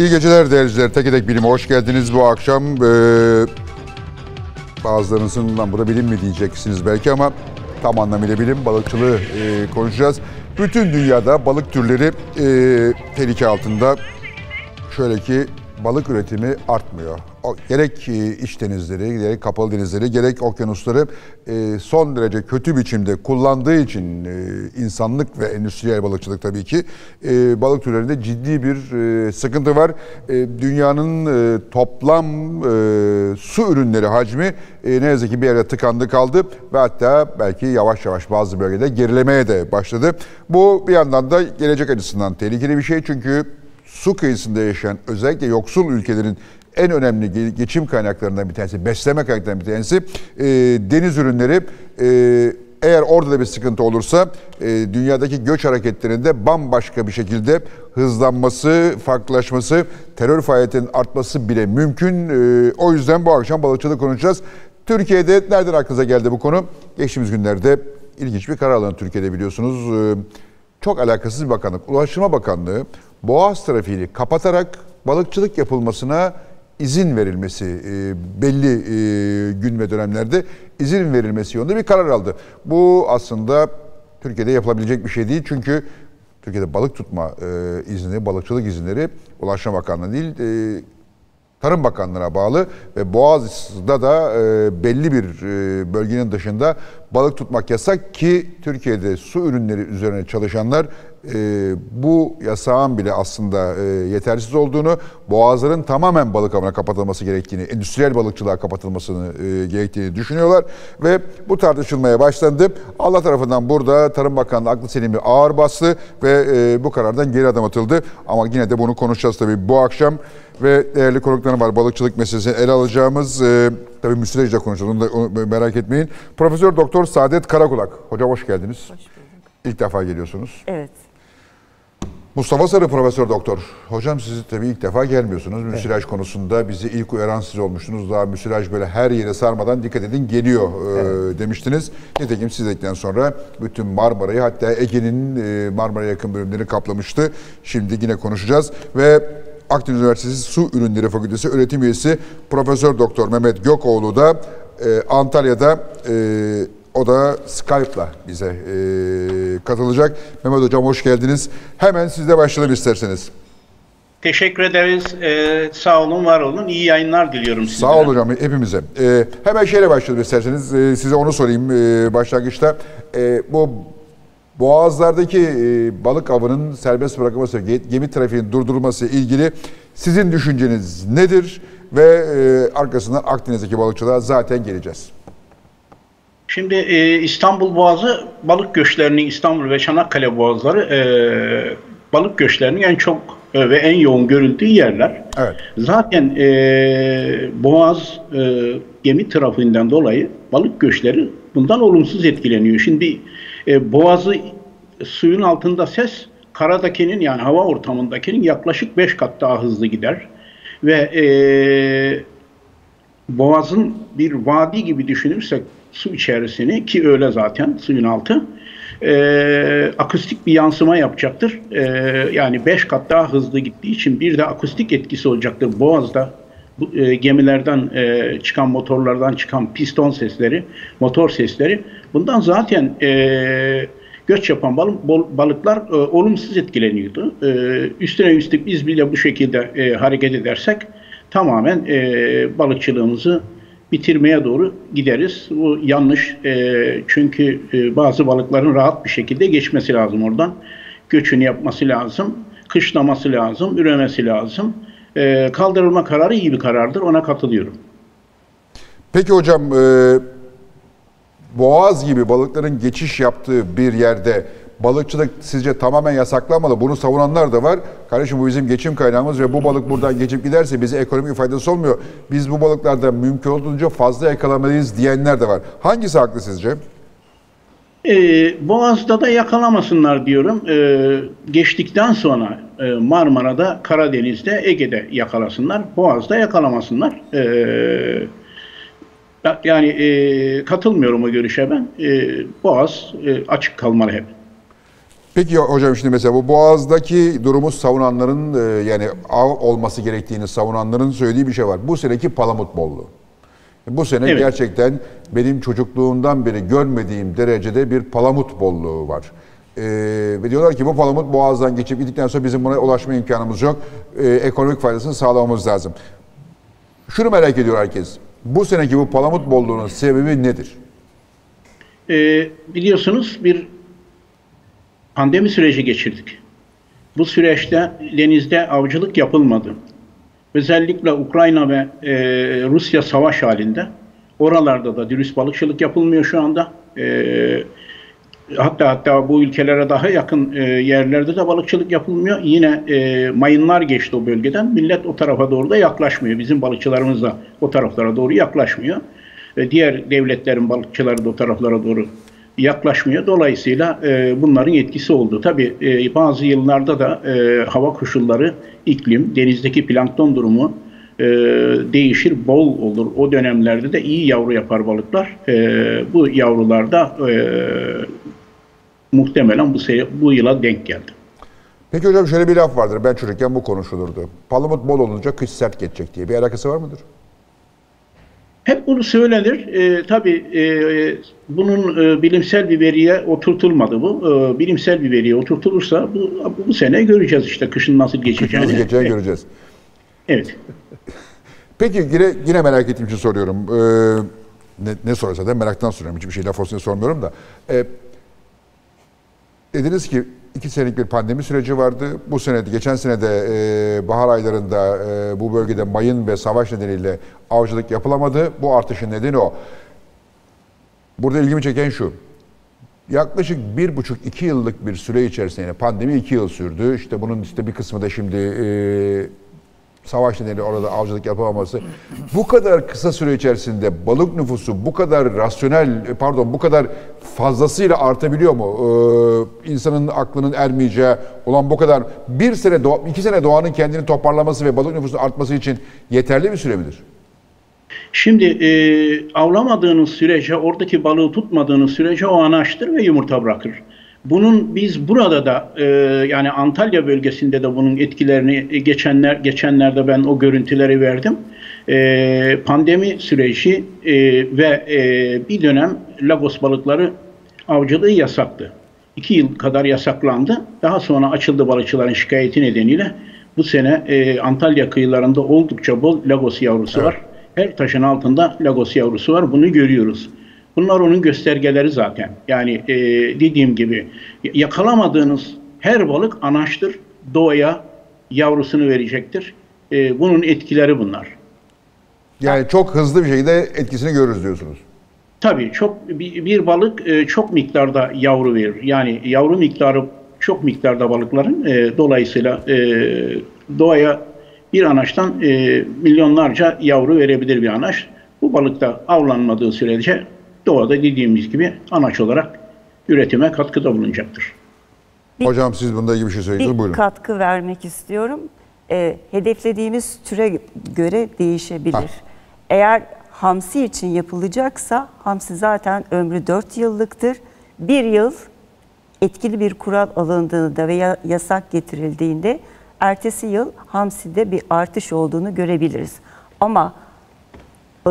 İyi geceler değerli Tek Tek Bilim'e hoş geldiniz bu akşam. Ee, bazılarınızın lan bu da bilim mi diyeceksiniz belki ama tam anlamıyla bilim, balıkçılığı e, konuşacağız. Bütün dünyada balık türleri e, tehlike altında. Şöyle ki balık üretimi artmıyor. Gerek e, iç denizleri, gerek kapalı denizleri, gerek okyanusları e, son derece kötü biçimde kullandığı için e, insanlık ve endüstriyel balıkçılık tabii ki balık türlerinde ciddi bir sıkıntı var. Dünyanın toplam su ürünleri hacmi ne yazık ki bir yere tıkandı kaldı ve hatta belki yavaş yavaş bazı bölgede gerilemeye de başladı. Bu bir yandan da gelecek açısından tehlikeli bir şey çünkü su kıyısında yaşayan özellikle yoksul ülkelerin en önemli geçim kaynaklarından bir tanesi, besleme kaynaklarından bir tanesi e, deniz ürünleri. E, eğer orada da bir sıkıntı olursa e, dünyadaki göç hareketlerinde bambaşka bir şekilde hızlanması, farklılaşması, terör faaliyetinin artması bile mümkün. E, o yüzden bu akşam balıkçılık konuşacağız. Türkiye'de nereden aklınıza geldi bu konu? Geçtiğimiz günlerde ilginç bir karar alındı Türkiye'de biliyorsunuz. E, çok alakasız bir bakanlık. Ulaştırma Bakanlığı boğaz trafiğini kapatarak balıkçılık yapılmasına izin verilmesi e, belli e, gün ve dönemlerde izin verilmesi yolunda bir karar aldı. Bu aslında Türkiye'de yapılabilecek bir şey değil çünkü Türkiye'de balık tutma e, izni, balıkçılık izinleri Ulaştırma Bakanlığı değil, Tarım Bakanlığı'na bağlı ve Boğaz'da da belli bir bölgenin dışında balık tutmak yasak ki Türkiye'de su ürünleri üzerine çalışanlar e, bu yasağın bile aslında e, yetersiz olduğunu, boğazların tamamen balık avına kapatılması gerektiğini, endüstriyel balıkçılığa kapatılmasını e, gerektiğini düşünüyorlar ve bu tartışılmaya başlandı. Allah tarafından burada Tarım Bakanlığı aklı selimi ağır bastı ve e, bu karardan geri adım atıldı. Ama yine de bunu konuşacağız tabii bu akşam ve değerli konuklarım var. Balıkçılık meselesini ele alacağımız, e, tabii müsilajla konuşacağız onu da onu merak etmeyin. Profesör Doktor Saadet Karakulak. Hocam hoş geldiniz. Hoş bulduk. İlk defa geliyorsunuz. Evet. Mustafa Sarı Profesör Doktor. Hocam siz tabii ilk defa gelmiyorsunuz. Müsilaj evet. konusunda bizi ilk uyaran siz olmuştunuz. Daha müsilaj böyle her yere sarmadan dikkat edin geliyor e, evet. demiştiniz. Nitekim sizden sonra bütün Marmara'yı hatta Ege'nin e, Marmara'ya yakın bölümlerini kaplamıştı. Şimdi yine konuşacağız ve Akdeniz Üniversitesi Su Ürünleri Fakültesi öğretim üyesi Profesör Doktor Mehmet Gökoğlu da e, Antalya'da e, o da Skype'la bize e, katılacak. Mehmet Hocam hoş geldiniz. Hemen sizle başlayalım isterseniz. Teşekkür ederiz. Ee, sağ olun, var olun. İyi yayınlar diliyorum size. Sağ olun hocam hepimize. Ee, hemen şeyle başlayalım isterseniz. Ee, size onu sorayım ee, başlangıçta. Ee, bu boğazlardaki e, balık avının serbest bırakılması, gemi trafiğinin durdurulması ilgili sizin düşünceniz nedir? Ve e, arkasından Akdeniz'deki balıkçılığa zaten geleceğiz. Şimdi e, İstanbul Boğazı balık göçlerinin İstanbul ve Çanakkale Boğazları e, balık göçlerinin en çok e, ve en yoğun görüldüğü yerler. Evet. Zaten e, Boğaz e, gemi trafiğinden dolayı balık göçleri bundan olumsuz etkileniyor. Şimdi e, Boğazı suyun altında ses karadakinin yani hava ortamındakinin yaklaşık 5 kat daha hızlı gider. Ve e, Boğaz'ın bir vadi gibi düşünürsek su içerisini ki öyle zaten suyun altı e, akustik bir yansıma yapacaktır. E, yani 5 kat daha hızlı gittiği için bir de akustik etkisi olacaktır. Boğaz'da bu, e, gemilerden e, çıkan motorlardan çıkan piston sesleri, motor sesleri bundan zaten e, göç yapan balık, balıklar e, olumsuz etkileniyordu. E, üstüne üstlük biz bile bu şekilde e, hareket edersek tamamen e, balıkçılığımızı bitirmeye doğru gideriz. Bu yanlış e, çünkü e, bazı balıkların rahat bir şekilde geçmesi lazım oradan. Göçünü yapması lazım, kışlaması lazım, üremesi lazım. E, kaldırılma kararı iyi bir karardır, ona katılıyorum. Peki hocam, e, boğaz gibi balıkların geçiş yaptığı bir yerde balıkçılık sizce tamamen yasaklanmalı. Bunu savunanlar da var. Kardeşim bu bizim geçim kaynağımız ve bu balık buradan geçip giderse bize ekonomik faydası olmuyor. Biz bu balıklarda mümkün olduğunca fazla yakalamalıyız diyenler de var. Hangisi haklı sizce? Ee, Boğaz'da da yakalamasınlar diyorum. Ee, geçtikten sonra e, Marmara'da, Karadeniz'de, Ege'de yakalasınlar. Boğaz'da yakalamasınlar. Ee, yani e, katılmıyorum o görüşe ben. E, Boğaz e, açık kalmalı hep. Peki hocam şimdi mesela bu Boğaz'daki durumu savunanların e, yani av olması gerektiğini savunanların söylediği bir şey var. Bu seneki palamut bolluğu. Bu sene Evet. gerçekten benim çocukluğumdan beri görmediğim derecede bir palamut bolluğu var. Ee, ve diyorlar ki bu palamut boğazdan geçip gittikten sonra bizim buna ulaşma imkanımız yok. Ee, ekonomik faydasını sağlamamız lazım. Şunu merak ediyor herkes. Bu seneki bu palamut bolluğunun sebebi nedir? Ee, biliyorsunuz bir pandemi süreci geçirdik. Bu süreçte denizde avcılık yapılmadı. Özellikle Ukrayna ve e, Rusya savaş halinde. Oralarda da dürüst balıkçılık yapılmıyor şu anda. E, hatta hatta bu ülkelere daha yakın e, yerlerde de balıkçılık yapılmıyor. Yine e, mayınlar geçti o bölgeden. Millet o tarafa doğru da yaklaşmıyor. Bizim balıkçılarımız da o taraflara doğru yaklaşmıyor. E, diğer devletlerin balıkçıları da o taraflara doğru yaklaşmıyor. Dolayısıyla e, bunların etkisi oldu. Tabii e, bazı yıllarda da e, hava koşulları, iklim, denizdeki plankton durumu e, değişir, bol olur. O dönemlerde de iyi yavru yapar balıklar. E, bu yavrular da e, muhtemelen bu, bu yıla denk geldi. Peki hocam şöyle bir laf vardır. Ben çocukken bu konuşulurdu. Palamut bol olunca kış sert geçecek diye. Bir alakası var mıdır? Hep bunu söylenir. E, tabii e, bunun e, bilimsel bir veriye oturtulmadı bu. E, bilimsel bir veriye oturtulursa bu, bu sene göreceğiz işte kışın nasıl geçeceğini. Nasıl geçeceğini Evet, göreceğiz. Evet. Peki yine, yine merak ettiğim için soruyorum. Ee, ne, ne sorarsa da meraktan soruyorum. Hiçbir şey laf olsun sormuyorum da. Ee, dediniz ki iki senelik bir pandemi süreci vardı. Bu sene, geçen sene de e, bahar aylarında e, bu bölgede mayın ve savaş nedeniyle avcılık yapılamadı. Bu artışın nedeni o. Burada ilgimi çeken şu. Yaklaşık bir buçuk iki yıllık bir süre içerisinde yani pandemi iki yıl sürdü. İşte bunun işte bir kısmı da şimdi e, savaş nedeniyle orada avcılık yapamaması. Bu kadar kısa süre içerisinde balık nüfusu bu kadar rasyonel pardon bu kadar fazlasıyla artabiliyor mu? Ee, insanın aklının ermeyeceği olan bu kadar bir sene doğa, iki sene doğanın kendini toparlaması ve balık nüfusunun artması için yeterli bir süre midir? Şimdi e, avlamadığınız sürece, oradaki balığı tutmadığınız sürece o anaçtır ve yumurta bırakır. Bunun biz burada da e, yani Antalya bölgesinde de bunun etkilerini e, geçenler geçenlerde ben o görüntüleri verdim. E, pandemi süreci e, ve e, bir dönem Lagos balıkları avcılığı yasaktı. İki yıl kadar yasaklandı. Daha sonra açıldı balıkçıların şikayeti nedeniyle. Bu sene e, Antalya kıyılarında oldukça bol Lagos yavrusu var. Her taşın altında Lagos yavrusu var. Bunu görüyoruz. Bunlar onun göstergeleri zaten. Yani e, dediğim gibi yakalamadığınız her balık anaçtır. Doğaya yavrusunu verecektir. E, bunun etkileri bunlar. Yani çok hızlı bir şekilde etkisini görürüz diyorsunuz. Tabii çok bir, bir balık e, çok miktarda yavru verir. Yani yavru miktarı çok miktarda balıkların e, dolayısıyla e, doğaya bir anaçtan e, milyonlarca yavru verebilir bir anaç. Bu balık da avlanmadığı sürece doğada dediğimiz gibi anaç olarak üretime katkıda bulunacaktır. Bir- Hocam siz bunda ilgili bir şey söyleyeceksiniz. bir Buyurun. katkı vermek istiyorum. Ee, hedeflediğimiz türe göre değişebilir. Ha. Eğer hamsi için yapılacaksa hamsi zaten ömrü 4 yıllıktır. Bir yıl etkili bir kural alındığında veya yasak getirildiğinde ertesi yıl hamside bir artış olduğunu görebiliriz. Ama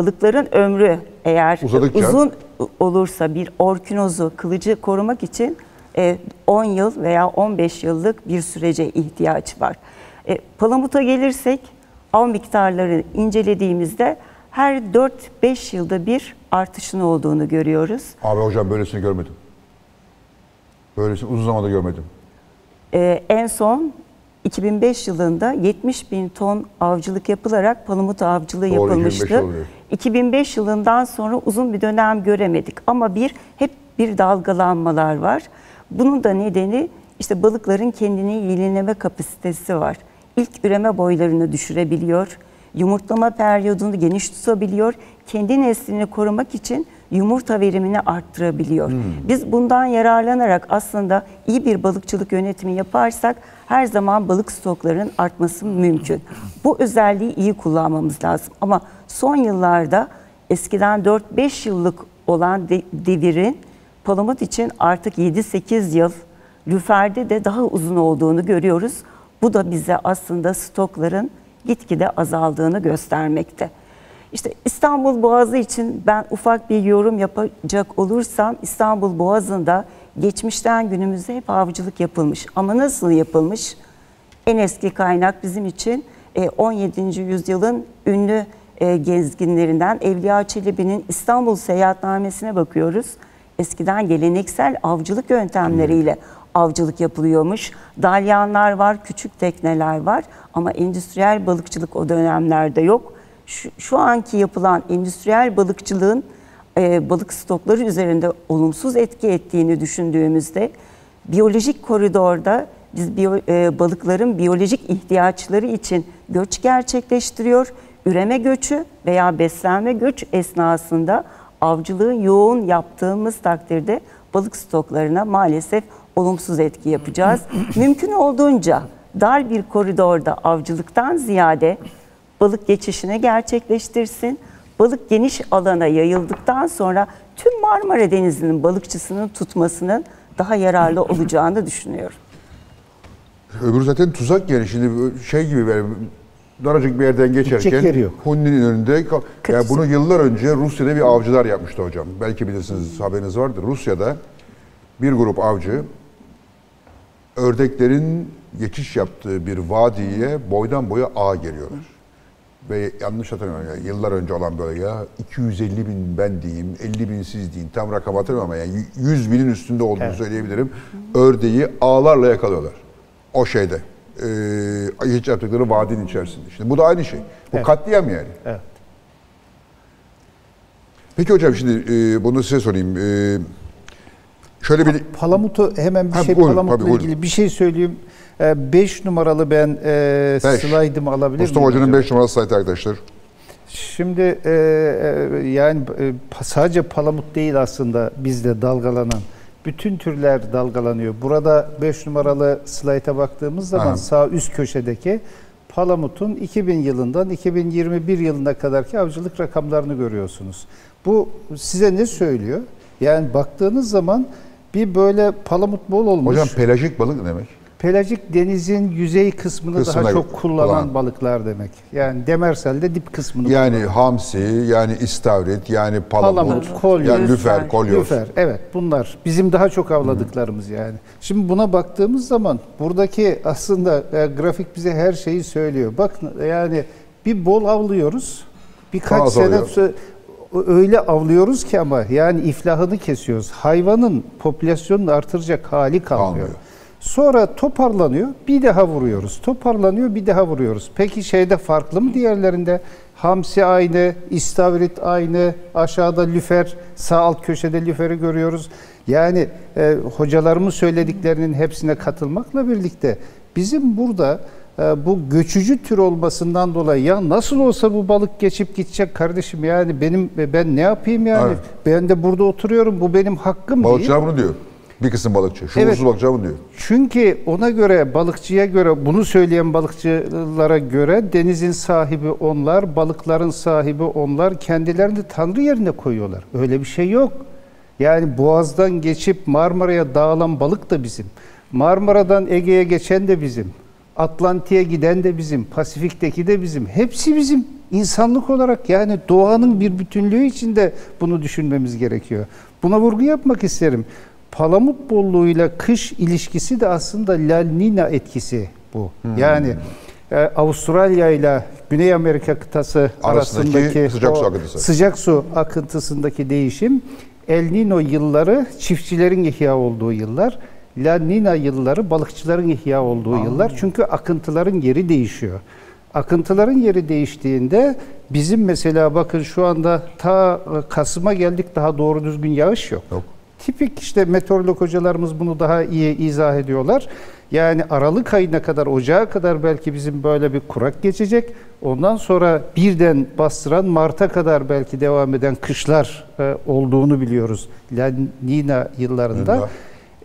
balıkların ömrü eğer Uzadıkça- uzun olursa bir orkinozu, kılıcı korumak için e, 10 yıl veya 15 yıllık bir sürece ihtiyaç var. E, Palamut'a gelirsek av miktarları incelediğimizde her 4-5 yılda bir artışın olduğunu görüyoruz. Abi hocam böylesini görmedim. Böylesini uzun zamandır görmedim. Ee, en son 2005 yılında 70 bin ton avcılık yapılarak palamut avcılığı Doğru, 2005 yapılmıştı. Oluyor. 2005 yılından sonra uzun bir dönem göremedik ama bir hep bir dalgalanmalar var. Bunun da nedeni işte balıkların kendini yenileme kapasitesi var. İlk üreme boylarını düşürebiliyor. Yumurtlama periyodunu geniş tutabiliyor. Kendi neslini korumak için yumurta verimini arttırabiliyor. Biz bundan yararlanarak aslında iyi bir balıkçılık yönetimi yaparsak her zaman balık stoklarının artması mümkün. Bu özelliği iyi kullanmamız lazım. Ama son yıllarda eskiden 4-5 yıllık olan de- devirin palamut için artık 7-8 yıl lüferde de daha uzun olduğunu görüyoruz. Bu da bize aslında stokların gitgide azaldığını göstermekte. İşte İstanbul Boğazı için ben ufak bir yorum yapacak olursam İstanbul Boğazı'nda geçmişten günümüze hep avcılık yapılmış. Ama nasıl yapılmış? En eski kaynak bizim için e, 17. yüzyılın ünlü e, gezginlerinden Evliya Çelebi'nin İstanbul Seyahatnamesine bakıyoruz. Eskiden geleneksel avcılık yöntemleriyle avcılık yapılıyormuş. Dalyanlar var, küçük tekneler var ama endüstriyel balıkçılık o dönemlerde yok. Şu, şu anki yapılan endüstriyel balıkçılığın e, balık stokları üzerinde olumsuz etki ettiğini düşündüğümüzde biyolojik koridorda biz biyo, e, balıkların biyolojik ihtiyaçları için göç gerçekleştiriyor. Üreme göçü veya beslenme göç esnasında avcılığı yoğun yaptığımız takdirde balık stoklarına maalesef olumsuz etki yapacağız. Mümkün olduğunca dar bir koridorda avcılıktan ziyade balık geçişini gerçekleştirsin. Balık geniş alana yayıldıktan sonra tüm Marmara Denizi'nin balıkçısının tutmasının daha yararlı olacağını düşünüyorum. Öbürü zaten tuzak yani şimdi şey gibi böyle daracık bir yerden geçerken yok. Hunni'nin önünde kal- ya bunu yıllar önce Rusya'da bir avcılar yapmıştı hocam. Belki bilirsiniz haberiniz vardır. Rusya'da bir grup avcı ördeklerin geçiş yaptığı bir vadiye boydan boya ağ geliyorlar. Ve yanlış hatırlamıyorum ya, yıllar önce olan böyle ya 250 bin ben diyeyim, 50 bin siz deyin tam rakam hatırlamıyorum ama yani 100 binin üstünde olduğunu söyleyebilirim. Ördeği ağlarla yakalıyorlar. O şeyde. Ee, hiç yaptıkları vadinin içerisinde. Şimdi bu da aynı şey. Bu Evet. katliam yani. Evet. Peki hocam şimdi e, bunu size sorayım. E, şöyle bir Palamut'u hemen bir Ha, şey buyurun, Palamut'la tabii, buyurun. ilgili bir şey söyleyeyim. 5 numaralı ben e, Beş. slide'ımı alabilir Mustafa miyim? Hoca'nın hocam? 5 numaralı slaytı arkadaşlar. Şimdi e, e, yani e, sadece palamut değil aslında bizde dalgalanan. Bütün türler dalgalanıyor. Burada 5 numaralı slayta baktığımız zaman Aha. sağ üst köşedeki palamutun 2000 yılından 2021 yılına kadarki avcılık rakamlarını görüyorsunuz. Bu size ne söylüyor? Yani baktığınız zaman bir böyle palamut bol olmuş. Hocam pelajik balık ne demek? Pelajik denizin yüzey kısmını Kısmına daha çok kullanan kullanan. balıklar demek. Yani demerselde dip kısmını Yani hamsi, yani istavrit, yani palamut, Palamut, kolyoz, yani lüfer, kolyoz. Lüfer, evet bunlar bizim daha çok avladıklarımız yani. Şimdi buna baktığımız zaman buradaki aslında e, grafik bize her şeyi söylüyor. Bak yani bir bol avlıyoruz. Birkaç Az sene oluyor. öyle avlıyoruz ki ama yani iflahını kesiyoruz. Hayvanın popülasyonunu artıracak hali kalmıyor. Kalmıyor. Sonra toparlanıyor, bir daha vuruyoruz. Toparlanıyor, bir daha vuruyoruz. Peki şeyde farklı mı diğerlerinde? Hamsi aynı, istavrit aynı, aşağıda lüfer, sağ alt köşede lüferi görüyoruz. Yani e, hocalarımın söylediklerinin hepsine katılmakla birlikte bizim burada e, bu göçücü tür olmasından dolayı ya nasıl olsa bu balık geçip gidecek kardeşim yani benim ben ne yapayım yani Evet. ben de burada oturuyorum bu benim hakkım değil. Balıkçılar bunu diyor. Bir kısım balıkçı. Şuursuz Evet. balıkçılar bunu diyor. Çünkü ona göre balıkçıya göre bunu söyleyen balıkçılara göre denizin sahibi onlar, balıkların sahibi onlar. Kendilerini tanrı yerine koyuyorlar. Öyle bir şey yok. Yani Boğaz'dan geçip Marmara'ya dağılan balık da bizim. Marmara'dan Ege'ye geçen de bizim. Atlantik'e giden de bizim. Pasifik'teki de bizim. Hepsi bizim. İnsanlık olarak yani doğanın bir bütünlüğü içinde bunu düşünmemiz gerekiyor. Buna vurgu yapmak isterim. Palamut bolluğuyla kış ilişkisi de aslında La Nina etkisi bu. Yani e, Avustralya ile Güney Amerika kıtası Arasındaki arasındaki sıcak su akıntısı. sıcak su akıntısındaki değişim El Nino yılları çiftçilerin ihya olduğu yıllar. La Nina yılları balıkçıların ihya olduğu yıllar. Çünkü akıntıların yeri değişiyor. Akıntıların yeri değiştiğinde bizim mesela bakın şu anda ta Kasım'a geldik daha doğru düzgün yağış yok. Yok. Tipik işte meteorolog hocalarımız bunu daha iyi izah ediyorlar. Yani Aralık ayına kadar, Ocağa kadar belki bizim böyle bir kurak geçecek. Ondan sonra birden bastıran Mart'a kadar belki devam eden kışlar e, olduğunu biliyoruz. La Nina yıllarında. Yıllar.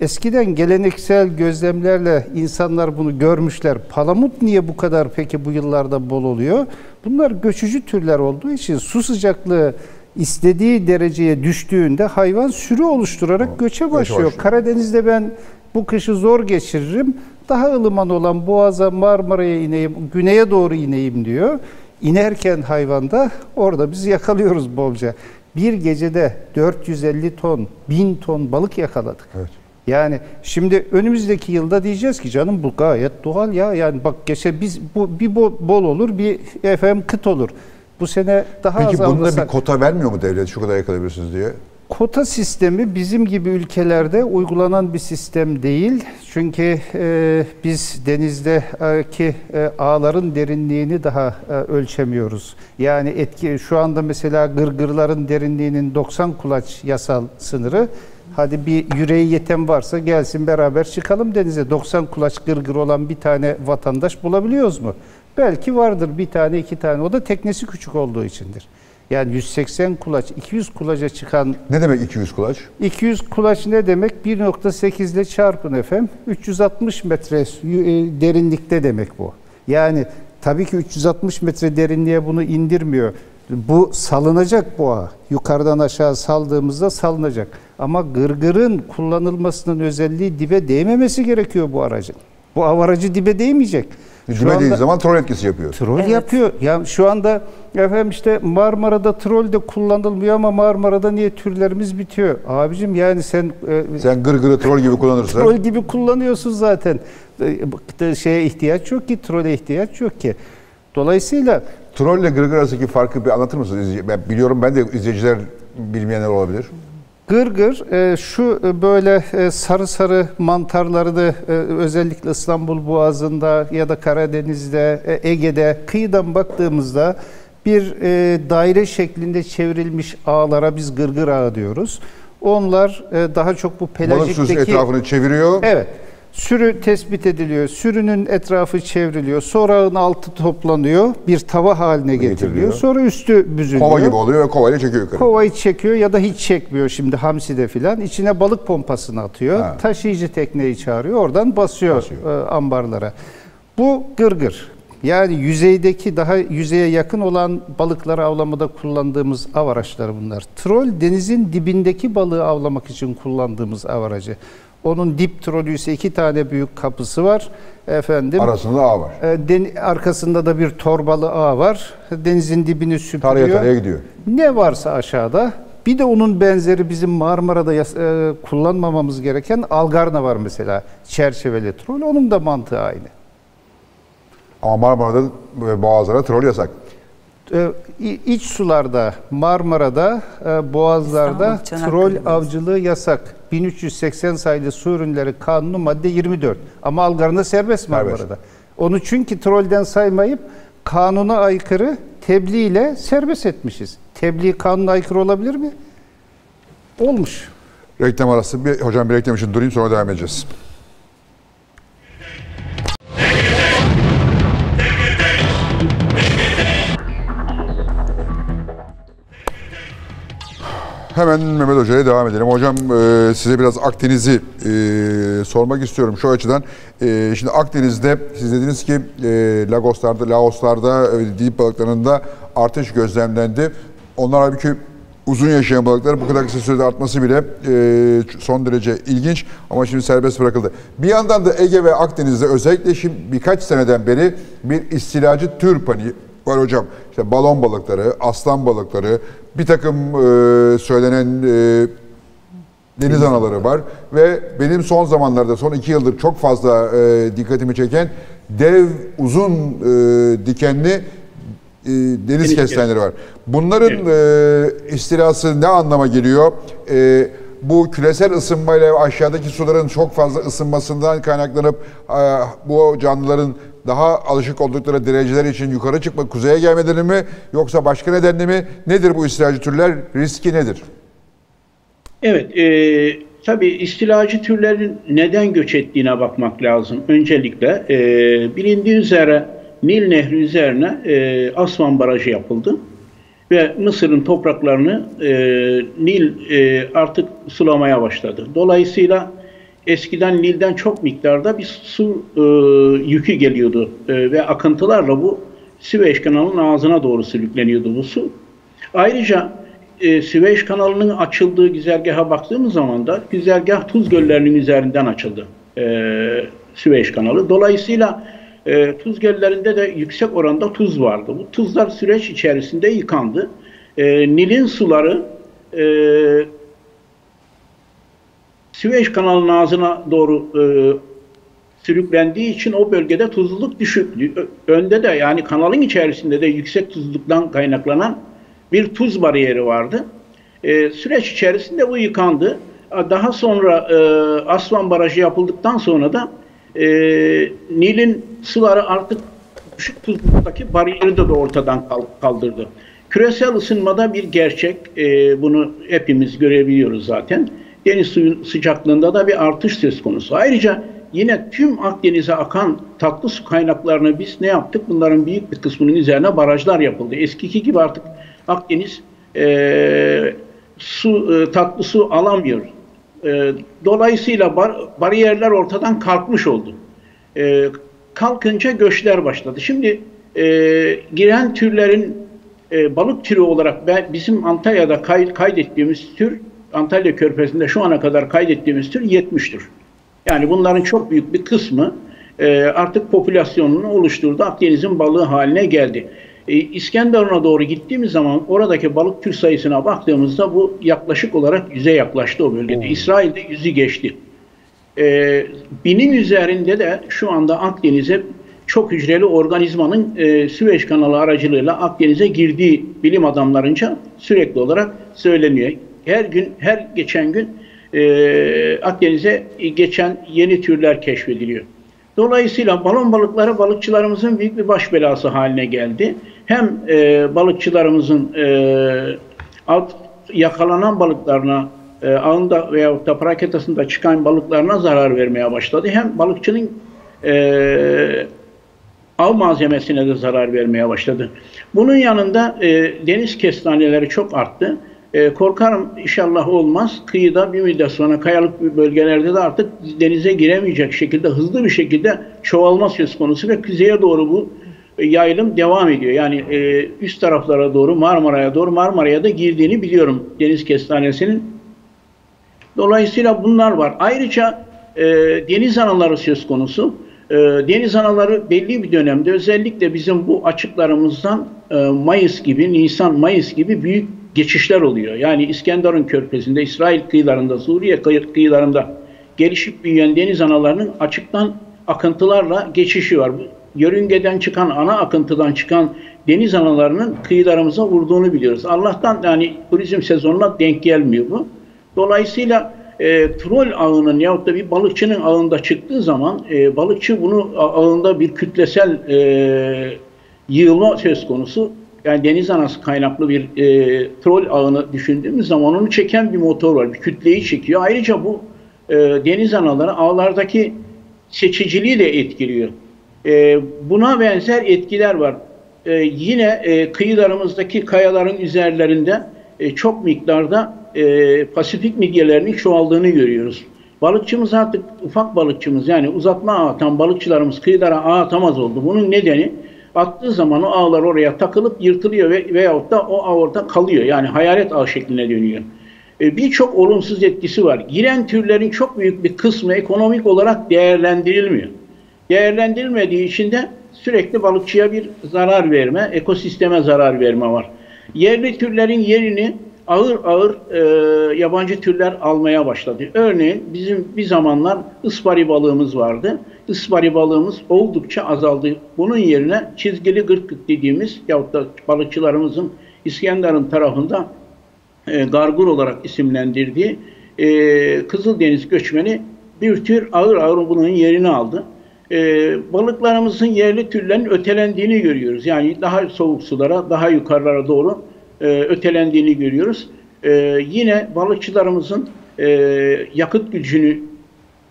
Eskiden geleneksel gözlemlerle insanlar bunu görmüşler. Palamut niye bu kadar peki bu yıllarda bol oluyor? Bunlar göçücü türler olduğu için su sıcaklığı istediği dereceye düştüğünde hayvan sürü oluşturarak göçe başlıyor. başlıyor. Karadeniz'de ben Bu kışı zor geçiririm. Daha ılıman olan Boğaz'a, Marmara'ya ineyim, güneye doğru ineyim diyor. İnerken hayvanda orada biz yakalıyoruz bolca. Bir gecede 450 ton, 1000 ton balık yakaladık. Evet. Yani şimdi önümüzdeki yılda diyeceğiz ki canım bu gayet doğal ya. Yani bak geçe biz bu bir bol, bol olur, bir efendim kıt olur. Bu sene daha Peki az bunda bir kota vermiyor mu devlet şu kadar yakalayabilirsiniz diye? Kota sistemi bizim gibi ülkelerde uygulanan bir sistem değil. Çünkü e, biz denizdeki e, ağların derinliğini daha e, ölçemiyoruz. Yani etki şu anda mesela gırgırların derinliğinin 90 kulaç yasal sınırı. Hadi bir yüreği yeten varsa gelsin beraber çıkalım denize. 90 kulaç gırgır olan bir tane vatandaş bulabiliyoruz mu? Belki vardır bir tane iki tane. O da teknesi küçük olduğu içindir. Yani 180 kulaç, 200 kulaca çıkan Ne demek 200 kulaç? 200 kulaç ne demek? 1.8 ile çarpın efendim. 360 metre e, derinlikte demek bu. Yani tabii ki 360 metre derinliğe bunu indirmiyor. Bu salınacak ağ. Yukarıdan aşağı saldığımızda salınacak. Ama gırgırın kullanılmasının özelliği dibe değmemesi gerekiyor bu aracın. Bu av aracı dibe değmeyecek. Anda- zaman troll etkisi yapıyor. Troll Evet. yapıyor. Ya şu anda efendim işte Marmara'da troll de kullanılmıyor ama Marmara'da niye türlerimiz bitiyor? Abicim yani sen e, Sen gırgırı troll gibi kullanırsan troll gibi kullanıyorsun zaten. E, şeye ihtiyaç yok ki, trole ihtiyaç yok ki. Dolayısıyla troll ile gırgır arasındaki farkı bir anlatır mısınız? Ben biliyorum ben de izleyiciler bilmeyenler olabilir. Gırgır e, şu e, böyle e, sarı sarı mantarları da e, özellikle İstanbul Boğazı'nda ya da Karadeniz'de, Ege'de kıyıdan baktığımızda bir daire şeklinde çevrilmiş ağlara biz gırgır ağı diyoruz. Onlar daha çok bu Balık pelajikteki etrafını çeviriyor. Evet. Sürü tespit ediliyor. Sürünün etrafı çevriliyor. Sonra ağın altı toplanıyor. Bir tava haline getiriliyor. Getiriliyor. Sonra üstü büzülüyor. Kova gibi oluyor ve kovayla çekiyor yukarı. Kovayı çekiyor ya da hiç çekmiyor şimdi hamside filan. İçine balık pompasını atıyor. Ha. Taşıyıcı tekneyi çağırıyor. Oradan basıyor, Basıyor. e, ambarlara. Bu gırgır. Yani yüzeydeki daha yüzeye yakın olan balıkları avlamada kullandığımız av araçları bunlar. Troll denizin dibindeki balığı avlamak için kullandığımız av aracı. Onun dip trolü ise iki tane büyük kapısı var. Efendim Arasında ağ var. e, den- arkasında da bir torbalı ağ var. Denizin dibini süpürüyor. Taraya taraya gidiyor. Ne varsa aşağıda. Bir de onun benzeri bizim Marmara'da e, kullanmamamız gereken algarna var mesela. Çerçeveli trol. Onun da mantığı aynı. Ama Marmara'da Boğazlara troll yasak. E, iç sularda, Marmara'da, e, Boğazlar'da İstanbul, trol Çanakkale'de. avcılığı yasak. 1380 sayılı su ürünleri kanunu madde 24. Ama algarna serbest Marmara'da. Serbest. Onu çünkü trolden saymayıp kanuna aykırı tebliğ ile serbest etmişiz. Tebliğ kanuna aykırı olabilir mi? Olmuş. Reklam arası. Bir, hocam bir reklam için durayım sonra devam edeceğiz. Hemen Mehmet Hoca'ya devam edelim. Hocam e, size biraz Akdeniz'i e, sormak istiyorum şu açıdan. E, şimdi Akdeniz'de siz dediniz ki e, Lagoslarda, Laoslarda, e, dip balıklarında artış gözlemlendi. Onlar halbuki uzun yaşayan balıklar bu kadar kısa sürede artması bile e, son derece ilginç ama şimdi serbest bırakıldı. Bir yandan da Ege ve Akdeniz'de özellikle şimdi birkaç seneden beri bir istilacı tür paniği var hocam. İşte balon balıkları, aslan balıkları, bir takım e, söylenen e, deniz anaları var ve benim son zamanlarda son iki yıldır çok fazla e, dikkatimi çeken dev uzun e, dikenli e, deniz Deniz kestaneleri var. Bunların e, istilası ne anlama geliyor? E, bu küresel ısınmayla aşağıdaki suların çok fazla ısınmasından kaynaklanıp e, bu canlıların daha alışık oldukları dereceler için yukarı çıkma, kuzeye gelmeleri mi yoksa başka nedenle mi? Nedir bu istilacı türler? Riski nedir? Evet, e, tabii istilacı türlerin neden göç ettiğine bakmak lazım. Öncelikle e, bilindiği üzere Nil Nehri üzerine e, Aswan Barajı yapıldı ve Mısır'ın topraklarını e, Nil e, artık sulamaya başladı. Dolayısıyla eskiden Nil'den çok miktarda bir su e, yükü geliyordu E, ve akıntılarla bu Süveyş kanalının ağzına doğru sürükleniyordu bu su. Ayrıca e, Süveyş kanalının açıldığı güzergaha baktığımız zaman da güzergah Tuz göllerinin üzerinden açıldı. e, Süveyş kanalı. Dolayısıyla e, tuz göllerinde de yüksek oranda tuz vardı. Bu tuzlar süreç içerisinde yıkandı. E, Nil'in suları e, Süveyş kanalının ağzına doğru e, sürüklendiği için o bölgede tuzluluk düşük. Önde de yani kanalın içerisinde de yüksek tuzluluktan kaynaklanan bir tuz bariyeri vardı. E, süreç içerisinde bu yıkandı. Daha sonra e, Aslan Barajı yapıldıktan sonra da e, Nil'in suları artık düşük tuzluluktaki bariyeri de, de ortadan kaldırdı. Küresel ısınmada bir gerçek. E, bunu hepimiz görebiliyoruz zaten. Deniz suyun sıcaklığında da bir artış söz konusu. Ayrıca yine tüm Akdeniz'e akan tatlı su kaynaklarını biz ne yaptık? Bunların büyük bir kısmının üzerine barajlar yapıldı. Eskiki gibi artık Akdeniz e, su e, tatlı su alamıyor. E, dolayısıyla bar, bariyerler ortadan kalkmış oldu. E, kalkınca göçler başladı. Şimdi e, giren türlerin e, balık türü olarak ben, bizim Antalya'da kay, kaydettiğimiz tür Antalya Körfezi'nde şu ana kadar kaydettiğimiz tür 70'tür. Yani bunların çok büyük bir kısmı e, artık popülasyonunu oluşturdu. Akdeniz'in balığı haline geldi. E, İskenderun'a doğru gittiğimiz zaman oradaki balık tür sayısına baktığımızda bu yaklaşık olarak yüze yaklaştı o bölgede. Hmm. İsrail'de yüzü geçti. E, binin üzerinde de şu anda Akdeniz'e çok hücreli organizmanın e, Süveyş kanalı aracılığıyla Akdeniz'e girdiği bilim adamlarınca sürekli olarak söyleniyor. Her gün, her geçen gün e, Akdeniz'e geçen yeni türler keşfediliyor. Dolayısıyla balon balıkları balıkçılarımızın büyük bir baş belası haline geldi. Hem e, balıkçılarımızın e, alt yakalanan balıklarına e, ağında veya da praketasında çıkan balıklarına zarar vermeye başladı. Hem balıkçının e, av malzemesine de zarar vermeye başladı. Bunun yanında e, deniz kestaneleri çok arttı. E, korkarım inşallah olmaz. Kıyıda bir müddet sonra kayalık bölgelerde de artık denize giremeyecek şekilde hızlı bir şekilde çoğalma söz konusu ve kuzeye doğru bu yayılım devam ediyor. Yani e, üst taraflara doğru Marmara'ya doğru Marmara'ya da girdiğini biliyorum deniz kestanesinin. Dolayısıyla bunlar var. Ayrıca e, deniz anaları söz konusu. E, deniz anaları belli bir dönemde özellikle bizim bu açıklarımızdan e, Mayıs gibi, Nisan, Mayıs gibi büyük geçişler oluyor. Yani İskenderun körfezinde, İsrail kıyılarında, Suriye kıyılarında gelişip büyüyen deniz analarının açıktan akıntılarla geçişi var. Yörüngeden çıkan, ana akıntıdan çıkan deniz analarının kıyılarımıza vurduğunu biliyoruz. Allah'tan yani turizm sezonuna denk gelmiyor bu. Dolayısıyla e, troll ağının yahut da bir balıkçının ağında çıktığı zaman e, balıkçı bunu ağında bir kütlesel e, yığılma söz konusu yani deniz anası kaynaklı bir e, troll ağını düşündüğümüz zaman onu çeken bir motor var. Bir kütleyi çekiyor. Ayrıca bu e, deniz anaları ağlardaki seçiciliği de etkiliyor. E, buna benzer etkiler var. E, yine e, kıyılarımızdaki kayaların üzerlerinde e, çok miktarda e, Pasifik midyelerinin çoğaldığını görüyoruz. Balıkçımız artık ufak balıkçımız yani uzatma ağ atan balıkçılarımız kıyılara ağ atamaz oldu. Bunun nedeni attığı zaman o ağlar oraya takılıp yırtılıyor ve, veyahut da o ağ orada kalıyor. Yani hayalet ağ şekline dönüyor. E, Birçok olumsuz etkisi var. Giren türlerin çok büyük bir kısmı ekonomik olarak değerlendirilmiyor. Değerlendirilmediği için de sürekli balıkçıya bir zarar verme, ekosisteme zarar verme var. Yerli türlerin yerini ağır ağır e, yabancı türler almaya başladı. Örneğin bizim bir zamanlar ıspari balığımız vardı. Ispari balığımız oldukça azaldı. Bunun yerine çizgili gırkık dediğimiz yahut da balıkçılarımızın İskenderun tarafında e, gargur olarak isimlendirdiği e, Kızıldeniz göçmeni bir tür ağır ağır bunun yerini aldı. E, balıklarımızın yerli türlerin ötelendiğini görüyoruz. Yani daha soğuk sulara, daha yukarılara doğru e, ötelendiğini görüyoruz. E, yine balıkçılarımızın e, yakıt gücünü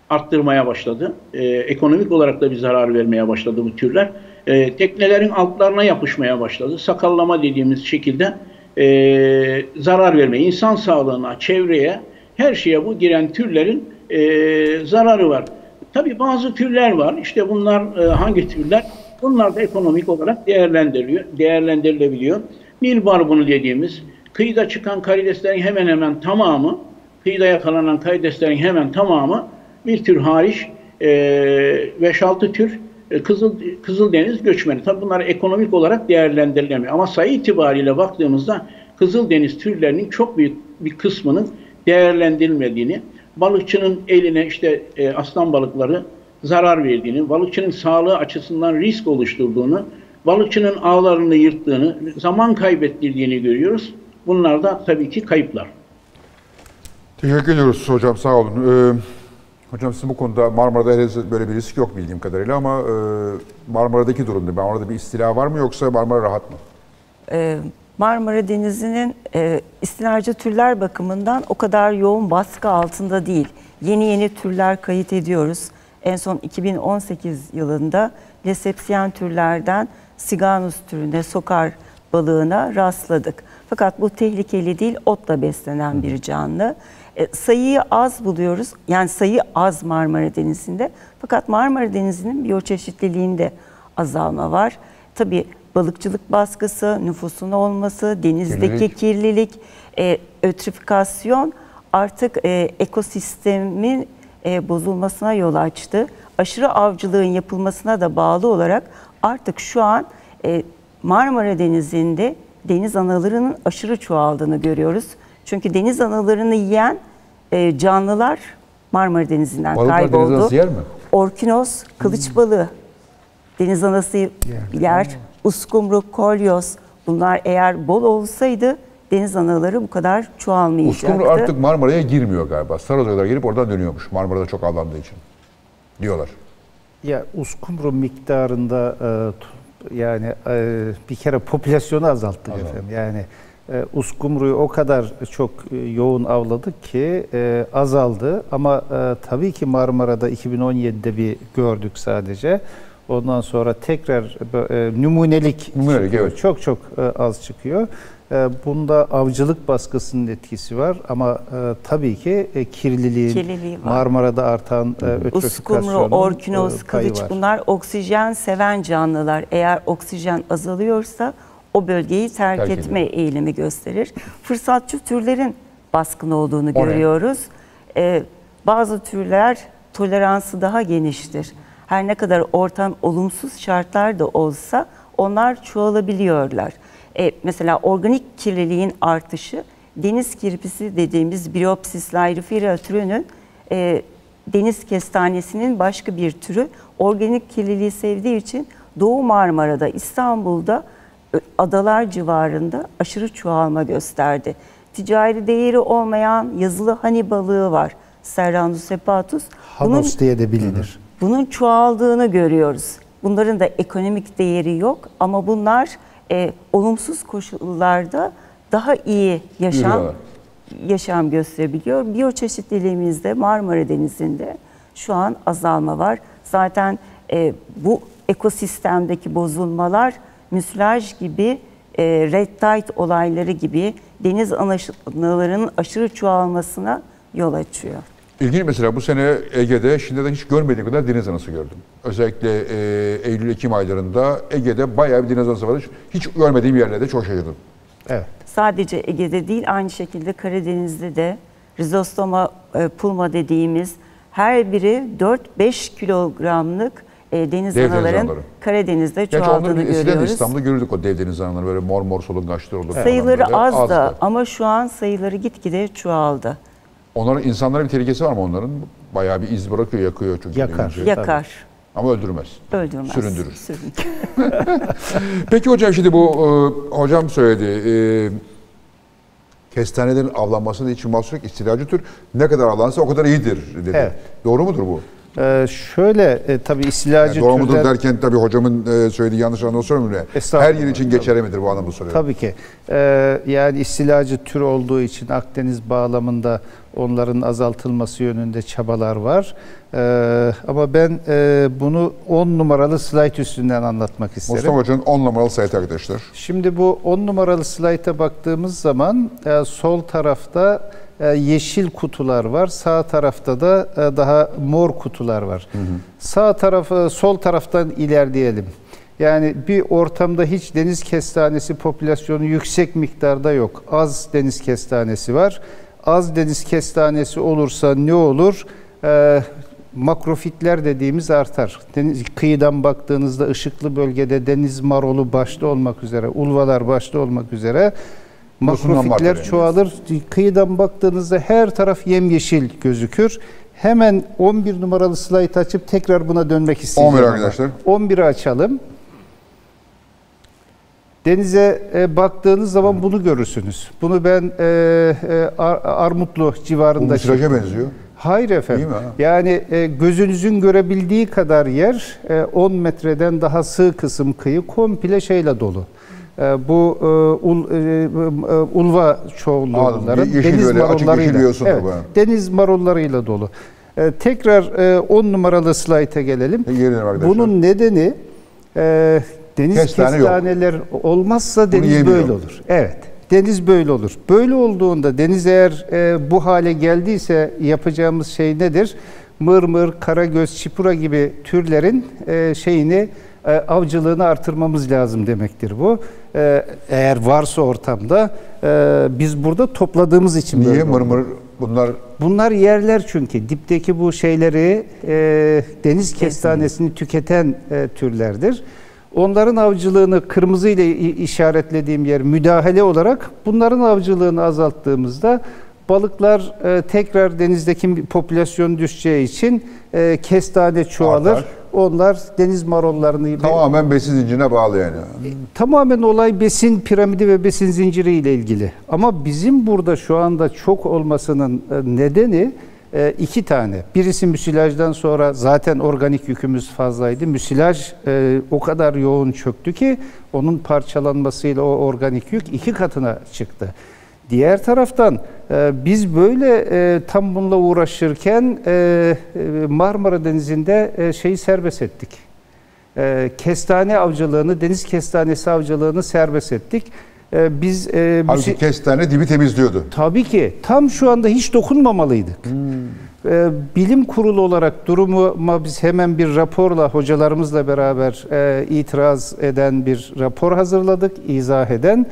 arttırmaya başladı. E, ekonomik olarak da bir zarar vermeye başladı bu türler. E, teknelerin altlarına yapışmaya başladı. Sakallama dediğimiz şekilde e, zarar vermeye, insan sağlığına, çevreye, her şeye bu giren türlerin e, zararı var. Tabi bazı türler var. İşte bunlar e, hangi türler? Bunlar da ekonomik olarak değerlendiriliyor, değerlendirilebiliyor. Nil barbunu dediğimiz kıyıda çıkan karideslerin hemen hemen tamamı, kıyıda yakalanan karideslerin hemen tamamı bir tür hariç e, 5-6 tür e, Kızıl Kızıldeniz göçmeni. Tabii bunlar ekonomik olarak değerlendirilemiyor. Ama sayı itibariyle baktığımızda Kızıldeniz türlerinin çok büyük bir kısmının değerlendirilmediğini, balıkçının eline işte e, aslan balıkları zarar verdiğini, balıkçının sağlığı açısından risk oluşturduğunu, balıkçının ağlarını yırttığını, zaman kaybettirdiğini görüyoruz. Bunlar da tabii ki kayıplar. Teşekkür ediyoruz hocam sağ olun. Ee, hocam sizin bu konuda Marmara'da henüz böyle bir risk yok bildiğim kadarıyla ama e, Marmara'daki durumda Marmara'da bir istila var mı yoksa Marmara rahat mı? Ee, Marmara Denizi'nin e, istilacı türler bakımından o kadar yoğun baskı altında değil. Yeni yeni türler kayıt ediyoruz. En son 2018 yılında Lesepsiyen türlerden Siganus türüne, sokar balığına rastladık. Fakat bu tehlikeli değil, otla beslenen bir canlı. E, sayıyı az buluyoruz. Yani sayı az Marmara Denizi'nde. Fakat Marmara Denizi'nin biyoçeşitliliğinde azalma var. Tabii balıkçılık baskısı, nüfusun olması, denizdeki Kirlilik. kirlilik, e, ötrifikasyon artık e, ekosistemin e, bozulmasına yol açtı. Aşırı avcılığın yapılmasına da bağlı olarak artık şu an e, Marmara Denizi'nde deniz analarının aşırı çoğaldığını görüyoruz. Çünkü deniz analarını yiyen e, canlılar Marmara Denizi'nden Balıklar deniz kayboldu. anası yer mi? Orkinos, kılıç balığı, deniz anası yer, uskumru, kolyoz. Bunlar eğer bol olsaydı deniz anaları bu kadar çoğalmayacaktı. Uskumru artık Marmara'ya girmiyor galiba. Sarıdağ'a kadar gelip oradan dönüyormuş. Marmara'da çok avlandığı için. Diyorlar. Ya uskumru miktarında e, yani e, bir kere popülasyonu azalttık Azaldı. efendim. Yani e, uskumruyu o kadar çok e, yoğun avladık ki e, azaldı. Ama e, tabii ki Marmara'da 2017'de bir gördük sadece. Ondan sonra tekrar e, numunelik, Numunelik, çıkıyor. evet. Çok çok e, az çıkıyor. E, bunda avcılık baskısının etkisi var ama e, tabii ki e, kirliliğin, Kirliliği var. Marmara'da artan e, Uskumru, ötrifikasyonun orkinos, e, payı kılıç var. bunlar oksijen seven canlılar. Eğer oksijen azalıyorsa o bölgeyi terk, Terk etme eğilimi gösterir. Fırsatçı türlerin baskın olduğunu O görüyoruz. Ee, bazı türler toleransı daha geniştir. Her ne kadar ortam olumsuz şartlar da olsa onlar çoğalabiliyorlar. Ee, mesela organik kirliliğin artışı deniz kirpisi dediğimiz Bryopsis lyrifera türünün e, deniz kestanesinin başka bir türü organik kirliliği sevdiği için Doğu Marmara'da, İstanbul'da ö- adalar civarında aşırı çoğalma gösterdi. Ticari değeri olmayan yazılı hani balığı var. Serranus hepatus. Bunun, Hanos diye de bilinir. Bunun çoğaldığını görüyoruz. Bunların da ekonomik değeri yok ama bunlar e, olumsuz koşullarda daha iyi yaşam Yürüyorlar. yaşam gösterebiliyor. Biyoçeşitliliğimizde Marmara Denizi'nde şu an azalma var. Zaten e, bu ekosistemdeki bozulmalar müsilaj gibi, e, red tide olayları gibi deniz analarının aşırı çoğalmasına yol açıyor. İlginç mesela bu sene Ege'de şimdiden hiç görmediğim kadar deniz anası gördüm. Özellikle e, Eylül-Ekim aylarında Ege'de bayağı bir deniz anası var. Hiç görmediğim yerlerde çok şaşırdım. Evet. Sadece Ege'de değil aynı şekilde Karadeniz'de de rizostoma e, pulma dediğimiz her biri 4-5 kilogramlık e, deniz Dev deniz anaların anaları. Karadeniz'de Gerçi çoğaldığını de görüyoruz. İstanbul'da görürdük o dev deniz anaları böyle mor mor solungaçlar olur. falan Sayıları az da Azdı. ama şu an sayıları gitgide çoğaldı. Onların insanlara bir tehlikesi var mı onların? Bayağı bir iz bırakıyor, yakıyor çünkü. Yakar. denince. Yakar, Ama öldürmez. öldürmez. Süründürür. Süründürür. Peki hocam şimdi bu e, hocam söyledi. E, kestanelerin avlanmasında için mahsus istilacı tür ne kadar avlansa o kadar iyidir dedi. Evet. Doğru mudur bu? Ee, şöyle e, tabii istilacı Yani doğru mudur türler- derken tabii hocamın e, söylediği yanlış anlamda sormuyorum. Her yer için geçerli midir bu anlamda soruyorum. Tabii ki. Ee, yani istilacı tür olduğu için Akdeniz bağlamında onların azaltılması yönünde çabalar var. Ee, ama ben e, bunu 10 numaralı slide üstünden anlatmak isterim. Mustafa Hoca'nın 10 numaralı sayıt arkadaşlar. Şimdi bu 10 numaralı slayta baktığımız zaman e, sol tarafta yeşil kutular var. Sağ tarafta da e, daha mor kutular var. Sağ tarafı sol taraftan ilerleyelim. Yani bir ortamda hiç deniz kestanesi popülasyonu yüksek miktarda yok. Az deniz kestanesi var. Az deniz kestanesi olursa ne olur? E, makrofitler dediğimiz artar. Deniz, kıyıdan baktığınızda ışıklı bölgede deniz marolu başta olmak üzere, ulvalar başta olmak üzere makrofitler çoğalır. Kıyıdan baktığınızda her taraf yemyeşil gözükür. Hemen 11 numaralı slayt açıp tekrar buna dönmek isteyeceğim. 11 ama. arkadaşlar. 11'i açalım. Denize e, baktığınız zaman bunu görürsünüz. Bunu ben e, e, Ar- Armutlu Bu civarında müsilaja benziyor. Hayır efendim. Değil mi? Yani e, gözünüzün görebildiği kadar yer e, 10 metreden daha sığ kısım kıyı komple şeyle dolu. E, bu e, ul, e, e, ulva çoğunluğu Anladım. bunların. Ye- yeşil deniz böyle, marullarıyla. evet, deniz marullarıyla dolu. E, tekrar 10 numaralı slayta gelelim. Bunun nedeni e, deniz Kestane yok. kestaneler olmazsa deniz yemiyor. böyle olur. Evet. Deniz böyle olur. Böyle olduğunda deniz eğer e, bu hale geldiyse yapacağımız şey nedir? Mırmır, karagöz, çipura gibi türlerin e, şeyini e, avcılığını artırmamız lazım demektir bu. E, eğer varsa ortamda e, biz burada topladığımız için Niye böyle mırmır bunlar? Bunlar yerler çünkü. Dipteki bu şeyleri e, deniz kestanesini tüketen e, türlerdir. Onların avcılığını kırmızı ile işaretlediğim yer müdahale olarak bunların avcılığını azalttığımızda balıklar e, tekrar denizdeki popülasyon düşeceği için e, kestane çoğalır. Artar. Onlar deniz marollarını tamamen besin zincirine bağlı yani. Tamamen olay besin piramidi ve besin zinciri ile ilgili. Ama bizim burada şu anda çok olmasının e, nedeni e, iki tane. Birisi müsilajdan sonra zaten organik yükümüz fazlaydı. Müsilaj e, o kadar yoğun çöktü ki onun parçalanmasıyla o organik yük iki katına çıktı. Diğer taraftan e, biz böyle e, tam bununla uğraşırken e, Marmara Denizi'nde şeyi serbest ettik kestane avcılığını, deniz kestanesi avcılığını serbest ettik. Biz Halbuki müsi- kestane dibi temizliyordu. tabii ki tam şu anda hiç dokunmamalıydık. E, bilim kurulu olarak duruma biz hemen bir raporla hocalarımızla beraber itiraz eden bir rapor hazırladık, izah eden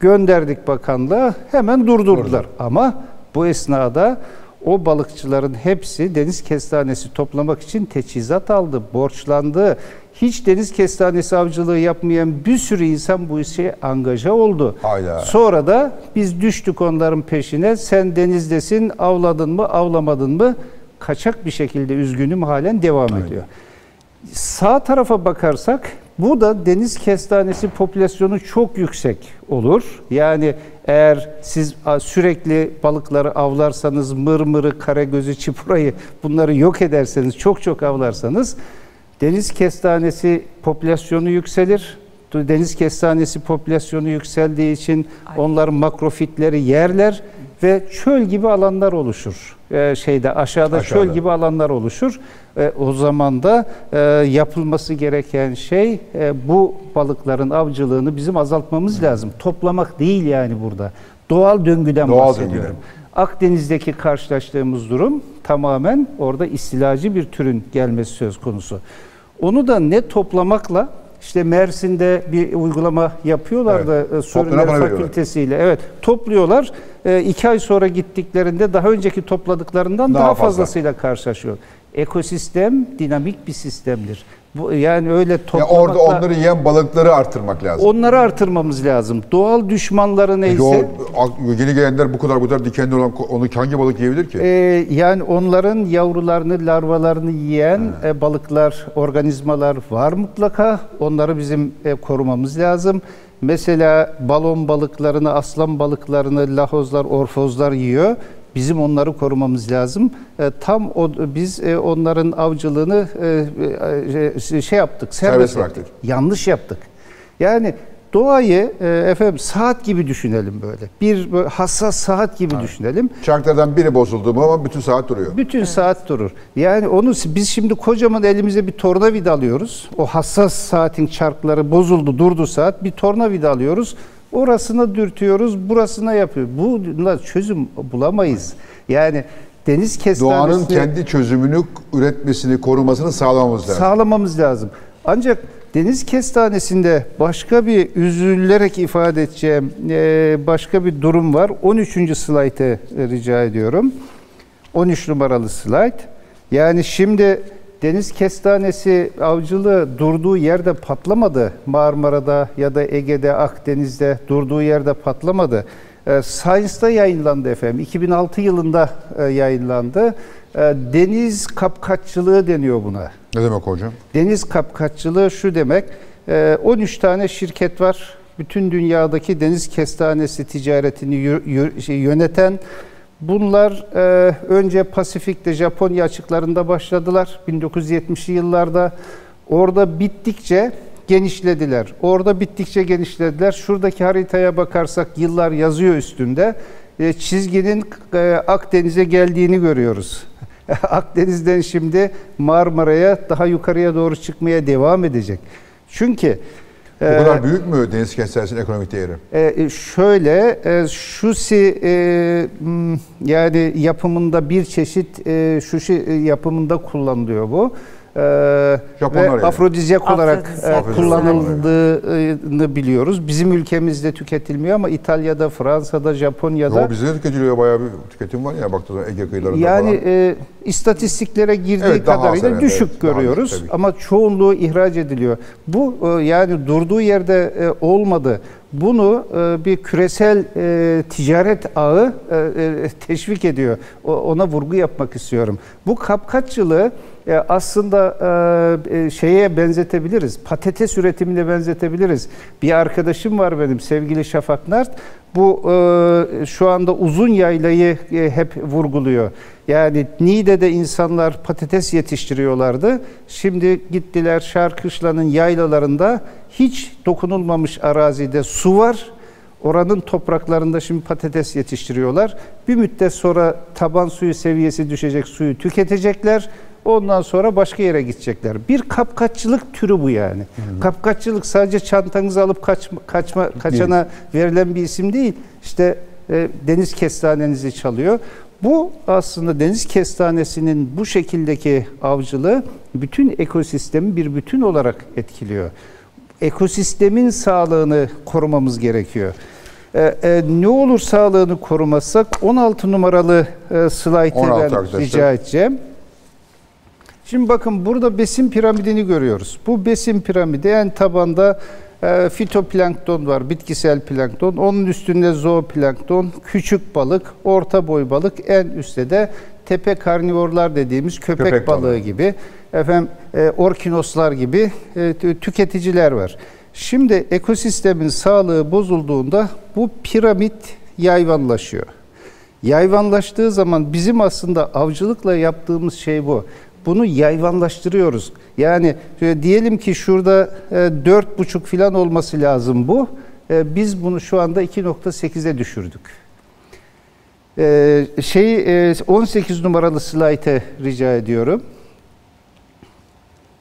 gönderdik bakanlığa hemen durdurdular. Ama bu esnada o balıkçıların hepsi deniz kestanesi toplamak için teçhizat aldı, borçlandı. Hiç deniz kestanesi avcılığı yapmayan bir sürü insan bu işe angaja oldu. Hayda. Sonra da biz düştük onların peşine. Sen denizdesin, avladın mı, avlamadın mı? Kaçak bir şekilde üzgünüm halen devam ediyor. Sağ tarafa bakarsak bu da deniz kestanesi popülasyonu çok yüksek olur. Yani eğer siz sürekli balıkları avlarsanız, mırmırı, karagözü, çipurayı bunları yok ederseniz, çok çok avlarsanız deniz kestanesi popülasyonu yükselir. Deniz kestanesi popülasyonu yükseldiği için onların makrofitleri yerler ve çöl gibi alanlar oluşur. Ee, şeyde aşağıda, Aşağıda. çöl gibi alanlar oluşur. Ee, o zaman da e, yapılması gereken şey e, bu balıkların avcılığını bizim azaltmamız lazım. Toplamak değil yani burada. Doğal döngüden Doğal bahsediyorum. döngüden. Akdeniz'deki karşılaştığımız durum tamamen orada istilacı bir türün gelmesi söz konusu. Onu da ne toplamakla işte Mersin'de bir uygulama yapıyorlar Evet. da e, Sorunlar. Fakültesiyle. Evet topluyorlar. E, iki ay sonra gittiklerinde daha önceki topladıklarından Daha daha, fazla. fazlasıyla karşılaşıyor. Ekosistem dinamik bir sistemdir. Bu, yani öyle Ya toplamakla orada onları yiyen balıkları artırmak lazım. onları artırmamız lazım. Doğal düşmanları neyse. Peki o ak- yeni gelenler bu kadar bu kadar dikenli olan onu hangi balık yiyebilir ki? Ee, yani onların yavrularını, larvalarını yiyen e, balıklar, organizmalar var mutlaka. Onları bizim e, korumamız lazım. Mesela balon balıklarını, aslan balıklarını lahozlar, orfozlar yiyor. Bizim onları korumamız lazım. E, tam o, biz e, onların avcılığını e, şey yaptık, serbest, bıraktık. Yanlış yaptık. Yani doğayı e, efendim saat gibi düşünelim böyle. Bir böyle hassas saat gibi düşünelim. Çarklardan biri bozuldu mu ama bütün saat duruyor. Bütün saat durur. Yani onu biz şimdi kocaman elimize bir tornavida alıyoruz. O hassas saatin çarkları bozuldu, durdu saat. Bir tornavida alıyoruz. Orasına dürtüyoruz, burasına yapıyor. Bunlar çözüm bulamayız. Yani deniz kestanesi Doğanın kendi çözümünü üretmesini, korumasını sağlamamız lazım. sağlamamız lazım. Ancak deniz kestanesinde başka bir üzülerek ifade edeceğim e, başka bir durum var. 13. slaytı rica ediyorum. 13 numaralı slayt. Yani şimdi deniz kestanesi avcılığı durduğu yerde patlamadı. Marmara'da ya da Ege'de, Akdeniz'de durduğu yerde patlamadı. E, Science'da yayınlandı efendim. 2006 yılında e, yayınlandı. E, deniz kapkaççılığı deniyor buna. Ne demek hocam? Deniz kapkaççılığı şu demek. e, 13 tane şirket var. Bütün dünyadaki deniz kestanesi ticaretini şey, yöneten. Bunlar e, önce Pasifik'te Japonya açıklarında başladılar 1970'li yıllarda. Orada bittikçe genişlediler. Orada bittikçe genişlediler. Şuradaki haritaya bakarsak yıllar yazıyor üstünde. E, çizginin e, Akdeniz'e geldiğini görüyoruz. Akdeniz'den şimdi Marmara'ya daha yukarıya doğru çıkmaya devam edecek. Çünkü Bu e, kadar büyük mü deniz kestanesi'nin ekonomik değeri? e, şöyle e, şusi e, yani yapımında bir çeşit e, şuşi e, yapımında kullanılıyor bu. E, Japonlar ve yani. afrodizyak olarak Afrodizyak. e, Afrodizyak. kullanıldığını biliyoruz. Bizim ülkemizde tüketilmiyor ama İtalya'da, Fransa'da, Japonya'da Yo bizde de tüketiliyor bayağı bir tüketim var ya baktığınızda Ege kıyılarında yani falan. e, istatistiklere girdiği Evet, kadarıyla herhalde, düşük evet, daha görüyoruz düşük tabii. ama çoğunluğu ihraç ediliyor. Bu e, yani durduğu yerde e, olmadı. Bunu e, bir küresel e, ticaret ağı e, teşvik ediyor. Ona vurgu yapmak istiyorum. Bu kapkaççılığı aslında şeye benzetebiliriz. Patates üretimine benzetebiliriz. Bir arkadaşım var benim sevgili Şafak Nart. Bu şu anda uzun yaylayı hep vurguluyor. Yani Niğde'de insanlar patates yetiştiriyorlardı. Şimdi gittiler Şarkışla'nın yaylalarında hiç dokunulmamış arazide su var. Oranın topraklarında şimdi patates yetiştiriyorlar. Bir müddet sonra taban suyu seviyesi düşecek, suyu tüketecekler. Ondan sonra başka yere gidecekler. Bir kapkaççılık türü bu yani. Kapkaççılık sadece çantanızı alıp kaçma, kaçma kaçana verilen bir isim değil. İşte e, deniz kestanenizi çalıyor. Bu aslında deniz kestanesinin bu şekildeki avcılığı bütün ekosistemi bir bütün olarak etkiliyor. Ekosistemin sağlığını korumamız gerekiyor. Ee, e, ne olur sağlığını korumazsak 16 numaralı e, slaytı 16 ben arkadaşlar. rica edeceğim. Şimdi bakın burada besin piramidini görüyoruz. Bu besin piramidi en tabanda e, fitoplankton var, bitkisel plankton. Onun üstünde zooplankton, küçük balık, orta boy balık, en üstte de tepe karnivorlar dediğimiz köpek, Köpek balığı. balığı gibi, efendim e, orkinoslar gibi e, tü- tüketiciler var. Şimdi ekosistemin sağlığı bozulduğunda bu piramit yayvanlaşıyor. Yayvanlaştığı zaman bizim aslında avcılıkla yaptığımız şey bu. Bunu yayvanlaştırıyoruz. Yani e, diyelim ki şurada e, dört buçuk filan olması lazım bu. E, biz bunu şu anda 2.8'e düşürdük. E, şey e, 18 numaralı slaytı rica ediyorum.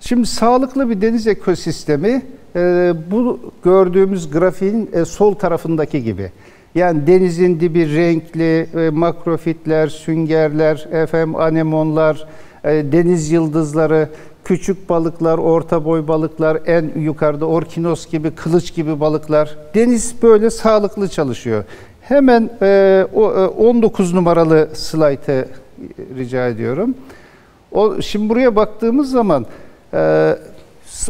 Şimdi sağlıklı bir deniz ekosistemi e, bu gördüğümüz grafiğin e, sol tarafındaki gibi. Yani denizin dibi renkli, e, makrofitler, süngerler, efendim anemonlar, e, deniz yıldızları, küçük balıklar, orta boy balıklar, en yukarıda orkinos gibi, kılıç gibi balıklar. Deniz böyle sağlıklı çalışıyor. Hemen e, o, e, 19 numaralı slaytı rica ediyorum. O, şimdi buraya baktığımız zaman e,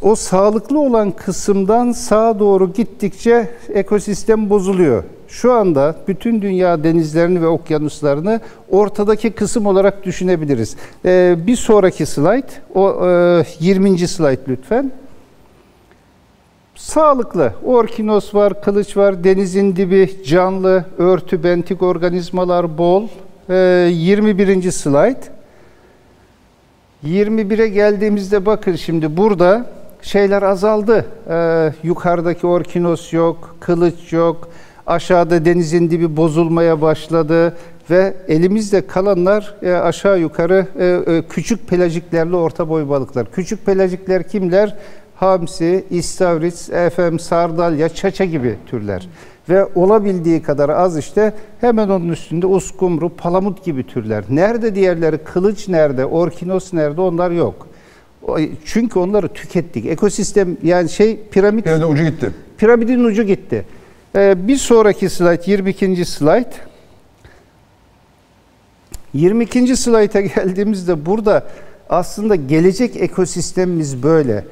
o sağlıklı olan kısımdan sağa doğru gittikçe ekosistem bozuluyor. Şu anda bütün dünya denizlerini ve okyanuslarını ortadaki kısım olarak düşünebiliriz. E, bir sonraki slide, o e, 20. slide lütfen. Sağlıklı. Orkinos var, kılıç var, denizin dibi canlı, örtü, bentik organizmalar bol. E, 21. slide. 21'e geldiğimizde bakın şimdi burada şeyler azaldı. Ee, yukarıdaki orkinos yok, kılıç yok. Aşağıda denizin dibi bozulmaya başladı ve elimizde kalanlar e, aşağı yukarı e, e, küçük pelajiklerle orta boy balıklar. Küçük pelajikler kimler? Hamsi, istavrit, efendim sardalya, çaça gibi türler. Ve olabildiği kadar az işte hemen onun üstünde uskumru, palamut gibi türler. Nerede diğerleri? Kılıç nerede? Orkinos nerede? Onlar yok. Çünkü onları tükettik. Ekosistem yani şey piramit Piramidin ucu gitti. piramidin ucu gitti. Ee, bir sonraki slide 22. slide. 22. slayta geldiğimizde burada aslında gelecek ekosistemimiz böyle.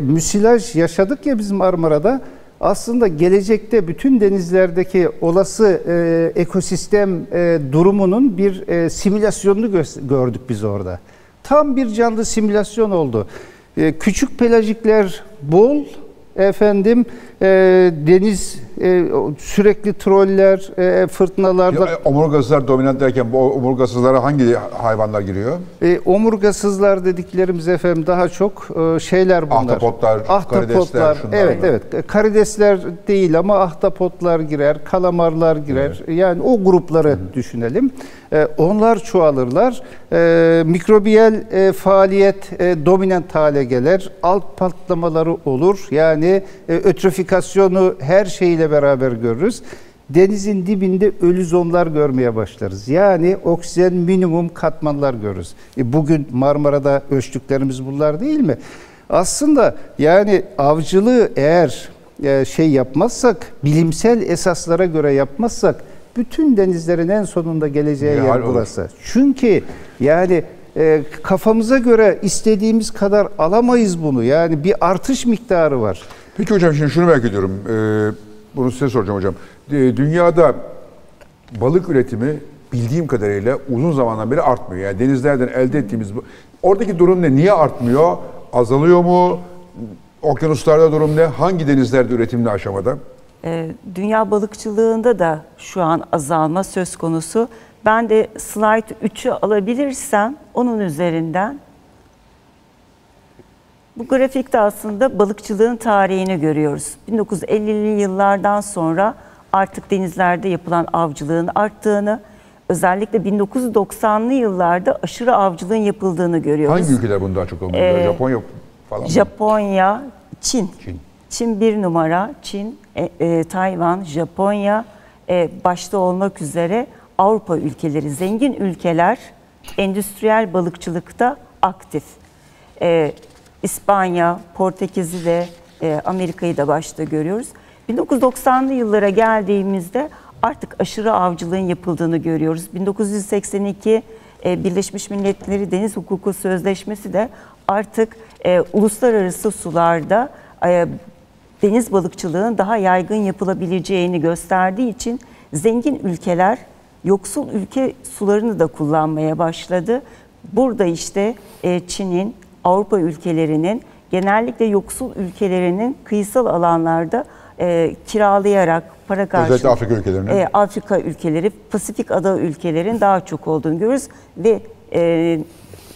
Müsilaj yaşadık ya biz Marmara'da. Aslında gelecekte bütün denizlerdeki olası e, ekosistem e, durumunun bir e, simülasyonunu gö- gördük biz orada. Tam bir canlı simülasyon oldu. E, küçük pelajikler bol, efendim e, deniz e, sürekli troller, e, fırtınalarda Ya, Omurgasızlar dominant derken bu omurgasızlara hangi hayvanlar giriyor? E, omurgasızlar dediklerimiz efendim daha çok e, şeyler bunlar. Ahtapotlar, karidesler, şunlar. Evet evet. E, Karidesler değil ama ahtapotlar girer, kalamarlar girer. Yani o grupları düşünelim. E, onlar çoğalırlar. E, mikrobiyel e, faaliyet dominant hale gelir. Alt patlamaları olur. Yani ötrofikasyonu her şeyle beraber görürüz denizin dibinde ölü zonlar görmeye başlarız. Yani oksijen minimum katmanlar görürüz. Bugün Marmara'da ölçtüklerimiz bunlar değil mi? Aslında yani avcılığı eğer şey yapmazsak, bilimsel esaslara göre yapmazsak bütün denizlerin en sonunda geleceği hal yer olur? burası. Çünkü yani e, kafamıza göre istediğimiz kadar alamayız bunu. Yani bir artış miktarı var. Peki hocam şimdi şunu merak ediyorum. Ee, bunu size soracağım hocam. Ee, dünyada balık üretimi bildiğim kadarıyla uzun zamandan beri artmıyor. Yani denizlerden elde ettiğimiz bu. Oradaki durum ne? Niye artmıyor? Azalıyor mu? Okyanuslarda durum ne? Hangi denizlerde üretim ne aşamada? Ee, Dünya balıkçılığında da şu an azalma söz konusu. Ben de slide 3'ü alabilirsem onun üzerinden bu grafikte aslında balıkçılığın tarihini görüyoruz. 1950'li yıllardan sonra artık denizlerde yapılan avcılığın arttığını, özellikle 1990'lı yıllarda aşırı avcılığın yapıldığını görüyoruz. Hangi ülkeler bunu daha çok kullanıyor? Ee, Japonya falan mı? Japonya, Çin. Çin. Çin bir numara, Çin, e, e, Tayvan, Japonya e, başta olmak üzere Avrupa ülkeleri, zengin ülkeler endüstriyel balıkçılıkta aktif. E, İspanya, Portekiz'i de e, Amerika'yı da başta görüyoruz. 1990'lı yıllara geldiğimizde artık aşırı avcılığın yapıldığını görüyoruz. 1982 e, Birleşmiş Milletleri Deniz Hukuku Sözleşmesi de artık e, uluslararası sularda e, deniz balıkçılığının daha yaygın yapılabileceğini gösterdiği için zengin ülkeler yoksul ülke sularını da kullanmaya başladı. Burada işte e, Çin'in, Avrupa ülkelerinin genellikle yoksul ülkelerinin kıyısal alanlarda e, kiralayarak para karşılığı Özellikle Afrika ülkelerinin. e, Afrika ülkeleri, Pasifik ada ülkelerin daha çok olduğunu görürüz ve e,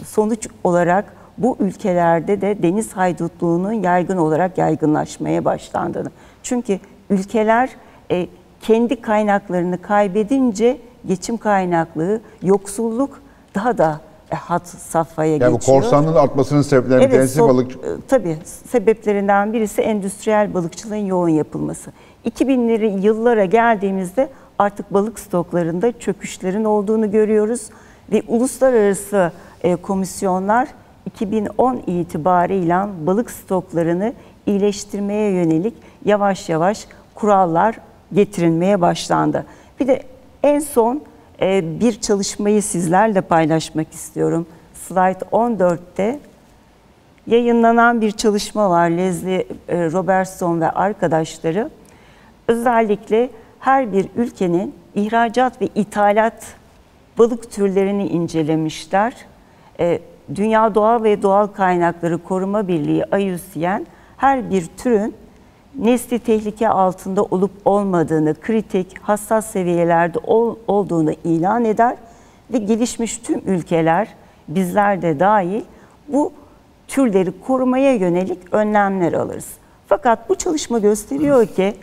sonuç olarak bu ülkelerde de deniz haydutluğunun yaygın olarak yaygınlaşmaya başlandığını. Çünkü ülkeler e, kendi kaynaklarını kaybedince geçim kaynaklığı, yoksulluk daha da e, hat safhaya Yani geçiyor. korsanlığın artmasının sebeplerinden tanesi so- balık. e, Tabii sebeplerinden birisi endüstriyel balıkçılığın yoğun yapılması. 2000'leri yıllara geldiğimizde artık balık stoklarında çöküşlerin olduğunu görüyoruz ve uluslararası e, komisyonlar 2010 itibariyle balık stoklarını iyileştirmeye yönelik yavaş yavaş kurallar getirilmeye başlandı. Bir de en son e, bir çalışmayı sizlerle paylaşmak istiyorum. Slide 14'te yayınlanan bir çalışma var. Leslie e, Robertson ve arkadaşları özellikle her bir ülkenin ihracat ve ithalat balık türlerini incelemişler. Dünya Doğa ve Doğal Kaynakları Koruma Birliği IUCN her bir türün nesli tehlike altında olup olmadığını, kritik, hassas seviyelerde ol- olduğunu ilan eder ve gelişmiş tüm ülkeler, bizler de dahil bu türleri korumaya yönelik önlemler alırız. Fakat bu çalışma gösteriyor ki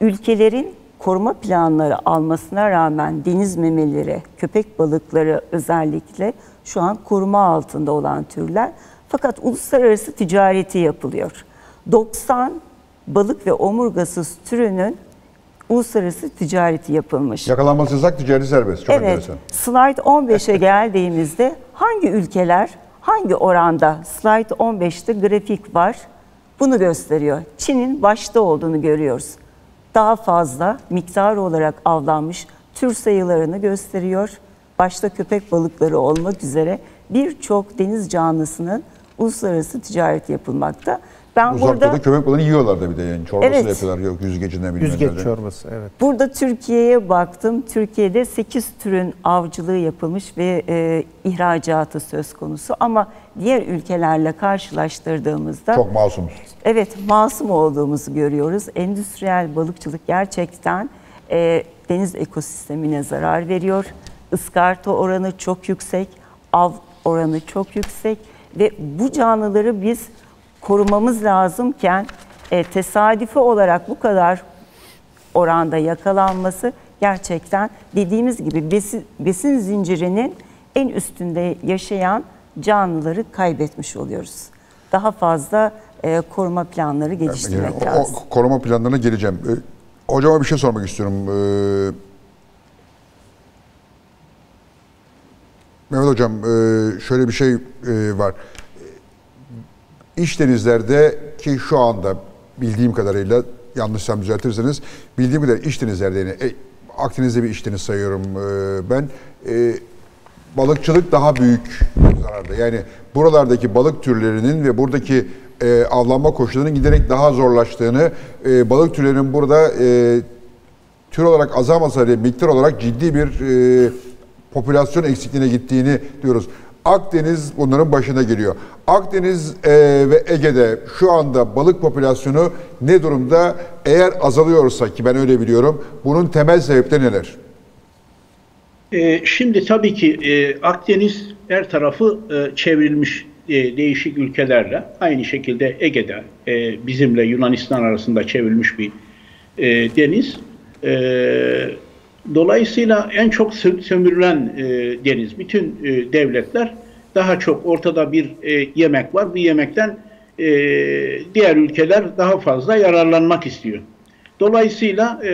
ülkelerin koruma planları almasına rağmen deniz memeleri, köpek balıkları özellikle şu an koruma altında olan türler. Fakat uluslararası ticareti yapılıyor. 90 balık ve omurgasız türünün uluslararası ticareti yapılmış. Yakalanması yasak, ticareti serbest. Çok Evet. enteresan. Slide 15'e geldiğimizde hangi ülkeler hangi oranda slide 15'te grafik var bunu gösteriyor. Çin'in başta olduğunu görüyoruz. Daha fazla miktar olarak avlanmış tür sayılarını gösteriyor. Başta köpek balıkları olmak üzere birçok deniz canlısının uluslararası ticareti yapılmakta. Ben Uzakta burada da köpek balığını yiyorlar da bir de yani. Çorbasını Evet. yapıyorlar. Yok yüzgecinden bilmem Yüzgeç nereden. çorbası evet. Burada Türkiye'ye baktım. Türkiye'de 8 türün avcılığı yapılmış ve e, ihracatı söz konusu. Ama diğer ülkelerle karşılaştırdığımızda Çok masumuz. evet masum olduğumuzu görüyoruz. Endüstriyel balıkçılık gerçekten e, deniz ekosistemine zarar veriyor. Iskarta oranı çok yüksek, av oranı çok yüksek ve bu canlıları biz korumamız lazımken e, tesadüfi olarak bu kadar oranda yakalanması gerçekten dediğimiz gibi besin, besin zincirinin en üstünde yaşayan canlıları kaybetmiş oluyoruz. Daha fazla e, koruma planları geliştirmek Yani o, lazım. o koruma planlarına geleceğim. Ee, hocama bir şey sormak istiyorum. Ee, Mehmet Hocam e, şöyle bir şey e, var. İç denizlerde ki şu anda bildiğim kadarıyla yanlışsam düzeltirseniz bildiğim kadarıyla iç denizlerde yani e, Akdeniz'de bir iç deniz sayıyorum ben. Balıkçılık daha büyük zararda. Yani buralardaki balık türlerinin ve buradaki e, avlanma koşullarının giderek daha zorlaştığını, e, balık türlerinin burada e, tür olarak azalmasa bile miktar olarak ciddi bir e, popülasyon eksikliğine gittiğini diyoruz. Akdeniz bunların başına geliyor. Akdeniz e, ve Ege'de şu anda balık popülasyonu ne durumda? Eğer azalıyorsa ki ben öyle biliyorum, bunun temel sebepleri neler? Ee, şimdi tabii ki e, Akdeniz her tarafı e, çevrilmiş e, değişik ülkelerle. Aynı şekilde Ege'de e, bizimle Yunanistan arasında çevrilmiş bir e, deniz. E, dolayısıyla en çok sö- sömürülen e, deniz. Bütün e, devletler daha çok ortada bir e, yemek var. Bu yemekten e, diğer ülkeler daha fazla yararlanmak istiyor. Dolayısıyla e,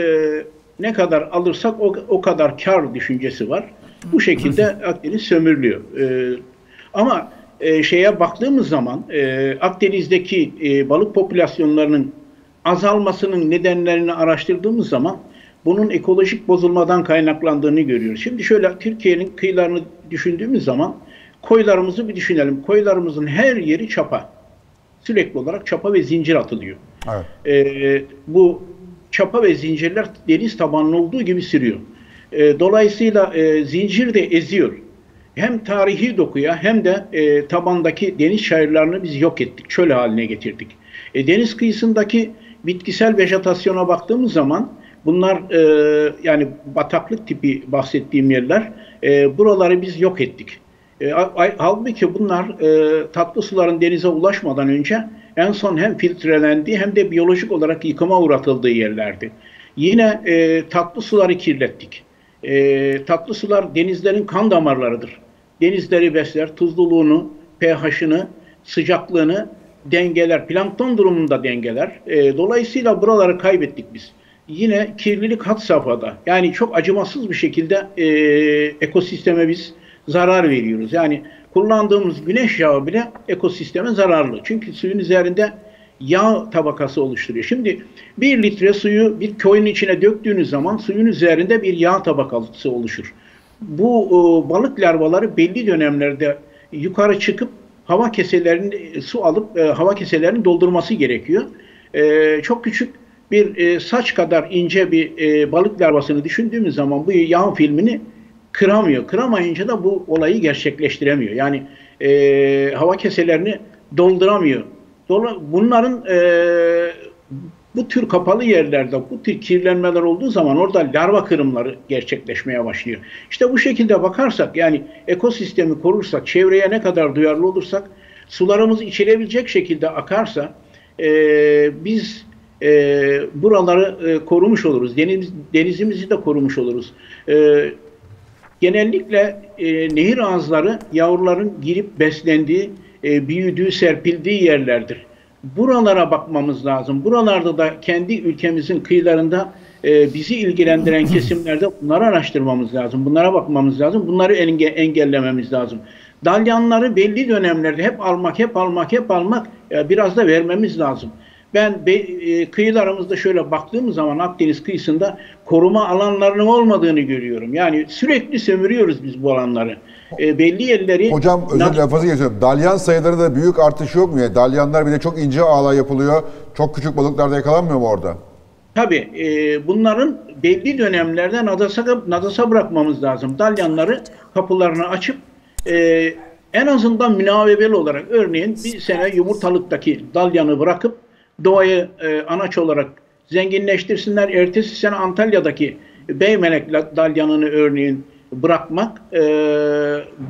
ne kadar alırsak o, o kadar kar düşüncesi var. Bu şekilde Akdeniz sömürülüyor. E, ama e, şeye baktığımız zaman e, Akdeniz'deki e, balık popülasyonlarının azalmasının nedenlerini araştırdığımız zaman bunun ekolojik bozulmadan kaynaklandığını görüyoruz. Şimdi şöyle Türkiye'nin kıyılarını düşündüğümüz zaman koylarımızı bir düşünelim. Koylarımızın her yeri çapa. Sürekli olarak çapa ve zincir atılıyor. Evet. Ee, bu çapa ve zincirler deniz tabanlı olduğu gibi sürüyor. Ee, dolayısıyla e, zincir de eziyor. Hem tarihi dokuya hem de e, tabandaki deniz şairlerini biz yok ettik, çöl haline getirdik. E, deniz kıyısındaki bitkisel vejetasyona baktığımız zaman bunlar e, yani bataklık tipi bahsettiğim yerler, e, buraları biz yok ettik. E, halbuki bunlar e, tatlı suların denize ulaşmadan önce en son hem filtrelendiği hem de biyolojik olarak yıkıma uğratıldığı yerlerdi. Yine e, tatlı suları kirlettik. E, tatlı sular denizlerin kan damarlarıdır. Denizleri besler, tuzluluğunu, pH'ını, sıcaklığını dengeler, plankton durumunda dengeler. E, dolayısıyla buraları kaybettik biz. Yine kirlilik had safhada. Yani çok acımasız bir şekilde e, ekosisteme biz zarar veriyoruz. Yani kullandığımız güneş yağı bile ekosisteme zararlı. Çünkü suyun üzerinde yağ tabakası oluşturuyor. Şimdi bir litre suyu bir koyun içine döktüğünüz zaman suyun üzerinde bir yağ tabakası oluşur. Bu e, balık larvaları belli dönemlerde yukarı çıkıp hava keselerini su alıp e, hava keselerini doldurması gerekiyor. E, çok küçük bir e, saç kadar ince bir e, balık larvasını düşündüğümüz zaman bu yağ filmini kıramıyor. Kıramayınca da bu olayı gerçekleştiremiyor. Yani e, hava keselerini dolduramıyor. Dola, bunların e, bu tür kapalı yerlerde bu tür kirlenmeler olduğu zaman orada larva kırımları gerçekleşmeye başlıyor. İşte bu şekilde bakarsak yani ekosistemi korursak, çevreye ne kadar duyarlı olursak, sularımız içilebilecek şekilde akarsa e, biz e, buraları e, korumuş oluruz. Deniz, denizimizi de korumuş oluruz. E, genellikle e, nehir ağızları yavruların girip beslendiği, e, büyüdüğü, serpildiği yerlerdir. Buralara bakmamız lazım. Buralarda da kendi ülkemizin kıyılarında e, bizi ilgilendiren kesimlerde bunları araştırmamız lazım. Bunlara bakmamız lazım. Bunları enge engellememiz lazım. Dalyanları belli dönemlerde hep almak, hep almak, hep almak e, biraz da vermemiz lazım. Ben be, e, kıyılarımızda şöyle baktığım zaman Akdeniz kıyısında koruma alanlarının olmadığını görüyorum. Yani sürekli sömürüyoruz biz bu alanları. E, belli yerleri... Hocam özür Na- lafınızı geçiyorum. Dalyan sayıları da büyük artış yok mu ya? Dalyanlar bir de çok ince ağlar yapılıyor. Çok küçük balıklar da yakalanmıyor mu orada? Tabii e, bunların belli dönemlerde nadasa, nadasa bırakmamız lazım. Dalyanları kapılarını açıp e, en azından münavebeli olarak örneğin bir sene yumurtalıktaki dalyanı bırakıp doğayı e, anaç olarak zenginleştirsinler. Ertesi sene Antalya'daki Beymelek dalyanını örneğin bırakmak e,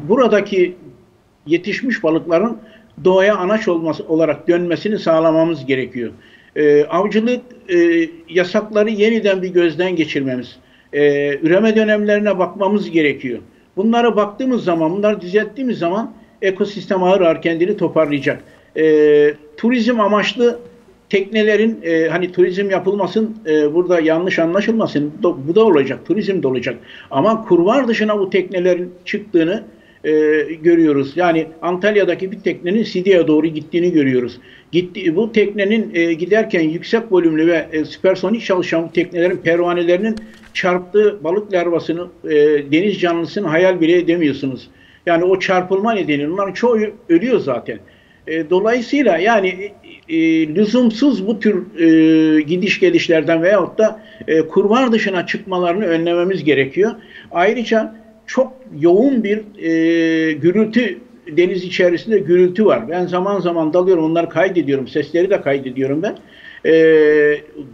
buradaki yetişmiş balıkların doğaya anaç olması olarak dönmesini sağlamamız gerekiyor. Ee, avcılık e, yasakları yeniden bir gözden geçirmemiz, e, üreme dönemlerine bakmamız gerekiyor. Bunlara baktığımız zaman, bunları düzelttiğimiz zaman ekosistem ağır ağır kendini toparlayacak. E, turizm amaçlı teknelerin e, hani turizm yapılmasın e, burada yanlış anlaşılmasın bu da olacak turizm de olacak ama kurvar dışına bu teknelerin çıktığını e, görüyoruz. Yani Antalya'daki bir teknenin Sidi'ye doğru gittiğini görüyoruz. Gitti, bu teknenin e, giderken yüksek volümlü ve e, süpersonik çalışan bu teknelerin pervanelerinin çarptığı balık larvasını e, deniz canlısını hayal bile edemiyorsunuz. Yani o çarpılma nedeniyle onların çoğu ölüyor zaten. E, dolayısıyla yani e, lüzumsuz bu tür e, gidiş gelişlerden veyahut da e, kurvar dışına çıkmalarını önlememiz gerekiyor. Ayrıca çok yoğun bir e, gürültü deniz içerisinde gürültü var. Ben zaman zaman dalıyorum onları kaydediyorum. Sesleri de kaydediyorum ben. E,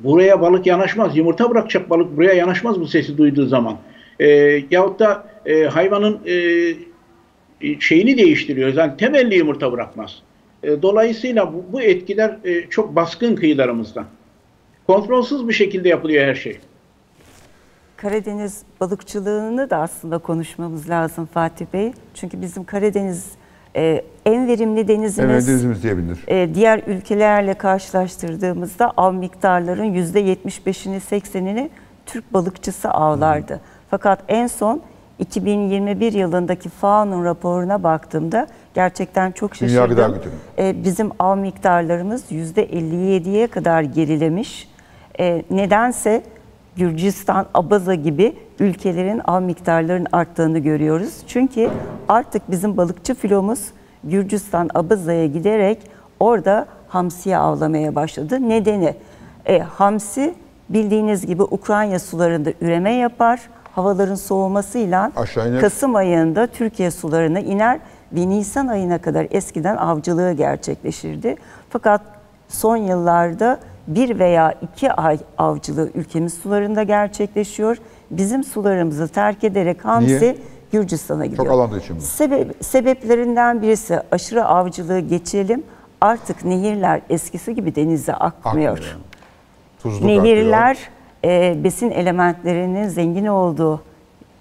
buraya balık yanaşmaz. Yumurta bırakacak balık buraya yanaşmaz bu sesi duyduğu zaman. E, yahut da e, hayvanın e, şeyini değiştiriyor. Yani temelli yumurta bırakmaz. E, dolayısıyla bu, bu etkiler e, çok baskın kıyılarımızda. Kontrolsüz bir şekilde yapılıyor her şey. Karadeniz balıkçılığını da aslında konuşmamız lazım Fatih Bey. Çünkü bizim Karadeniz e, en verimli denizimiz. Evet denizimiz diyebilir. E, diğer ülkelerle karşılaştırdığımızda av miktarların %75'ini 80'ini Türk balıkçısı avlardı. Fakat en son 2021 yılındaki FAO'nun raporuna baktığımda gerçekten çok Dünya şaşırdım. Gıda Gütümü. E, bizim av miktarlarımız %57'ye kadar gerilemiş. E, nedense Gürcistan, Abaza gibi ülkelerin av miktarlarının arttığını görüyoruz. Çünkü artık bizim balıkçı filomuz Gürcistan, Abaza'ya giderek orada hamsiye avlamaya başladı. Nedeni e, hamsi bildiğiniz gibi Ukrayna sularında üreme yapar. Havaların soğumasıyla. Kasım ayında Türkiye sularına iner ve Nisan ayına kadar eskiden avcılığı gerçekleşirdi. Fakat son yıllarda bir veya iki ay avcılığı ülkemiz sularında gerçekleşiyor. Bizim sularımızı terk ederek hamsi Niye? Gürcistan'a gidiyor. alandığı için mi? Sebep, sebeplerinden birisi aşırı avcılığı geçelim. Artık nehirler eskisi gibi denize akmıyor. Akmıyor. Tuzluk Nehirler e, besin elementlerinin zengin olduğu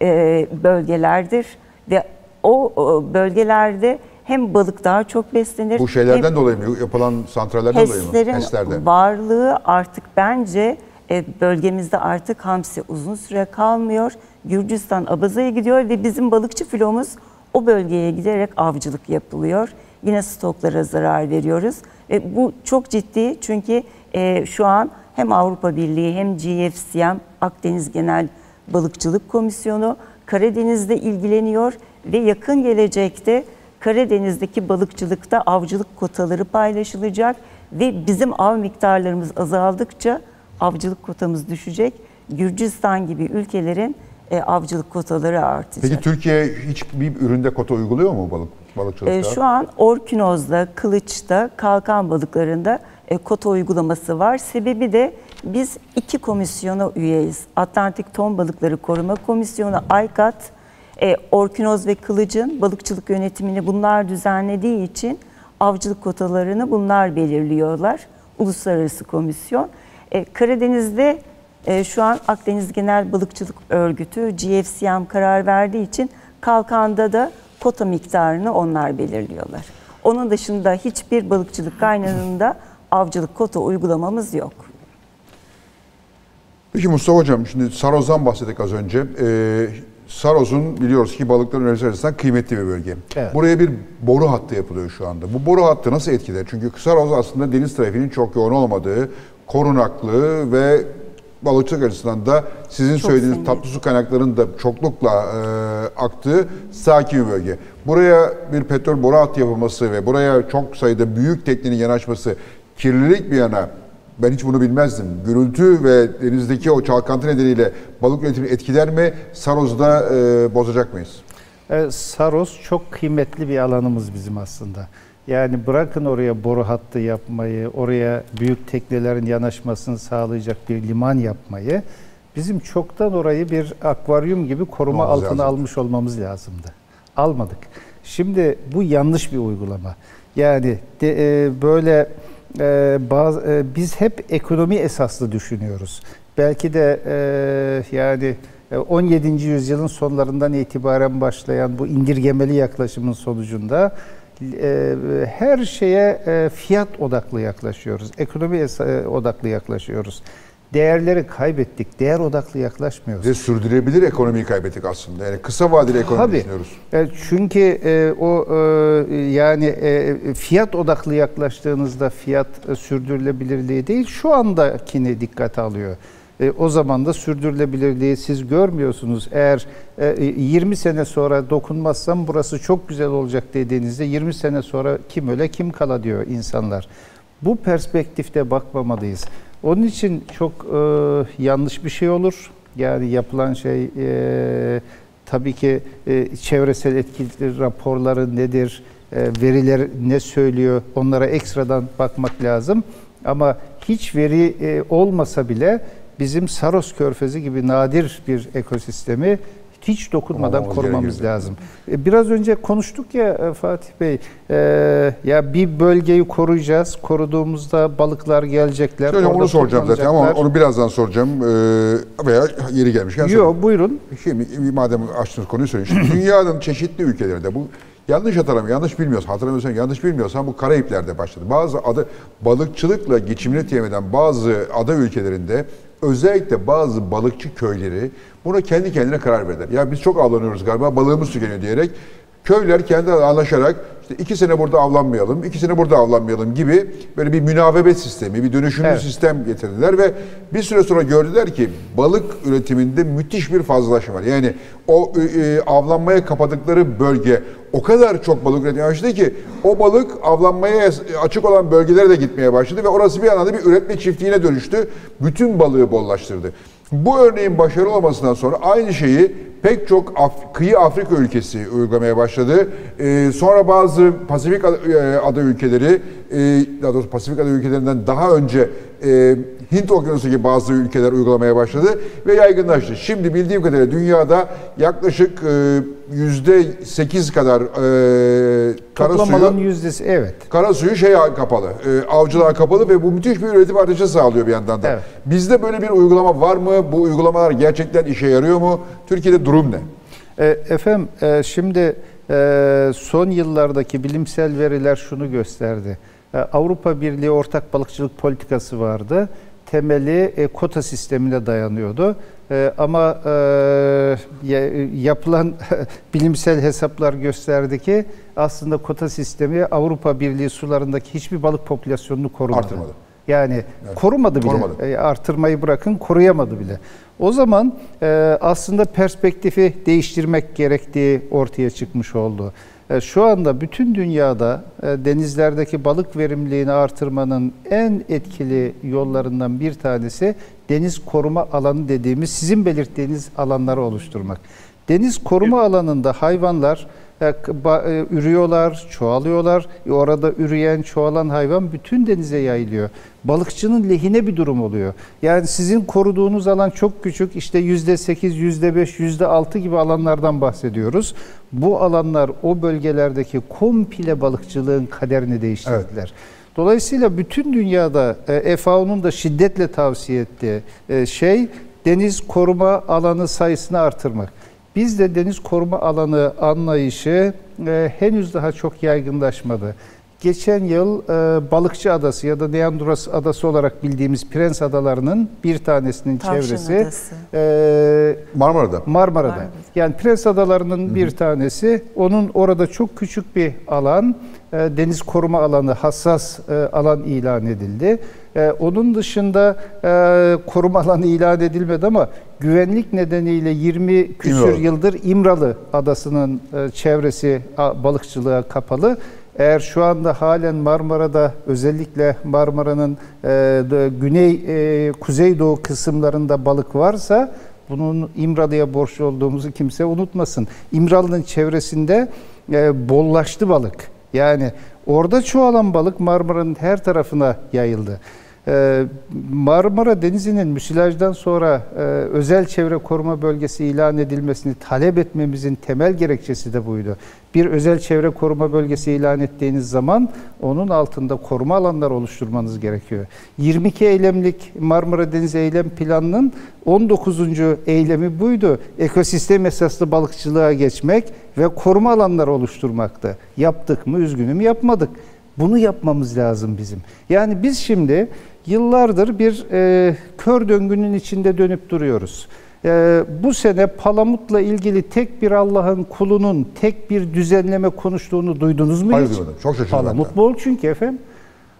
e, bölgelerdir ve o, bölgelerde hem balık daha çok beslenir. Bu şeylerden hem dolayı mı? Yapılan santrallerden dolayı mı? HES'lerden. varlığı artık bence e, bölgemizde artık hamsi uzun süre kalmıyor. Gürcistan Abaza'ya gidiyor ve bizim balıkçı filomuz o bölgeye giderek avcılık yapılıyor. Yine stoklara zarar veriyoruz. Ve bu çok ciddi çünkü e, şu an hem Avrupa Birliği hem GFCM Akdeniz Genel Balıkçılık Komisyonu Karadeniz'de ilgileniyor ve yakın gelecekte Karadeniz'deki balıkçılıkta avcılık kotaları paylaşılacak ve bizim av miktarlarımız azaldıkça avcılık kotamız düşecek. Gürcistan gibi ülkelerin e, avcılık kotaları artacak. Peki Türkiye hiç bir üründe kota uyguluyor mu balık balıkçılıkta? E, şu an orkinozda, kılıçta, kalkan balıklarında e, kota uygulaması var. Sebebi de biz iki komisyona üyeyiz. Atlantik Ton Balıkları Koruma Komisyonu, AYKAT, e, orkinoz ve kılıcın balıkçılık yönetimini bunlar düzenlediği için avcılık kotalarını bunlar belirliyorlar. Uluslararası komisyon. E, Karadeniz'de e, şu an Akdeniz Genel Balıkçılık Örgütü GFCM karar verdiği için kalkanda da kota miktarını onlar belirliyorlar. Onun dışında hiçbir balıkçılık kaynağında avcılık kota uygulamamız yok. Peki Mustafa Hocam şimdi Saroz'dan bahsettik az önce. Ee, Saros'un biliyoruz ki balıkların üretisi açısından kıymetli bir bölge. Evet. Buraya bir boru hattı yapılıyor şu anda. Bu boru hattı nasıl etkiler? Çünkü Saros aslında deniz trafiğinin çok yoğun olmadığı, korunaklı ve balıkçılık açısından da sizin söylediğiniz zengin. tatlı su kaynaklarının da çoklukla e, aktığı sakin bir bölge. Buraya bir petrol boru hattı yapılması ve buraya çok sayıda büyük teknenin yanaşması kirlilik bir yana ben hiç bunu bilmezdim. Gürültü ve denizdeki o çalkantı nedeniyle balık üretimini etkiler mi? Saroz'da e, bozacak mıyız? E, Saros çok kıymetli bir alanımız bizim aslında. Yani bırakın oraya boru hattı yapmayı, oraya büyük teknelerin yanaşmasını sağlayacak bir liman yapmayı. Bizim çoktan orayı bir akvaryum gibi koruma Almamız altına lazım. almış olmamız lazımdı. Almadık. Şimdi bu yanlış bir uygulama. Yani de, e, böyle e, bazı e, biz hep ekonomi esaslı düşünüyoruz. Belki de e, yani e, 17. yüzyılın sonlarından itibaren başlayan bu indirgemeli yaklaşımın sonucunda e, her şeye e, fiyat odaklı yaklaşıyoruz. Ekonomi odaklı yaklaşıyoruz. Değerleri kaybettik. Değer odaklı yaklaşmıyoruz. Ve sürdürülebilir ekonomiyi kaybettik aslında. Yani kısa vadeli ekonomi Tabii. düşünüyoruz. E, çünkü e, o e, yani e, fiyat odaklı yaklaştığınızda fiyat e, sürdürülebilirliği değil şu andakini dikkate alıyor. E, o zaman da sürdürülebilirliği siz görmüyorsunuz. Eğer e, 20 sene sonra dokunmazsam burası çok güzel olacak dediğinizde 20 sene sonra kim öle kim kala diyor insanlar. Bu perspektifte bakmamalıyız. Onun için çok e, yanlış bir şey olur. Yani yapılan şey e, tabii ki e, çevresel etki raporları nedir, e, veriler ne söylüyor onlara ekstradan bakmak lazım. Ama hiç veri e, olmasa bile bizim Saros Körfezi gibi nadir bir ekosistemi hiç dokunmadan Korumamız korumamız lazım. E, Biraz önce konuştuk ya e, Fatih Bey, e, ya bir bölgeyi koruyacağız. Koruduğumuzda balıklar gelecekler. Şöyle onu soracağım zaten ama onu birazdan soracağım. Ee, veya yeri gelmişken. Yok buyurun. Şimdi madem açtınız konuyu söyleyeyim. Şimdi dünyanın çeşitli ülkelerinde bu yanlış hatırlamıyorum, yanlış bilmiyorsam, hatırlamıyorsam yanlış bilmiyorsam bu Karayipler'de başladı. Bazı ada balıkçılıkla geçimini temin eden bazı ada ülkelerinde özellikle bazı balıkçı köyleri buna kendi kendine karar verdiler. Ya biz çok avlanıyoruz galiba balığımız tükeniyor diyerek köyler kendi anlaşarak işte iki sene burada avlanmayalım, iki sene burada avlanmayalım gibi böyle bir münavebet sistemi, bir dönüşümlü Evet. sistem getirdiler ve bir süre sonra gördüler ki balık üretiminde müthiş bir fazlalaşma var. Yani o e, avlanmaya kapadıkları bölge o kadar çok balık üretmeye başladı ki o balık avlanmaya açık olan bölgelere de gitmeye başladı ve orası bir anlamda bir üretme çiftliğine dönüştü. Bütün balığı bollaştırdı. Bu örneğin başarılı olmasından sonra aynı şeyi pek çok Af- kıyı Afrika ülkesi uygulamaya başladı. Ee, sonra bazı Pasifik e, ada ülkeleri, e, daha doğrusu Pasifik ada ülkelerinden daha önce e, Hint Okyanusu'ndaki bazı ülkeler uygulamaya başladı ve yaygınlaştı. Şimdi bildiğim kadarıyla dünyada yaklaşık e, yüzde sekiz kadar e, kara suyu, yüzdesi evet. kara suyu şey kapalı, e, avcılığa kapalı ve bu müthiş bir üretim artışı sağlıyor bir yandan da. Evet. Bizde böyle bir uygulama var mı? Bu uygulamalar gerçekten işe yarıyor mu? Türkiye'de durum ne? E, efendim e, şimdi e, son yıllardaki bilimsel veriler şunu gösterdi. E, Avrupa Birliği ortak balıkçılık politikası vardı. Temeli e, kota sistemine dayanıyordu. E, ama e, ya- yapılan bilimsel hesaplar gösterdi ki aslında kota sistemi Avrupa Birliği sularındaki hiçbir balık popülasyonunu korumadı. Artırmadı. Yani korumadı bile. Korumadı. E, artırmayı bırakın koruyamadı bile. O zaman e, aslında perspektifi değiştirmek gerektiği ortaya çıkmış oldu. E, şu anda bütün dünyada e, denizlerdeki balık verimliliğini artırmanın en etkili yollarından bir tanesi deniz koruma alanı dediğimiz sizin belirttiğiniz alanları oluşturmak. Deniz koruma alanında hayvanlar e, ürüyorlar, çoğalıyorlar. Orada üreyen, çoğalan hayvan bütün denize yayılıyor. Balıkçının lehine bir durum oluyor. Yani sizin koruduğunuz alan çok küçük. İşte yüzde sekiz, yüzde beş, yüzde altı gibi alanlardan bahsediyoruz. Bu alanlar o bölgelerdeki komple balıkçılığın kaderini değiştirdiler. Dolayısıyla bütün dünyada e, FAO'nun da şiddetle tavsiye ettiği e, şey deniz koruma alanı sayısını artırmak. Bizde deniz koruma alanı anlayışı e, henüz daha çok yaygınlaşmadı. Geçen yıl e, Balıkçı Adası ya da Neandros Adası olarak bildiğimiz Prens Adaları'nın bir tanesinin Tavşan çevresi Adası. e, Marmara'da. Marmara'da. Marmara'da. Yani Prens Adaları'nın bir tanesi. Onun orada çok küçük bir alan, e, deniz koruma alanı, hassas e, alan ilan edildi. E, Onun dışında e, koruma alanı ilan edilmedi ama güvenlik nedeniyle 20 küsür İmralı. yıldır İmralı Adası'nın e, çevresi a, balıkçılığa kapalı. Eğer şu anda halen Marmara'da özellikle Marmara'nın e, güney e, kuzeydoğu kısımlarında balık varsa bunun İmralı'ya borçlu olduğumuzu kimse unutmasın. İmralı'nın çevresinde e, bollaştı balık. Yani orada çoğalan balık Marmara'nın her tarafına yayıldı. Ee, Marmara Denizi'nin müsilajdan sonra e, özel çevre koruma bölgesi ilan edilmesini talep etmemizin temel gerekçesi de buydu. Bir özel çevre koruma bölgesi ilan ettiğiniz zaman onun altında koruma alanları oluşturmanız gerekiyor. 22 eylemlik Marmara Denizi Eylem Planı'nın 19. eylemi buydu. Ekosistem esaslı balıkçılığa geçmek ve koruma alanları oluşturmaktı. Yaptık mı? Üzgünüm yapmadık. Bunu yapmamız lazım bizim. Yani biz şimdi yıllardır bir e, kör döngünün içinde dönüp duruyoruz. E, bu sene Palamut'la ilgili tek bir Allah'ın kulunun tek bir düzenleme konuştuğunu duydunuz mu Hayır hiç? duymadım. Çok şaşırdım Palamut bol çünkü efendim.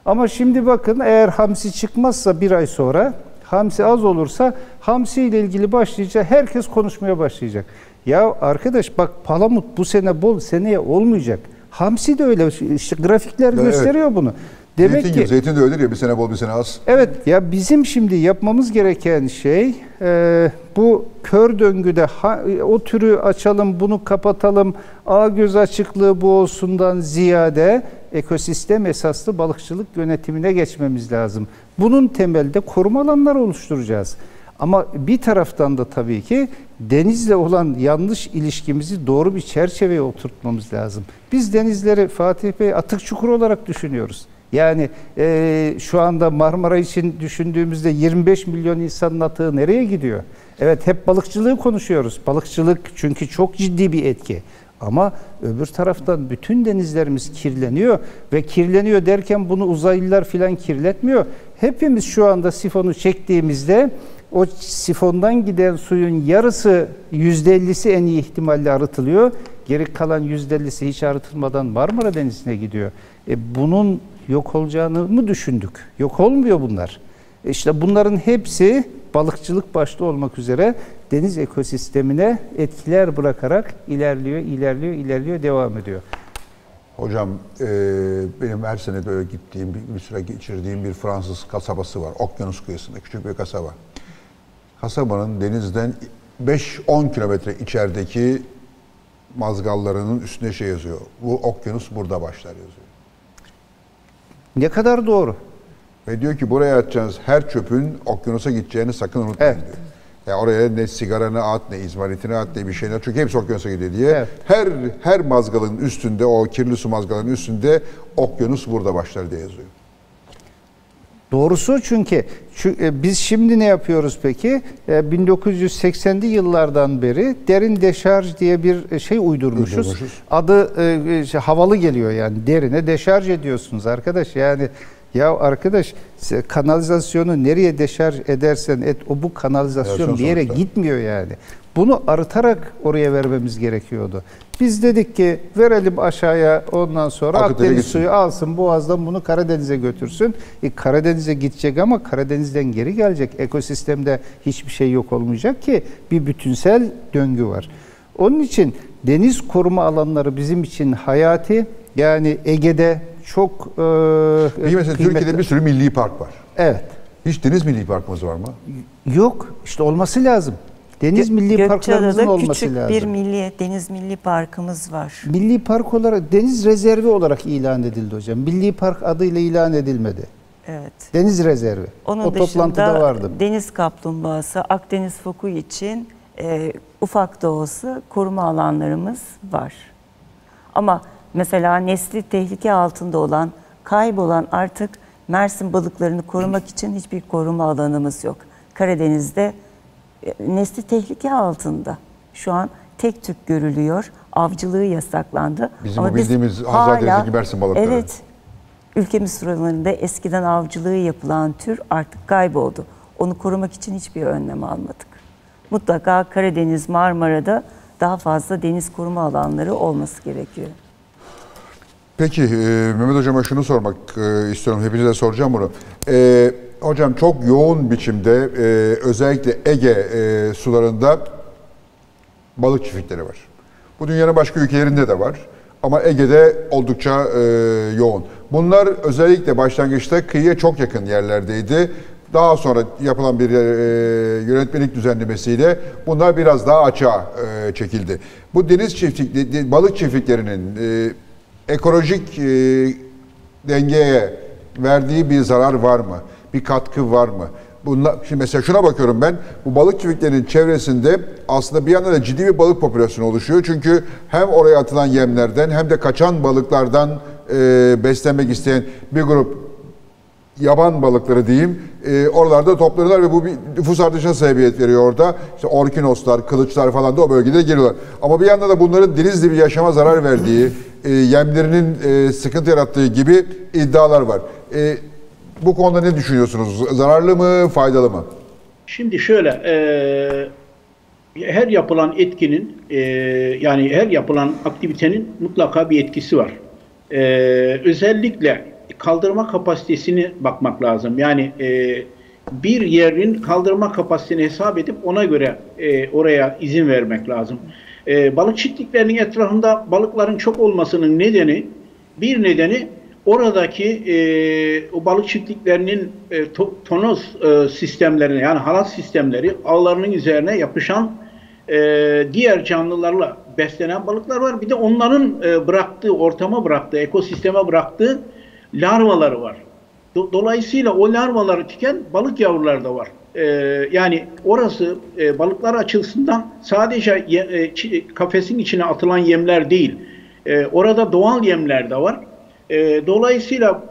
Ama şimdi bakın eğer hamsi çıkmazsa bir ay sonra hamsi az olursa hamsi ile ilgili başlayacak herkes konuşmaya başlayacak. Ya arkadaş bak palamut bu sene bol seneye olmayacak. Hamsi de öyle işte grafikler Evet. gösteriyor bunu. Demek zeytin ki gibi. Zeytin de öyledir ya bir sene bol bir sene az. Evet ya bizim şimdi yapmamız gereken şey e, bu kör döngüde ha- o türü açalım bunu kapatalım ağ göz açıklığı bu olsundan ziyade ekosistem esaslı balıkçılık yönetimine geçmemiz lazım. Bunun temelde koruma alanları oluşturacağız. Ama bir taraftan da tabii ki denizle olan yanlış ilişkimizi doğru bir çerçeveye oturtmamız lazım. Biz denizleri Fatih Bey atık çukur olarak düşünüyoruz. Yani e, şu anda Marmara için düşündüğümüzde 25 milyon insanın atığı nereye gidiyor? Evet hep balıkçılığı konuşuyoruz. Balıkçılık çünkü çok ciddi bir etki. Ama öbür taraftan bütün denizlerimiz kirleniyor ve kirleniyor derken bunu uzaylılar filan kirletmiyor. Hepimiz şu anda sifonu çektiğimizde o sifondan giden suyun yarısı %50'si en iyi ihtimalle arıtılıyor. Geri kalan %50'si hiç arıtılmadan Marmara Denizi'ne gidiyor. E bunun yok olacağını mı düşündük? Yok olmuyor bunlar. E İşte bunların hepsi balıkçılık başta olmak üzere deniz ekosistemine etkiler bırakarak ilerliyor, ilerliyor, ilerliyor, devam ediyor. Hocam e, benim her sene böyle gittiğim, bir, bir süre geçirdiğim bir Fransız kasabası var. Okyanus kıyısında küçük bir kasaba. Kasabanın denizden 5-10 kilometre içerideki mazgallarının üstüne şey yazıyor. Bu okyanus burada başlar yazıyor. Ne kadar doğru. Ve diyor ki buraya atacağınız her çöpün okyanusa gideceğini sakın unutmayın Evet. diyor. Ya oraya ne sigaranı at, ne izmaritini at, ne bir şeyler. Çünkü hepsi okyanusa gidiyor diye. Evet. Her her mazgalın üstünde, o kirli su mazgalının üstünde okyanus burada başlar diye yazıyor. Doğrusu çünkü çü- e, biz şimdi ne yapıyoruz peki? E, 1980'li yıllardan beri derin deşarj diye bir e, şey uydurmuşuz. Uydurmuşuz. Adı e, e, şey, havalı geliyor yani derine deşarj ediyorsunuz arkadaş. Yani ya arkadaş kanalizasyonu nereye deşarj edersen et o bu kanalizasyon bir yere gitmiyor yani. Bunu arıtarak oraya vermemiz gerekiyordu. Biz dedik ki verelim aşağıya ondan sonra Akıtıyla Akdeniz gitsin. suyu alsın Boğaz'dan bunu Karadeniz'e götürsün. E, Karadeniz'e gidecek ama Karadeniz'den geri gelecek. Ekosistemde hiçbir şey yok olmayacak ki bir bütünsel döngü var. Onun için deniz koruma alanları bizim için hayati. Yani Ege'de çok e, Bir mesela kıymetli- Türkiye'de bir sürü milli park var. Evet. Hiç deniz milli parkımız var mı? Yok. işte olması lazım. Deniz Gö- milli parklarımızın Gökçeada'da olması küçük lazım. bir milli deniz milli parkımız var. Milli park olarak deniz rezervi olarak ilan edildi hocam. Milli park adıyla ilan edilmedi. Evet. Deniz rezervi. Onun o toplantıda vardım. deniz kaplumbağası, Akdeniz foku için e, ufak da olsa koruma alanlarımız var. Ama mesela nesli tehlike altında olan, kaybolan artık Mersin balıklarını korumak için hiçbir koruma alanımız yok. Karadeniz'de nesli tehlike altında. Şu an tek tük görülüyor. Avcılığı yasaklandı. Bizim bu bildiğimiz Hazar Denizi'ndeki Mersin balıkları. Evet. ülkemiz suralarında eskiden avcılığı yapılan tür artık kayboldu. Onu korumak için hiçbir önlem almadık. Mutlaka Karadeniz, Marmara'da daha fazla deniz koruma alanları olması gerekiyor. Peki e, Mehmet Hocam'a şunu sormak e, istiyorum. Hepinize soracağım bunu. E, hocam çok yoğun biçimde e, özellikle Ege e, sularında balık çiftlikleri var. Bu dünyanın başka ülkelerinde de var. Ama Ege'de oldukça e, yoğun. Bunlar özellikle başlangıçta kıyıya çok yakın yerlerdeydi. Daha sonra yapılan bir e, yönetmelik düzenlemesiyle bunlar biraz daha açığa e, çekildi. Bu deniz çiftlik, balık çiftliklerinin e, ekolojik e, dengeye verdiği bir zarar var mı? Bir katkı var mı? Bunlar, şimdi mesela şuna bakıyorum ben, bu balık çiftliklerinin çevresinde aslında bir yandan da ciddi bir balık popülasyonu oluşuyor. Çünkü hem oraya atılan yemlerden hem de kaçan balıklardan e, beslenmek isteyen bir grup yaban balıkları diyeyim e, oralarda toplanıyorlar ve bu bir nüfus artışına sebebiyet veriyor orada. İşte orkinoslar, kılıçlar falan da o bölgede geliyorlar. Ama bir yandan da bunların deniz dibi yaşama zarar verdiği, e, yemlerinin e, sıkıntı yarattığı gibi iddialar var. E, bu konuda ne düşünüyorsunuz? Zararlı mı, faydalı mı? Şimdi şöyle, e, her yapılan etkinin, e, yani her yapılan aktivitenin mutlaka bir etkisi var. E, özellikle kaldırma kapasitesini bakmak lazım. Yani e, bir yerin kaldırma kapasitesini hesap edip ona göre e, oraya izin vermek lazım. E, balık çiftliklerinin etrafında balıkların çok olmasının nedeni, bir nedeni oradaki e, o balık çiftliklerinin e, to, tonoz e, sistemlerine yani halat sistemleri ağlarının üzerine yapışan e, diğer canlılarla beslenen balıklar var. Bir de onların e, bıraktığı, ortama bıraktığı, ekosisteme bıraktığı larvaları var. Dolayısıyla o larvaları tüken balık yavruları da var. Ee, yani orası e, balıklar açısından sadece ye, e, kafesin içine atılan yemler değil. E, orada doğal yemler de var. E, dolayısıyla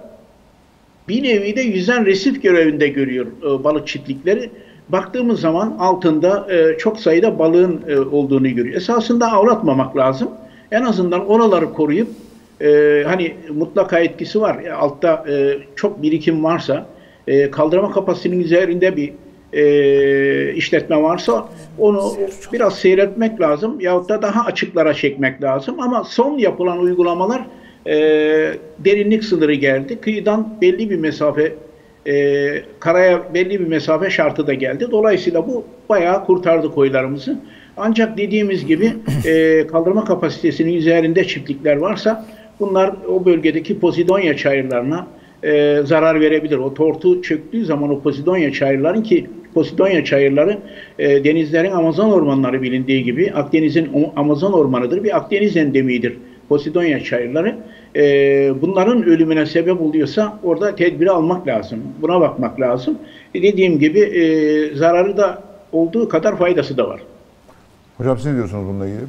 bir nevi de yüzen resif görevinde görüyor e, balık çiftlikleri. Baktığımız zaman altında e, çok sayıda balığın e, olduğunu görüyor. Esasında avlatmamak lazım. En azından oraları koruyup e, hani mutlaka etkisi var. E, altta e, çok birikim varsa, e, kaldırma kapasitenin üzerinde bir e, işletme varsa onu biraz seyretmek lazım yahut da daha açıklara çekmek lazım. Ama son yapılan uygulamalar e, derinlik sınırı geldi. Kıyıdan belli bir mesafe e, karaya belli bir mesafe şartı da geldi. Dolayısıyla bu bayağı kurtardı koylarımızı. Ancak dediğimiz gibi e, kaldırma kapasitesinin üzerinde çiftlikler varsa Bunlar o bölgedeki Posidonya çayırlarına e, zarar verebilir. O tortu çöktüğü zaman o Posidonya çayırların ki Posidonya çayırları e, denizlerin Amazon ormanları bilindiği gibi Akdeniz'in Amazon ormanıdır. Bir Akdeniz endemidir Posidonya çayırları. E, bunların ölümüne sebep oluyorsa orada tedbiri almak lazım. Buna bakmak lazım. E, dediğim gibi e, zararı da olduğu kadar faydası da var. Hocam siz ne diyorsunuz bununla ilgili?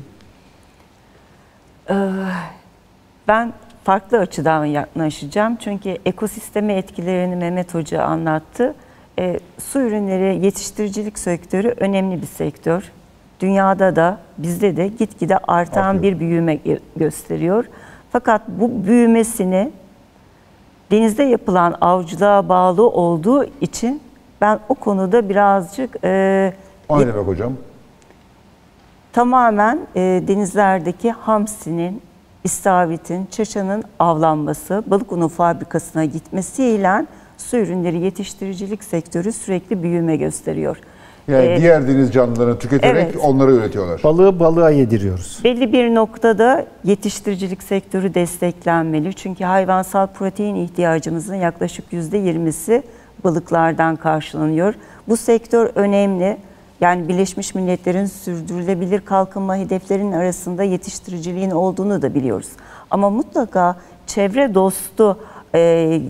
Ee, ben farklı açıdan yaklaşacağım. Çünkü ekosisteme etkilerini Mehmet Hoca anlattı. E, su ürünleri yetiştiricilik sektörü önemli bir sektör. Dünyada da bizde de gitgide artan Artıyor. bir büyüme gösteriyor. Fakat bu büyümesini denizde yapılan avcılığa bağlı olduğu için ben o konuda birazcık... E, o ne demek hocam? Tamamen e, denizlerdeki hamsinin, istavitin, çaşanın avlanması, balık unu fabrikasına gitmesiyle su ürünleri yetiştiricilik sektörü sürekli büyüme gösteriyor. Yani ee, diğer deniz canlılarını tüketerek evet, onları üretiyorlar. Balığı balığa yediriyoruz. Belli bir noktada yetiştiricilik sektörü desteklenmeli. Çünkü hayvansal protein ihtiyacımızın yaklaşık %20'si balıklardan karşılanıyor. Bu sektör önemli. Yani Birleşmiş Milletler'in sürdürülebilir kalkınma hedeflerinin arasında yetiştiriciliğin olduğunu da biliyoruz. Ama mutlaka çevre dostu e,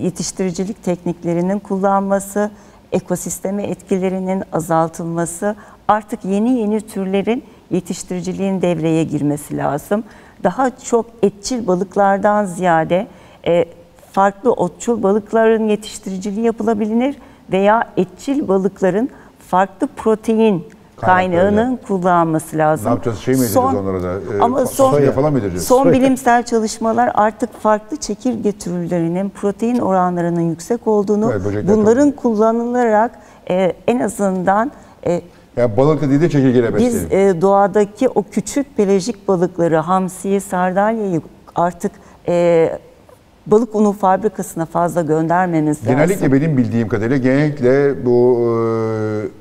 yetiştiricilik tekniklerinin kullanması, ekosisteme etkilerinin azaltılması, artık yeni yeni türlerin yetiştiriciliğin devreye girmesi lazım. Daha çok etçil balıklardan ziyade e, farklı otçul balıkların yetiştiriciliği yapılabilir veya etçil balıkların farklı protein kaynağının kullanması lazım. Ne yapacağız? Şey mi edeceğiz onlara da? Ee, ama son, falan mı edeceğiz? Son bilimsel çalışmalar artık farklı çekirge türlerinin protein oranlarının yüksek olduğunu, Evet, bunların kullanılarak e, en azından e, Yani balık değil de çekirgeyle biz besleyelim. e, doğadaki o küçük pelajik balıkları, hamsiyi, sardalyayı artık e, balık unu fabrikasına fazla göndermemiz lazım. Genellikle benim bildiğim kadarıyla genellikle bu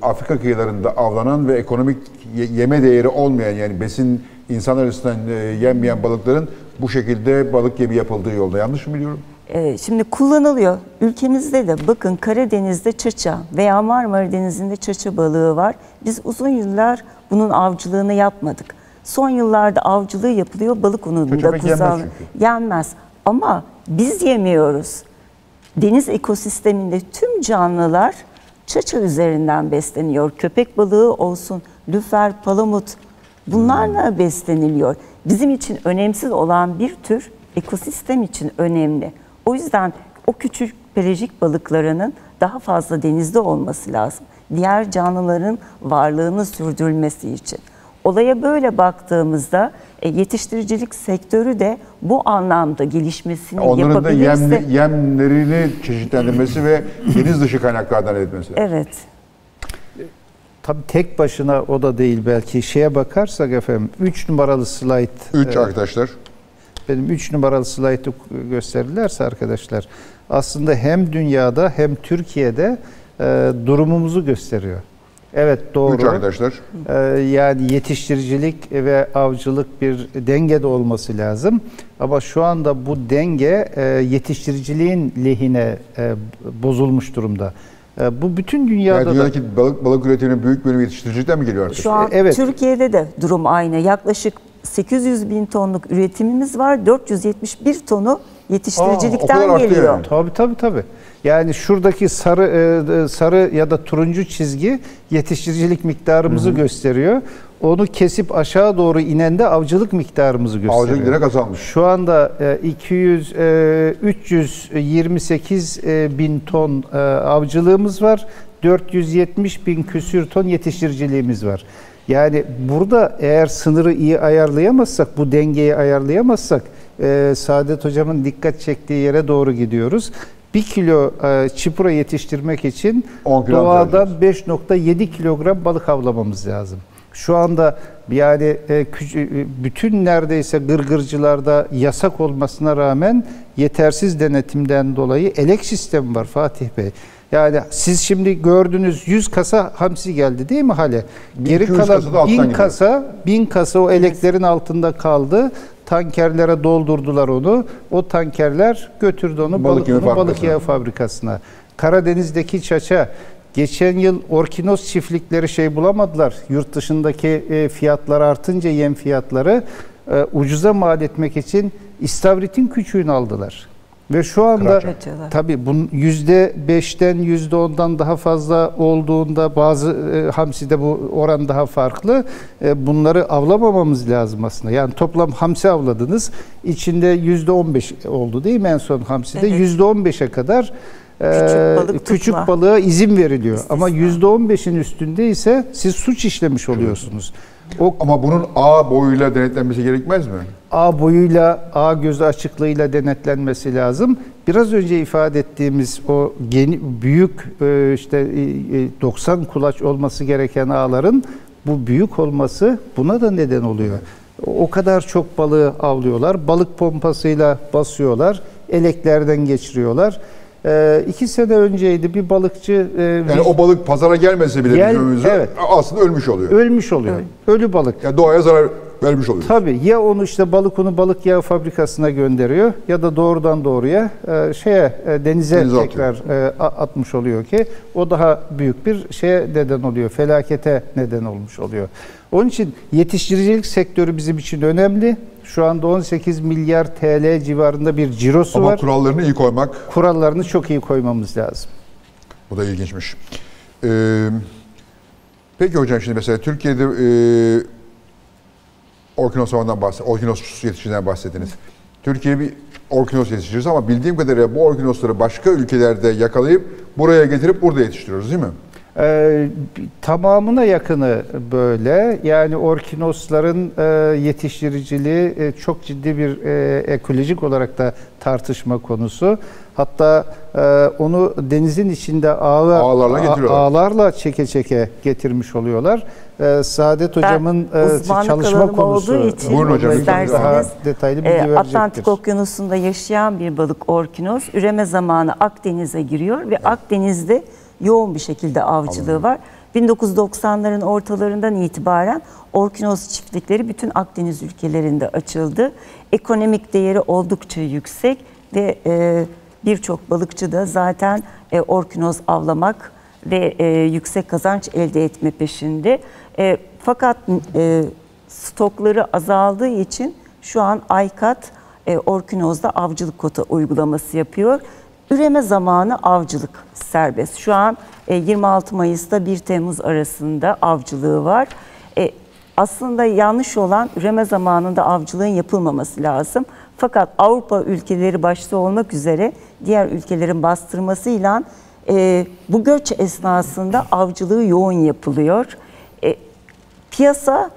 e, Afrika kıyılarında avlanan ve ekonomik ye- yeme değeri olmayan yani besin insanlar arasından e, yenmeyen balıkların bu şekilde balık yemi yapıldığı yolda. Yanlış mı biliyorum? Ee, Şimdi kullanılıyor. Ülkemizde de bakın Karadeniz'de çaça veya Marmara Denizi'nde çaça balığı var. Biz uzun yıllar bunun avcılığını yapmadık. Son yıllarda avcılığı yapılıyor balık ununda pek yenmez çünkü. Yenmez. Ama biz yemiyoruz. Deniz ekosisteminde tüm canlılar çaça üzerinden besleniyor. Köpek balığı olsun, lüfer, palamut bunlarla besleniliyor. Bizim için önemsiz olan bir tür ekosistem için önemli. O yüzden o küçük pelajik balıklarının daha fazla denizde olması lazım. Diğer canlıların varlığını sürdürülmesi için. Olaya böyle baktığımızda yetiştiricilik sektörü de bu anlamda gelişmesini Onların da yapabilirse... yemli- yemlerini çeşitlendirmesi ve deniz dışı kaynaklardan etmesi. Evet. Tabii tek başına o da değil belki. Şeye bakarsak efendim 3 numaralı slide. 3 e, arkadaşlar. benim 3 numaralı slaytı gösterirlerse arkadaşlar aslında hem dünyada hem Türkiye'de e, durumumuzu gösteriyor. Evet doğru. 3 arkadaşlar. Ee, yani yetiştiricilik ve avcılık bir dengede olması lazım. Ama şu anda bu denge e, yetiştiriciliğin lehine e, bozulmuş durumda. E, bu bütün dünyada Yani da dünyadaki balık, balık üretiminin büyük bölümü yetiştiricilikten mi geliyor artık? Şu an Evet. Türkiye'de de durum aynı. Yaklaşık 800 bin tonluk üretimimiz var. 471 tonu Aa, yetiştiricilikten arttı geliyor. yani. Tabii tabii tabii. Yani şuradaki sarı e, sarı ya da turuncu çizgi yetiştiricilik miktarımızı gösteriyor. Onu kesip aşağı doğru inende avcılık miktarımızı gösteriyor. Avcılık direkt azalmış. Şu anda e, 200 e, 328 e, bin ton e, avcılığımız var. 470 bin küsür ton yetiştiriciliğimiz var. Yani burada eğer sınırı iyi ayarlayamazsak, bu dengeyi ayarlayamazsak e, Saadet Hocam'ın dikkat çektiği yere doğru gidiyoruz. Bir kilo e, çipura yetiştirmek için 10 kilo doğadan 5.7 kilogram balık avlamamız lazım. Şu anda yani e, e, bütün neredeyse gırgırcılarda yasak olmasına rağmen yetersiz denetimden dolayı elek sistemi var Fatih Bey. Yani siz şimdi gördünüz 100 kasa hamsi geldi değil mi hale? Geri 200 kasa da kalan alttan 1000 gidiyor. kasa, 1000 kasa o eleklerin altında kaldı. Tankerlere doldurdular onu. O tankerler götürdü onu Balık balık, yağı fabrikasına. Karadeniz'deki çaça geçen yıl orkinos çiftlikleri şey bulamadılar. Yurt dışındaki e, fiyatlar artınca yem fiyatları e, ucuza mal etmek için istavritin küçüğünü aldılar. Ve şu anda Kıraçlar. tabii bunun yüzde beşten yüzde ondan daha fazla olduğunda bazı e, hamside bu oran daha farklı. E, bunları avlamamamız lazım aslında. Yani toplam hamsi avladınız. içinde yüzde on beş oldu değil mi en son hamside? Yüzde on beşe kadar e, Küçük balık küçük tutma. balığa izin veriliyor. Ama İstisna. yüzde on beşin üstünde ise siz suç işlemiş oluyorsunuz. O Ama bunun A boyuyla denetlenmesi gerekmez mi? A boyuyla, A gözü açıklığıyla denetlenmesi lazım. Biraz önce ifade ettiğimiz o geni, büyük e, işte e, e, 90 kulaç olması gereken ağların bu büyük olması buna da neden oluyor. O kadar çok balığı avlıyorlar. Balık pompasıyla basıyorlar. Eleklerden geçiriyorlar. E, iki sene önceydi bir balıkçı e, Yani o balık pazara gelmese bile Gel- bizim evet. aslında ölmüş oluyor. ölmüş oluyor. Ölü balık. Yani doğaya zarar vermiş oluyor. Tabii ya onu işte balık unu balık yağı fabrikasına gönderiyor ya da doğrudan doğruya e, şeye e, denize, atıyor. tekrar e, atmış oluyor ki o daha büyük bir şeye neden oluyor. Felakete neden olmuş oluyor. Onun için yetiştiricilik sektörü bizim için önemli. Şu anda 18 milyar TL civarında bir cirosu Ama var. kurallarını iyi koymak Kurallarını çok iyi koymamız lazım. bu da ilginçmiş. Ee, peki hocam şimdi mesela Türkiye'de e, orkinos bahset, orkinos yetişiciden bahsettiniz. Türkiye bir orkinos yetiştiririz ama bildiğim kadarıyla bu orkinosları başka ülkelerde yakalayıp buraya getirip burada yetiştiriyoruz değil mi? Ee, tamamına yakını böyle. Yani orkinosların e, yetiştiriciliği e, çok ciddi bir e, ekolojik olarak da tartışma konusu. Hatta e, onu denizin içinde ağlar, Ağlarla getiriyorlar. ağlarla çeke çeke getirmiş oluyorlar. E, Saadet hocamın Ben e, uzmanlık çalışma konusu. olduğu için Buyurun hocam, isterseniz Daha detaylı bilgi e, verecektir. Atlantik Okyanusu'nda yaşayan bir balık orkinos üreme zamanı Akdeniz'e giriyor ve Akdeniz'de yoğun bir şekilde avcılığı var. 1990'ların ortalarından itibaren orkinos çiftlikleri bütün Akdeniz ülkelerinde açıldı. Ekonomik değeri oldukça yüksek ve e, birçok balıkçı da zaten e, orkinos avlamak ve e, yüksek kazanç elde etme peşinde. E, fakat e, stokları azaldığı için şu an Aykat e, Orkinoz'da avcılık kota uygulaması yapıyor. Üreme zamanı avcılık serbest. Şu an e, 26 Mayıs'ta 1 Temmuz arasında avcılığı var. E, aslında yanlış olan üreme zamanında avcılığın yapılmaması lazım. Fakat Avrupa ülkeleri başta olmak üzere diğer ülkelerin bastırmasıyla e, bu göç esnasında avcılığı yoğun yapılıyor. E, piyasa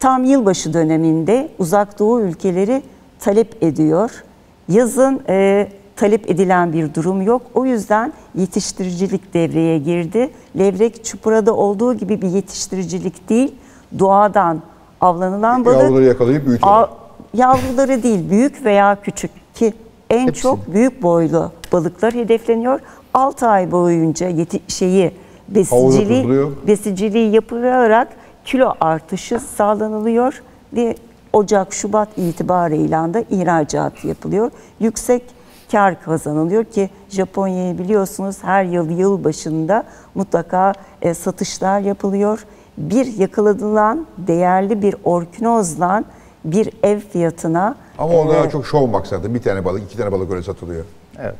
tam yılbaşı döneminde uzak doğu ülkeleri talep ediyor. Yazın e, talep edilen bir durum yok. O yüzden yetiştiricilik devreye girdi. Levrek çupurada olduğu gibi bir yetiştiricilik değil, doğadan avlanılan balık. Yavruları yakalayıp büyütüyorlar. Av- yavruları değil, büyük veya küçük ki en Hepsini. çok büyük boylu balıklar hedefleniyor. 6 ay boyunca yeti- şeyi besiciliği, besiciliği yapılarak kilo artışı sağlanılıyor ve Ocak, Şubat itibarıyla da ihracat yapılıyor. Yüksek kar kazanılıyor ki Japonya'yı biliyorsunuz her yıl yıl başında mutlaka e, satışlar yapılıyor. Bir yakalanılan değerli bir orkinozla bir ev fiyatına Ama onlar çok şov maksadı. Bir tane balık, iki tane balık öyle satılıyor. Evet.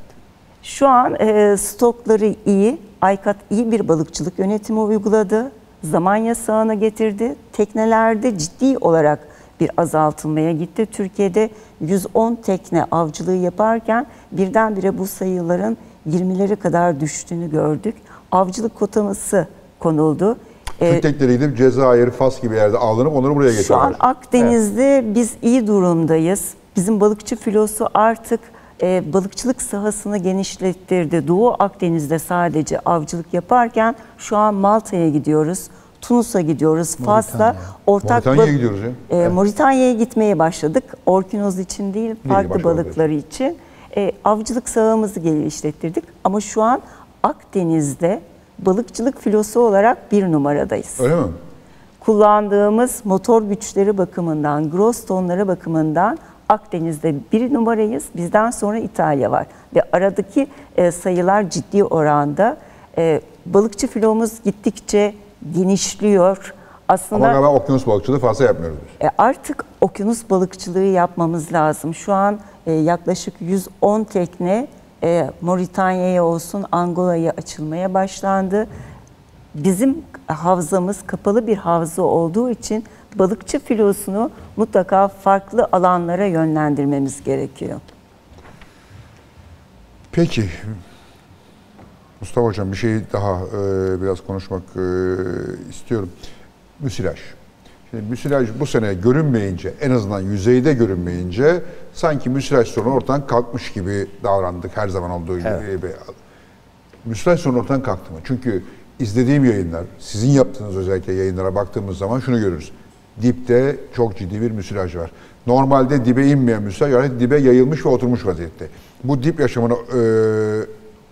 Şu an e, stokları iyi. Aykat iyi bir balıkçılık yönetimi uyguladı. Zaman yasağına getirdi. Teknelerde ciddi olarak bir azaltılmaya gitti. Türkiye'de 110 tekne avcılığı yaparken birdenbire bu sayıların 20'lere kadar düştüğünü gördük. Avcılık kotaması konuldu. Türk tekneleri gidip Cezayir, Fas gibi yerde avlanıp onları buraya Şu getiriyorlar. an Akdeniz'de biz iyi durumdayız. Bizim balıkçı filosu artık e, balıkçılık sahasını genişlettirdi. Doğu Akdeniz'de sadece avcılık yaparken şu an Malta'ya gidiyoruz. Tunus'a gidiyoruz. Fas'la ortak Moritanya'ya gidiyoruz ya. E, Moritanya'ya gitmeye başladık. Orkinoz için değil, farklı balıklar balıkları için. E, avcılık sahamızı geliştirdik. Ama şu an Akdeniz'de balıkçılık filosu olarak bir numaradayız Öyle mi? kullandığımız motor güçleri bakımından, gross tonları bakımından Akdeniz'de bir numarayız. Bizden sonra İtalya var. Ve aradaki e, sayılar ciddi oranda. E, balıkçı filomuz gittikçe genişliyor. Aslında Ama galiba okyanus balıkçılığı fazla yapmıyoruz biz. e, artık okyanus balıkçılığı yapmamız lazım. Şu an e, yaklaşık 110 tekne e, Moritanya'ya olsun Angola'ya açılmaya başlandı. Bizim havzamız kapalı bir havza olduğu için balıkçı filosunu mutlaka farklı alanlara yönlendirmemiz gerekiyor. Peki. Mustafa Hocam bir şey daha e, biraz konuşmak e, istiyorum. Müsilaj. Şimdi müsilaj bu sene görünmeyince, en azından yüzeyde görünmeyince sanki müsilaj sorunu ortadan kalkmış gibi davrandık her zaman olduğu gibi. Müsilaj sorunu ortadan kalktı mı? Çünkü izlediğim yayınlar, sizin yaptığınız özellikle yayınlara baktığımız zaman şunu görürüz. Dipte çok ciddi bir müsilaj var. Normalde dibe inmeyen müsilaj yani dibe yayılmış ve oturmuş vaziyette. Bu dip yaşamını e,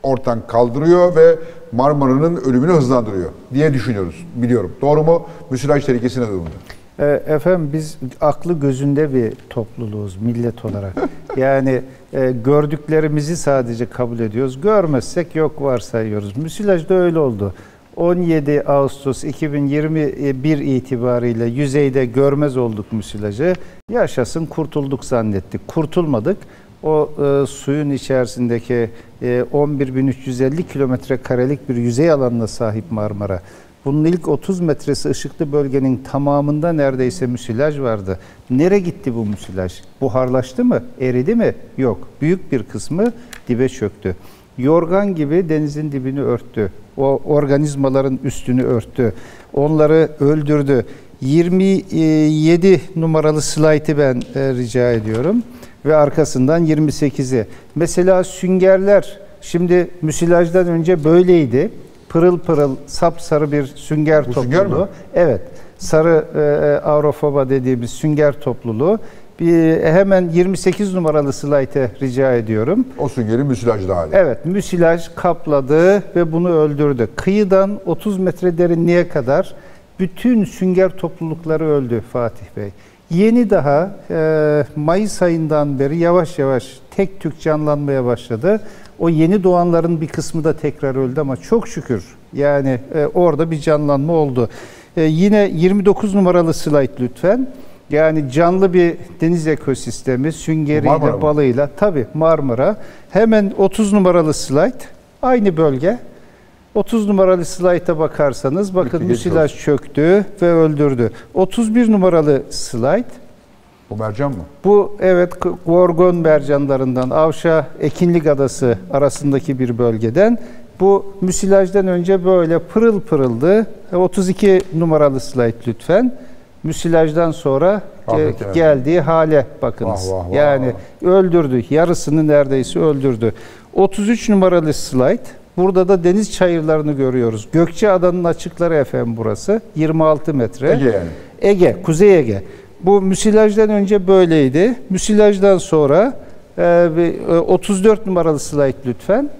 ortadan kaldırıyor ve Marmara'nın ölümünü hızlandırıyor diye düşünüyoruz. Biliyorum. Doğru mu? Müsilaj tehlikesi ne durumda? E, Efendim biz aklı gözünde bir topluluğuz millet olarak. Yani e, gördüklerimizi sadece kabul ediyoruz. Görmezsek yok varsayıyoruz. Müsilaj da öyle oldu. 17 Ağustos 2021 itibariyle yüzeyde görmez olduk müsilajı. Yaşasın kurtulduk zannettik. Kurtulmadık. O e, suyun içerisindeki e, 11.350 kilometre karelik bir yüzey alanına sahip Marmara. Bunun ilk 30 metresi ışıklı bölgenin tamamında neredeyse müsilaj vardı. Nere gitti bu müsilaj? Buharlaştı mı? Eridi mi? Yok. Büyük bir kısmı dibe çöktü. yorgan gibi denizin dibini örttü. O organizmaların üstünü örttü. Onları öldürdü. 27 numaralı slaytı ben e, rica ediyorum ve arkasından 28'i. Mesela süngerler şimdi müsilajdan önce böyleydi. Pırıl pırıl sapsarı bir sünger Bu sünger topluluğu. mi? Evet. Sarı e, e, aerofoba dediğimiz sünger topluluğu. Bir, hemen 28 numaralı slaytı rica ediyorum. O süngerin müsilajlı hali. Evet, müsilaj kapladı ve bunu öldürdü. Kıyıdan 30 metre derinliğe kadar bütün sünger toplulukları öldü Fatih Bey. Yeni daha e, Mayıs ayından beri yavaş yavaş tek tük canlanmaya başladı. O yeni doğanların bir kısmı da tekrar öldü ama çok şükür yani e, orada bir canlanma oldu. E, yine 29 numaralı slide lütfen. Yani canlı bir deniz ekosistemi Marmara süngeriyle, mı? balığıyla tabi Marmara. Hemen 30 numaralı slide aynı bölge. 30 numaralı slayta bakarsanız bakın Bitti, müsilaj çöktü ve öldürdü. 31 numaralı slide Bu mercan mı? bu evet Gorgon mercanlarından Avşa Ekinlik Adası arasındaki bir bölgeden. Bu müsilajdan önce böyle pırıl pırıldı. E, 32 numaralı slide lütfen. Müsilajdan sonra ge- Hakikaten. geldiği hale bakınız. Vah, vah, vah. yani öldürdü. Yarısını neredeyse öldürdü. 33 numaralı slide. Burada da deniz çayırlarını görüyoruz. Gökçeada'nın açıkları efendim burası. 26 metre. Ege yani. Ege, Kuzey Ege. Bu müsilajdan önce böyleydi. Müsilajdan sonra e, bir, e, 34 numaralı slide lütfen.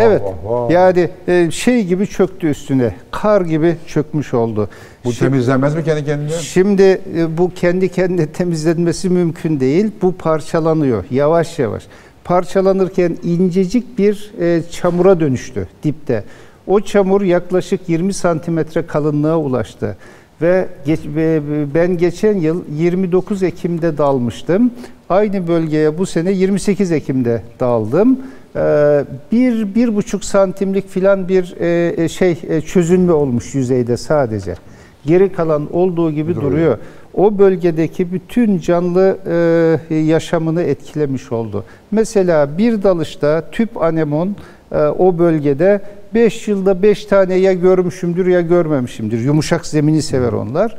Evet. vah, vah. Yani e, şey gibi çöktü üstüne. Kar gibi çökmüş oldu. Bu Şimdi- temizlenmez mi kendi kendine? Şimdi e, bu kendi kendine temizlenmesi mümkün değil. Bu parçalanıyor yavaş yavaş. Parçalanırken incecik bir e, çamura dönüştü dipte. O çamur yaklaşık 20 santimetre kalınlığa ulaştı. Ve geç- ben geçen yıl 29 Ekim'de dalmıştım. Aynı bölgeye bu sene 28 Ekim'de daldım. Ee, bir, bir buçuk santimlik filan bir e, e, şey e, çözülme olmuş yüzeyde sadece. Geri kalan olduğu gibi Duruyor. duruyor. O bölgedeki bütün canlı e, yaşamını etkilemiş oldu. Mesela bir dalışta tüp anemon e, o bölgede 5 yılda 5 tane ya görmüşümdür ya görmemişimdir. Yumuşak zemini sever onlar.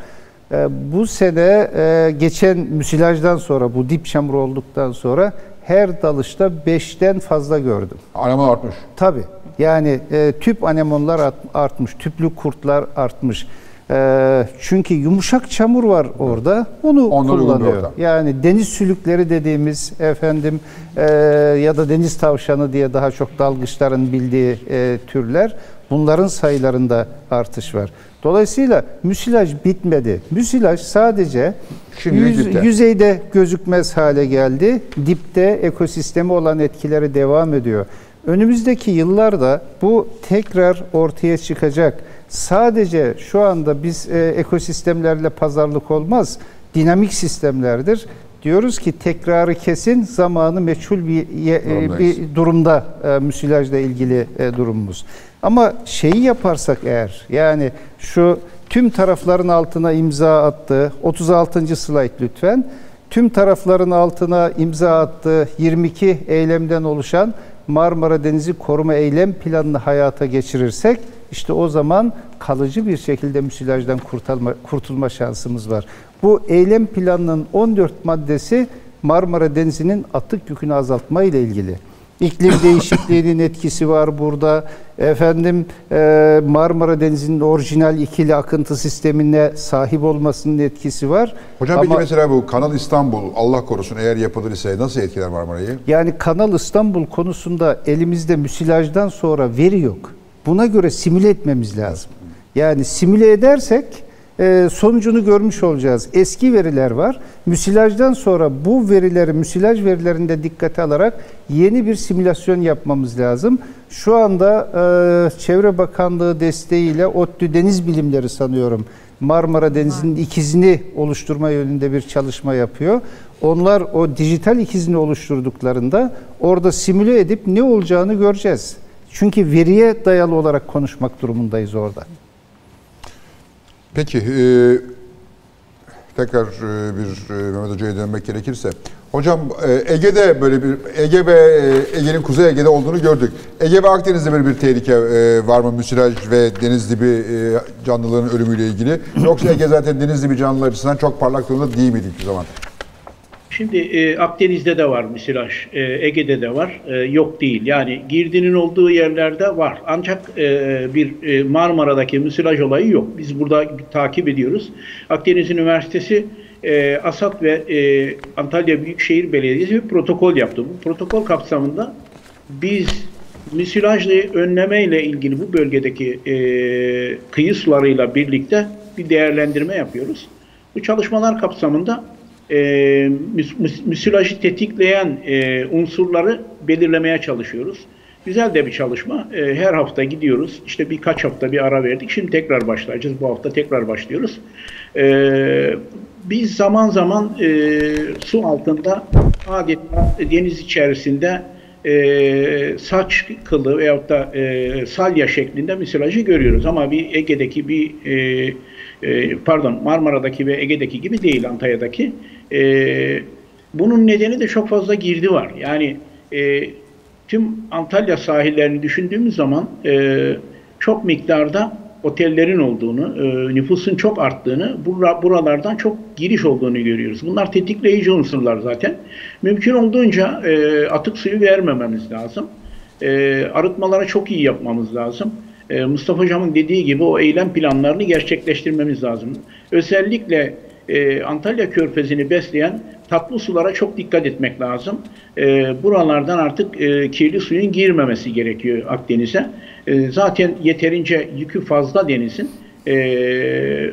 E, bu sene e, geçen müsilajdan sonra bu dip çamur olduktan sonra her dalışta 5'ten fazla gördüm. Arama artmış. Tabii. Yani e, tüp anemonlar art- artmış, tüplü kurtlar artmış. E, çünkü yumuşak çamur var orada. Onu Onlar uygun bir kullanıyor. Yani deniz sülükleri dediğimiz efendim e, ya da deniz tavşanı diye daha çok dalgıçların bildiği e, türler. Bunların sayılarında artış var. Dolayısıyla müsilaj bitmedi. Müsilaj sadece Şimdilik yüz- dipte. yüzeyde gözükmez hale geldi. Dipte ekosistemi olan etkileri devam ediyor. Önümüzdeki yıllarda bu tekrar ortaya çıkacak. Sadece şu anda biz e, ekosistemlerle pazarlık olmaz. Dinamik sistemlerdir. Diyoruz ki tekrarı kesin, zamanı meçhul bir, ye- e, bir durumda e, müsilajla ilgili e, durumumuz. Ama şeyi yaparsak eğer yani şu tüm tarafların altına imza attığı 36. slide lütfen. Tüm tarafların altına imza attığı 22 eylemden oluşan Marmara Denizi Koruma Eylem Planını hayata geçirirsek işte o zaman kalıcı bir şekilde müsilajdan kurtulma, kurtulma şansımız var. Bu eylem planının 14 maddesi Marmara Denizi'nin atık yükünü azaltma ile ilgili. İklim değişikliğinin etkisi var burada. Efendim e, Marmara Denizi'nin orijinal ikili akıntı sistemine sahip olmasının etkisi var. Hocam peki Ama- mesela bu Kanal İstanbul Allah korusun eğer yapılırsa nasıl etkiler Marmara'yı? Yani Kanal İstanbul konusunda elimizde müsilajdan sonra veri yok. Buna göre simüle etmemiz lazım. Yani simüle edersek e, sonucunu görmüş olacağız. Eski veriler var. Müsilajdan sonra bu verileri, müsilaj verilerini de dikkate alarak yeni bir simülasyon yapmamız lazım. Şu anda e, Çevre Bakanlığı desteğiyle ODTÜ Deniz Bilimleri sanıyorum Marmara Denizi'nin ikizini oluşturma yönünde bir çalışma yapıyor. Onlar o dijital ikizini oluşturduklarında orada simüle edip ne olacağını göreceğiz. Çünkü veriye dayalı olarak konuşmak durumundayız orada. Peki e, tekrar e, bir e, Mehmet Hoca'ya dönmek gerekirse Hocam e, Ege'de böyle bir Ege ve e, Ege'nin Kuzey Ege'de olduğunu gördük. Ege ve Akdeniz'de böyle bir tehlike e, var mı müsilaj ve deniz dibi e, canlıların ölümüyle ilgili? Yoksa Ege zaten deniz dibi canlılar açısından çok parlak durumda değil miydi hiçbir zaman? Şimdi e, Akdeniz'de de var müsilaj, e, Ege'de de var, e, yok değil. Yani girdinin olduğu yerlerde var. Ancak e, bir e, Marmara'daki müsilaj olayı yok. Biz burada takip ediyoruz. Akdeniz Üniversitesi e, ASAT ve e, Antalya Büyükşehir Belediyesi bir protokol yaptı. Bu protokol kapsamında biz müsilajlı önleme ile ilgili bu bölgedeki e, kıyı sularıyla birlikte bir değerlendirme yapıyoruz. Bu çalışmalar kapsamında e, müs- müs- müsilajı tetikleyen e, unsurları belirlemeye çalışıyoruz. Güzel de bir çalışma. E, her hafta gidiyoruz. İşte birkaç hafta bir ara verdik. Şimdi tekrar başlayacağız. Bu hafta tekrar başlıyoruz. E, biz zaman zaman e, su altında adeta deniz içerisinde e, saç kılı veyahut da e, salya şeklinde müsilajı görüyoruz. Ama bir Ege'deki bir e, e, pardon Marmara'daki ve Ege'deki gibi değil Antalya'daki. E, bunun nedeni de çok fazla girdi var. Yani e, tüm Antalya sahillerini düşündüğümüz zaman e, çok miktarda otellerin olduğunu, e, nüfusun çok arttığını, bura, buralardan çok giriş olduğunu görüyoruz. Bunlar tetikleyici unsurlar zaten. Mümkün olduğunca e, atık suyu vermememiz lazım. E, arıtmaları çok iyi yapmamız lazım. E, Mustafa Hocam'ın dediği gibi o eylem planlarını gerçekleştirmemiz lazım. Özellikle e, Antalya Körfezi'ni besleyen tatlı sulara çok dikkat etmek lazım. E, buralardan artık e, kirli suyun girmemesi gerekiyor Akdeniz'e. E, zaten yeterince yükü fazla denizin. E,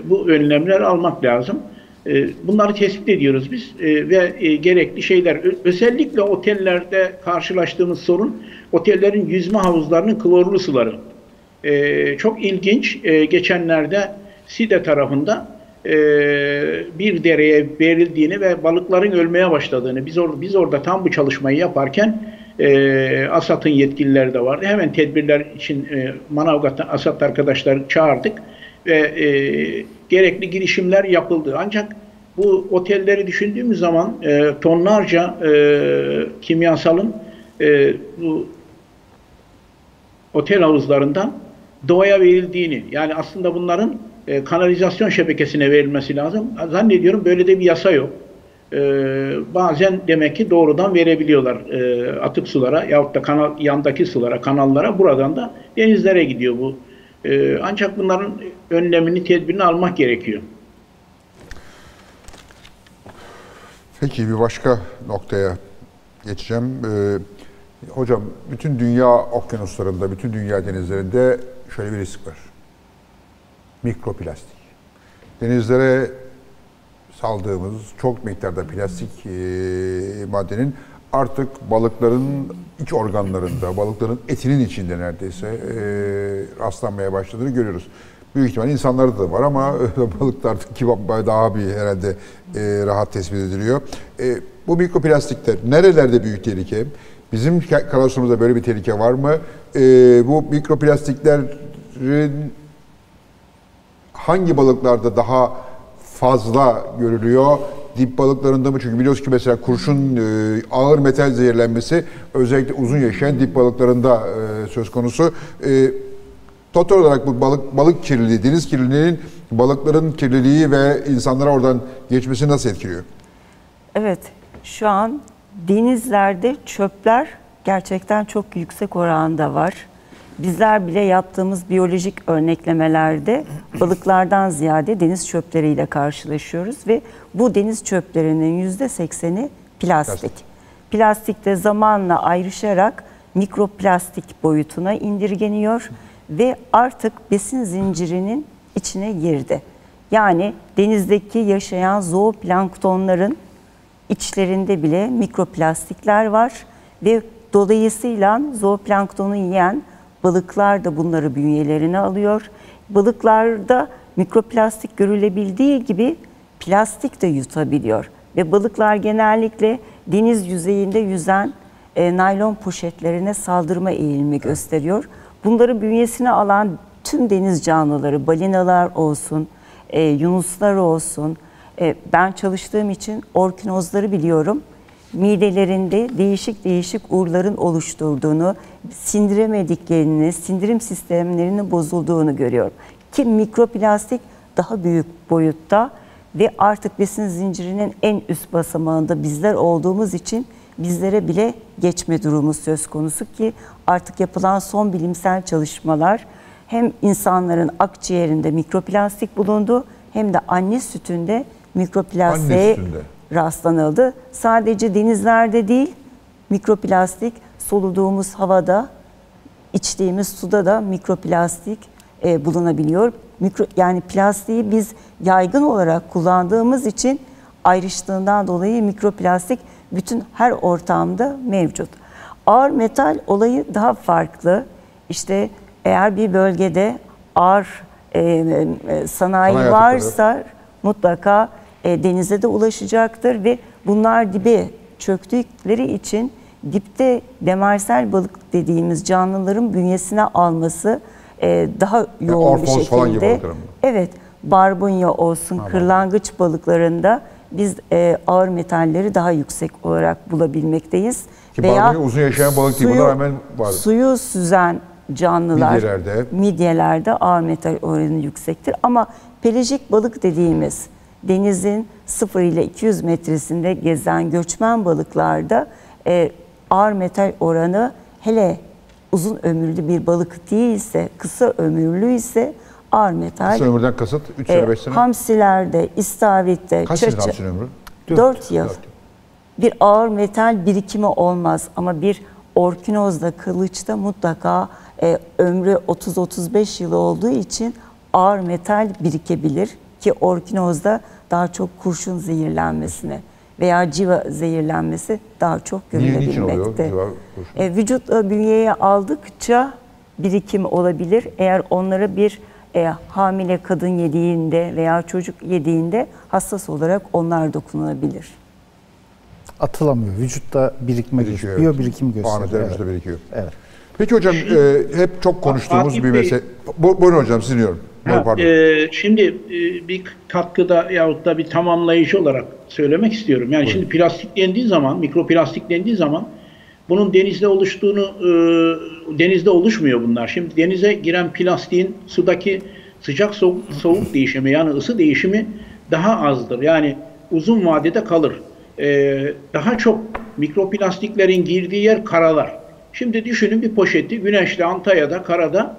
bu önlemler almak lazım. E, bunları tespit ediyoruz biz e, ve e, gerekli şeyler. Özellikle otellerde karşılaştığımız sorun otellerin yüzme havuzlarının klorlu suları. E, çok ilginç. E, geçenlerde SİDE tarafında e, bir dereye verildiğini ve balıkların ölmeye başladığını biz orada biz orada tam bu çalışmayı yaparken e, ASAT'ın yetkilileri de vardı. Hemen tedbirler için e, Manavgat'tan ASAT arkadaşlar çağırdık ve e, gerekli girişimler yapıldı. Ancak bu otelleri düşündüğümüz zaman e, tonlarca e, kimyasalın e, bu otel havuzlarından doğaya verildiğini yani aslında bunların e, kanalizasyon şebekesine verilmesi lazım. Zannediyorum böyle de bir yasa yok. E, bazen demek ki doğrudan verebiliyorlar e, atık sulara yahut da kanal, yandaki sulara, kanallara buradan da denizlere gidiyor bu. Ancak bunların önlemini, tedbirini almak gerekiyor. Peki bir başka noktaya geçeceğim. Hocam bütün dünya okyanuslarında, bütün dünya denizlerinde şöyle bir risk var. Mikroplastik. Denizlere saldığımız çok miktarda plastik e, maddenin artık balıkların iç organlarında, balıkların etinin içinde neredeyse e, rastlanmaya başladığını görüyoruz. Büyük ihtimal insanlarda da var ama balıkta artık daha bir herhalde e, rahat tespit ediliyor. E, bu mikroplastikler nerelerde büyük tehlike? Bizim karasumuzda böyle bir tehlike var mı? E, bu mikroplastiklerin hangi balıklarda daha fazla görülüyor? Dip balıklarında mı? Çünkü biliyoruz ki mesela kurşun e, ağır metal zehirlenmesi özellikle uzun yaşayan dip balıklarında e, söz konusu. E, total olarak bu balık balık kirliliği, deniz kirliliğinin balıkların kirliliği ve insanlara oradan geçmesi nasıl etkiliyor? Evet, şu an denizlerde çöpler gerçekten çok yüksek oranda var. Bizler bile yaptığımız biyolojik örneklemelerde balıklardan ziyade deniz çöpleriyle karşılaşıyoruz ve bu deniz çöplerinin yüzde sekseni plastik. Plastik de zamanla ayrışarak mikroplastik boyutuna indirgeniyor ve artık besin zincirinin içine girdi. Yani denizdeki yaşayan zooplanktonların içlerinde bile mikroplastikler var ve dolayısıyla zooplanktonu yiyen balıklar da bunları bünyelerine alıyor. Balıklarda mikroplastik görülebildiği gibi plastik de yutabiliyor. Ve balıklar genellikle deniz yüzeyinde yüzen e, naylon poşetlerine saldırma eğilimi gösteriyor. Bunları bünyesine alan tüm deniz canlıları, balinalar olsun, e, yunuslar olsun, e, ben çalıştığım için orkinozları biliyorum. Midelerinde değişik değişik uğurların oluşturduğunu, sindiremediklerini, sindirim sistemlerinin bozulduğunu görüyorum. Ki mikroplastik daha büyük boyutta ve artık besin zincirinin en üst basamağında bizler olduğumuz için bizlere bile geçme durumu söz konusu ki artık yapılan son bilimsel çalışmalar hem insanların akciğerinde mikroplastik bulundu hem de anne sütünde mikroplastiğe. Rastlanıldı. Sadece denizlerde değil mikroplastik soluduğumuz havada içtiğimiz suda da mikroplastik e, bulunabiliyor. Mikro, yani plastiği biz yaygın olarak kullandığımız için ayrıştığından dolayı mikroplastik bütün her ortamda mevcut. Ağır metal olayı daha farklı. İşte eğer bir bölgede ağır e, e, sanayi Sanayi varsa mutlaka e, denize de ulaşacaktır ve bunlar dibe çöktükleri için dipte demersel balık dediğimiz canlıların bünyesine alması e, daha yoğun bir orfoz falan gibi şekilde. Evet, barbunya olsun, kırlangıç balıklarında biz e, ağır metalleri daha yüksek olarak bulabilmekteyiz. Ki barbunya uzun yaşayan balık değil, buna rağmen var. Suyu süzen canlılar, Midyelerde. midyelerde ağır metal oranı yüksektir. Ama pelajik balık dediğimiz denizin 0 ile 200 metresinde gezen göçmen balıklarda e, ağır metal oranı hele uzun ömürlü bir balık değilse, kısa ömürlü ise ağır metal Kısa ömürden kasıt 3 e, sene 5 sene. hamsilerde, istavritte, Kaç çaça- hamsinin ömrü? 4 yıl. Dört yıl. Bir ağır metal birikimi olmaz ama bir orkinozda, kılıçta mutlaka e, ömrü 30-35 yıl olduğu için ağır metal birikebilir ki orkinozda daha çok kurşun zehirlenmesine veya civa zehirlenmesi daha çok görülebilmekte. civa? E, vücut e, bünyeye aldıkça birikim olabilir. Eğer onlara bir e, hamile kadın yediğinde veya çocuk yediğinde hassas olarak onlar dokunulabilir. Atılamıyor. Vücutta birikme Birikiyor, gösteriyor. evet. Biyobirikim gösteriyor. Anında Evet. birikiyor. Evet. Peki hocam e, hep çok konuştuğumuz Fatih bir mesele. Bu, buyurun hocam sizi dinliyorum. Ha, e, şimdi e, bir katkıda yahut da bir tamamlayıcı olarak söylemek istiyorum. Yani şimdi plastik dendiği zaman, mikroplastik dendiği zaman bunun denizde oluştuğunu, e, denizde oluşmuyor bunlar. Şimdi denize giren plastiğin sudaki sıcak soğuk, soğuk değişimi yani ısı değişimi daha azdır. Yani uzun vadede kalır. E, daha çok mikroplastiklerin girdiği yer karalar. Şimdi düşünün bir poşeti güneşte, Antalya'da, karada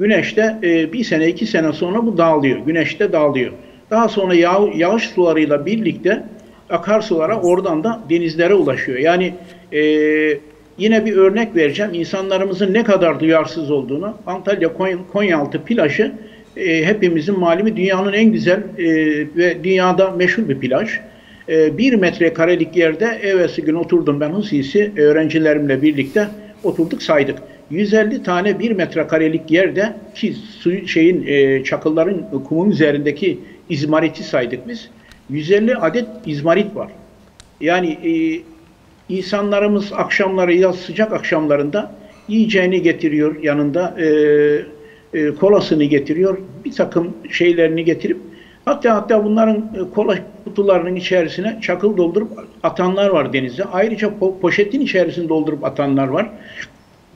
Güneşte e, bir sene iki sene sonra bu dağılıyor. Güneşte dağılıyor. Daha sonra yağ, yağış sularıyla birlikte akarsulara oradan da denizlere ulaşıyor. Yani e, yine bir örnek vereceğim. İnsanlarımızın ne kadar duyarsız olduğunu. Antalya Konya, Konyaaltı plajı e, hepimizin malumi dünyanın en güzel e, ve dünyada meşhur bir plaj. E, bir metrekarelik yerde evvelsi gün oturdum ben hususi öğrencilerimle birlikte oturduk saydık. 150 tane bir metrekarelik yerde ki suyu şeyin e, çakılların kumun üzerindeki izmariti saydık biz. 150 adet izmarit var. Yani e, insanlarımız akşamları yaz sıcak akşamlarında yiyeceğini getiriyor yanında e, e, kolasını getiriyor bir takım şeylerini getirip hatta hatta bunların e, kola kutularının içerisine çakıl doldurup atanlar var denize. Ayrıca po- poşetin içerisine doldurup atanlar var.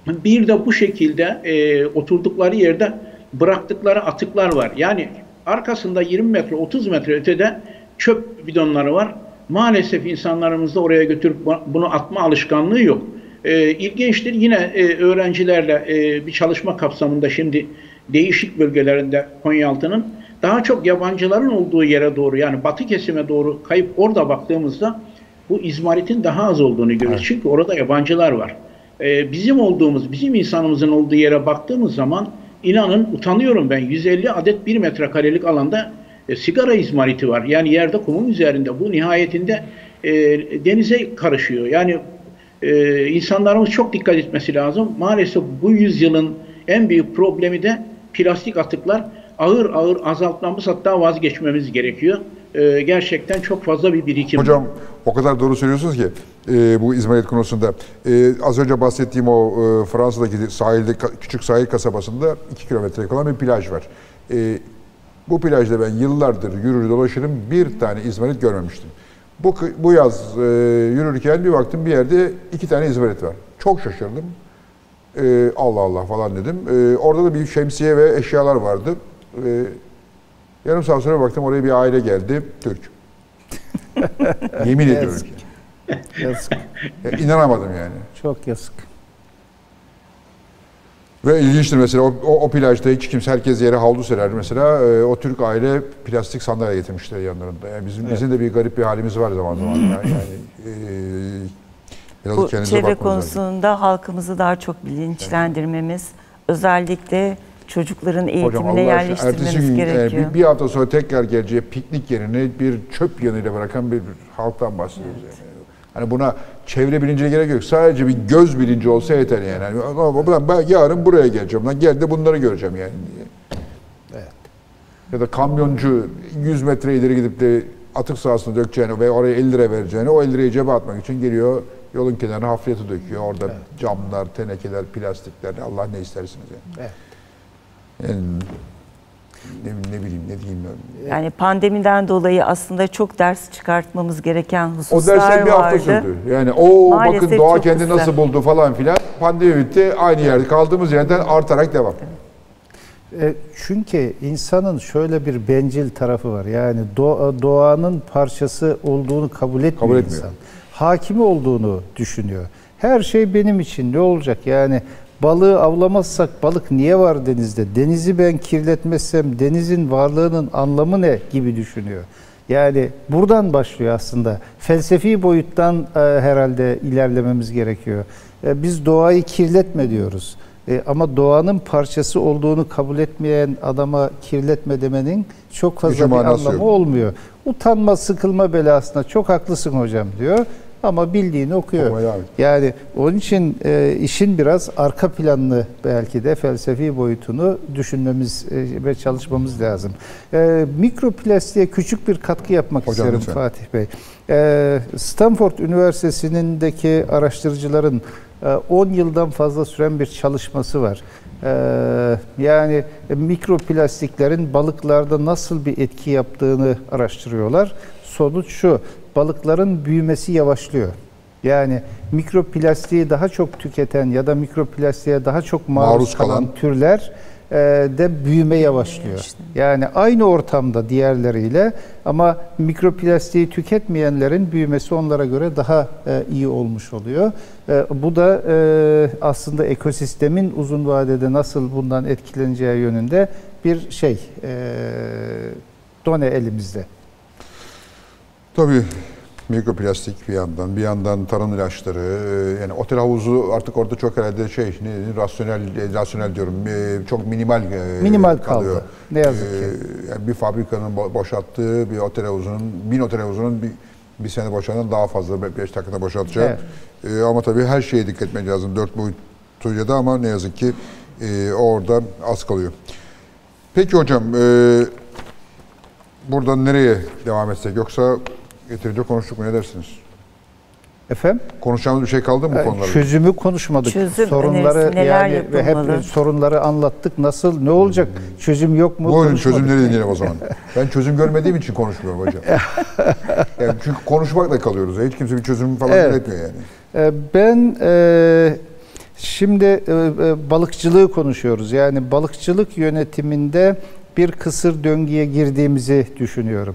Bir de bu şekilde e, oturdukları yerde bıraktıkları atıklar var. Yani arkasında 20 metre 30 metre ötede çöp bidonları var. Maalesef insanlarımızda oraya götürüp bunu atma alışkanlığı yok. E, ilginçtir yine e, öğrencilerle e, bir çalışma kapsamında şimdi değişik bölgelerinde Konyaaltı'nın daha çok yabancıların olduğu yere doğru yani batı kesime doğru kayıp orada baktığımızda bu izmaritin daha az olduğunu görüyoruz. Çünkü orada yabancılar var. Ee, bizim olduğumuz, bizim insanımızın olduğu yere baktığımız zaman inanın utanıyorum ben 150 adet 1 metrekarelik alanda e, sigara izmariti var. Yani yerde kumun üzerinde bu nihayetinde e, denize karışıyor. Yani e, insanlarımız çok dikkat etmesi lazım. Maalesef bu yüzyılın en büyük problemi de plastik atıklar. Ağır ağır azaltmamız hatta vazgeçmemiz gerekiyor. E, gerçekten çok fazla bir birikim. Hocam o kadar doğru söylüyorsunuz ki e, bu İzmarit konusunda. E, az önce bahsettiğim o e, Fransa'daki sahilde küçük sahil kasabasında 2 kilometre kalan bir plaj var. E, bu plajda ben yıllardır yürür dolaşırım bir tane İzmarit görmemiştim. Bu, bu yaz e, yürürken bir baktım bir yerde iki tane izmarit var. Çok şaşırdım. E, Allah Allah falan dedim. E, orada da bir şemsiye ve eşyalar vardı. E, yarım saat sonra baktım oraya bir aile geldi. Türk. Yemin ediyorum ki. Yazık. E, inanamadım yani. Çok yazık. Ve ilginçtir mesela o, o, o plajda hiç kimse herkes yere havlu serer mesela e, o Türk aile plastik sandalye getirmişler yanlarında. Yani bizim bizim de bir garip bir halimiz var zaman zaman yani, yani e, biraz Bu çevre bakmanız lazım. konusunda halkımızı daha çok bilinçlendirmemiz, özellikle çocukların eğitimine aşkına, yerleştirmemiz gün, e, gerekiyor. bir, bir hafta sonra tekrar geleceği piknik yerine bir çöp yanıyla bırakan bir halktan bahsediyoruz yani. Hani buna çevre bilincine gerek yok. Sadece bir göz bilinci olsa yeter yani. yani "Ulan ben yarın buraya geleceğim. Lan gel de bunları göreceğim yani. Evet. Ya da kamyoncu 100 metre ileri gidip de atık sahasına dökeceğini ve oraya 50 lira vereceğini o 50 lirayı cebe atmak için geliyor yolun kenarına hafriyatı döküyor. Orada camlar, tenekeler, plastikler Allah ne istersiniz yani. Evet. Yani ne, ne bileyim ne diyeyim ben. Yani pandemiden dolayı aslında çok ders çıkartmamız gereken O hususlar dersler bir hafta vardı. sürdü. Yani o bakın doğa kendi nasıl buldu falan filan. Pandemi bitti. Aynı yerde kaldığımız yerden artarak devam. E, çünkü insanın şöyle bir bencil tarafı var. Yani doğa- doğanın parçası olduğunu kabul etmiyor, Kabul etmiyor. insan. Hakimi olduğunu düşünüyor. Her şey benim için ne olacak? Yani balığı avlamazsak balık niye var denizde? Denizi ben kirletmezsem denizin varlığının anlamı ne gibi düşünüyor. Yani buradan başlıyor aslında. Felsefi boyuttan e, herhalde ilerlememiz gerekiyor. E, biz doğayı kirletme diyoruz. E, ama doğanın parçası olduğunu kabul etmeyen adama kirletme demenin çok fazla bir anlamı yok. olmuyor. Utanma, sıkılma belasına çok haklısın hocam diyor. Ama bildiğini okuyor. Okumaya. Yani onun için e, işin biraz arka planını belki de felsefi boyutunu düşünmemiz e, ve çalışmamız lazım. E, mikroplastiğe küçük bir katkı yapmak Hocam isterim lütfen. Fatih Bey. E, Stanford Üniversitesi'ndeki araştırıcıların e, 10 yıldan fazla süren bir çalışması var. E, yani mikroplastiklerin balıklarda nasıl bir etki yaptığını araştırıyorlar. Sonuç şu, balıkların büyümesi yavaşlıyor. Yani mikroplastiği daha çok tüketen ya da mikroplastiğe daha çok maruz, Maruz kalan, kalan. türler e, de büyüme yavaşlıyor. Yani aynı ortamda diğerleriyle ama mikroplastiği tüketmeyenlerin büyümesi onlara göre daha e, iyi olmuş oluyor. E, bu da e, aslında ekosistemin uzun vadede nasıl bundan etkileneceği yönünde bir şey e, done elimizde. Tabii mikroplastik bir yandan, bir yandan tarım ilaçları, e, yani otel havuzu artık orada çok herhalde şey, ne, rasyonel, e, rasyonel diyorum, e, çok minimal Minimal kalıyor. kaldı. Ne yazık ki. Yani bir fabrikanın bo- boşalttığı bir otel havuzunun, bin otel havuzunun bir, bir sene boşalan daha fazla 5 dakikada boşaltacak. E, ama tabii her şeye dikkat etmek lazım. Dört boyutuyla da ama ne yazık ki orada az kalıyor. Peki hocam, buradan nereye devam etsek? Yoksa yeterince konuştuk mu ne dersiniz? Efendim? Konuşacağımız bir şey kaldı mı bu E, konularda? Çözümü konuşmadık. Çözüm sorunları önerisi neler yani ve hep sorunları anlattık. Nasıl ne olacak? Çözüm yok mu? Buyurun çözümleri dinleyelim o zaman. Ben çözüm görmediğim için konuşmuyorum hocam. yani çünkü konuşmakla kalıyoruz. Hiç kimse bir çözüm falan Evet. üretmiyor yani. E, Ben e, şimdi e, e, balıkçılığı konuşuyoruz. Yani balıkçılık yönetiminde bir kısır döngüye girdiğimizi düşünüyorum.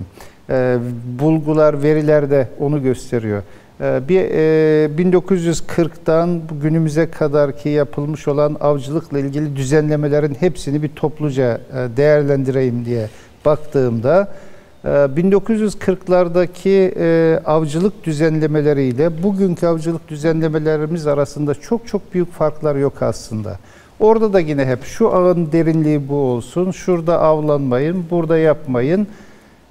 E, Bulgular, veriler de onu gösteriyor. E, Bir e, 1940'tan günümüze kadar ki yapılmış olan avcılıkla ilgili düzenlemelerin hepsini bir topluca e, değerlendireyim diye baktığımda e, 1940'lardaki e, avcılık düzenlemeleriyle bugünkü avcılık düzenlemelerimiz arasında çok çok büyük farklar yok aslında. Orada da yine hep şu ağın derinliği bu olsun, şurada avlanmayın, burada yapmayın.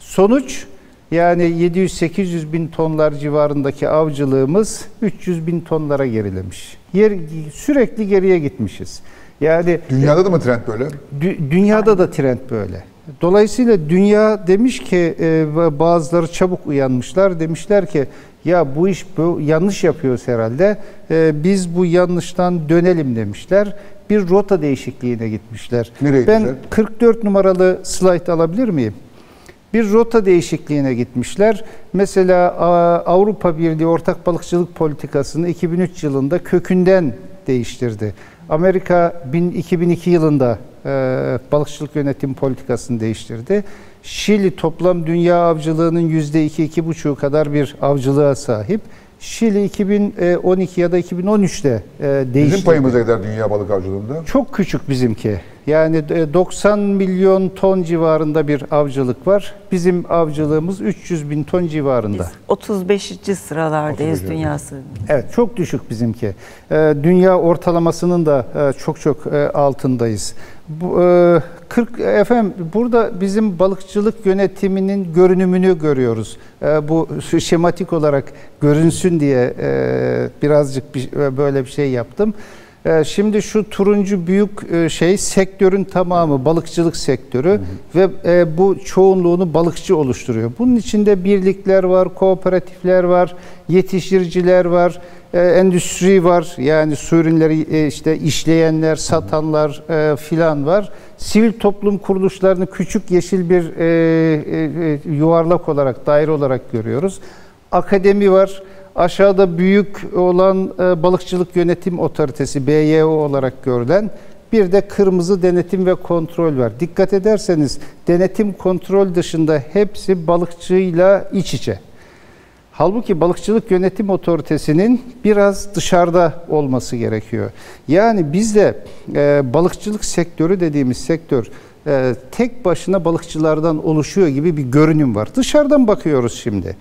Sonuç yani 700-800 bin tonlar civarındaki avcılığımız 300 bin tonlara gerilemiş. Yer, sürekli geriye gitmişiz. Yani Dünyada da mı trend böyle? Dü- Dünyada da trend böyle. Dolayısıyla dünya demiş ki e, bazıları çabuk uyanmışlar. Demişler ki ya bu iş bu yanlış yapıyoruz herhalde. E, biz bu yanlıştan dönelim demişler. Bir rota değişikliğine gitmişler. Nereye ben gitmişler? 44 numaralı slide alabilir miyim? Bir rota değişikliğine gitmişler. Mesela Avrupa Birliği ortak balıkçılık politikasını 2003 yılında kökünden değiştirdi. Amerika 2002 yılında e, balıkçılık yönetim politikasını değiştirdi. Şili toplam dünya avcılığının %2-2,5 kadar bir avcılığa sahip. Şili 2012 ya da 2013'te e, değişti. Bizim payımız ne kadar dünya balık avcılığında? Çok küçük bizimki. Yani 90 milyon ton civarında bir avcılık var. Bizim avcılığımız 300 bin ton civarında. Biz 35. sıralardayız 35. dünyası. Evet çok düşük bizimki. Ee, dünya ortalamasının da e, çok çok e, altındayız. Bu, 40 e, efendim burada bizim balıkçılık yönetiminin görünümünü görüyoruz. Bu şematik olarak görünsün diye birazcık bir, böyle bir şey yaptım. Ee, şimdi şu turuncu büyük e, şey sektörün tamamı balıkçılık sektörü hı hı. ve e, bu çoğunluğunu balıkçı oluşturuyor. Bunun içinde birlikler var, kooperatifler var, yetiştiriciler var, e, endüstri var. Yani su ürünleri işte işleyenler, satanlar filan var. Sivil toplum kuruluşlarını küçük yeşil bir yuvarlak olarak, daire olarak görüyoruz. Akademi var. Aşağıda büyük olan e, balıkçılık yönetim otoritesi BYO olarak görülen bir de kırmızı denetim ve kontrol var. Dikkat ederseniz denetim kontrol dışında hepsi balıkçıyla iç içe. Halbuki balıkçılık yönetim otoritesinin biraz dışarıda olması gerekiyor. Yani bizde e, balıkçılık sektörü dediğimiz sektör e, tek başına balıkçılardan oluşuyor gibi bir görünüm var. Dışarıdan bakıyoruz şimdi.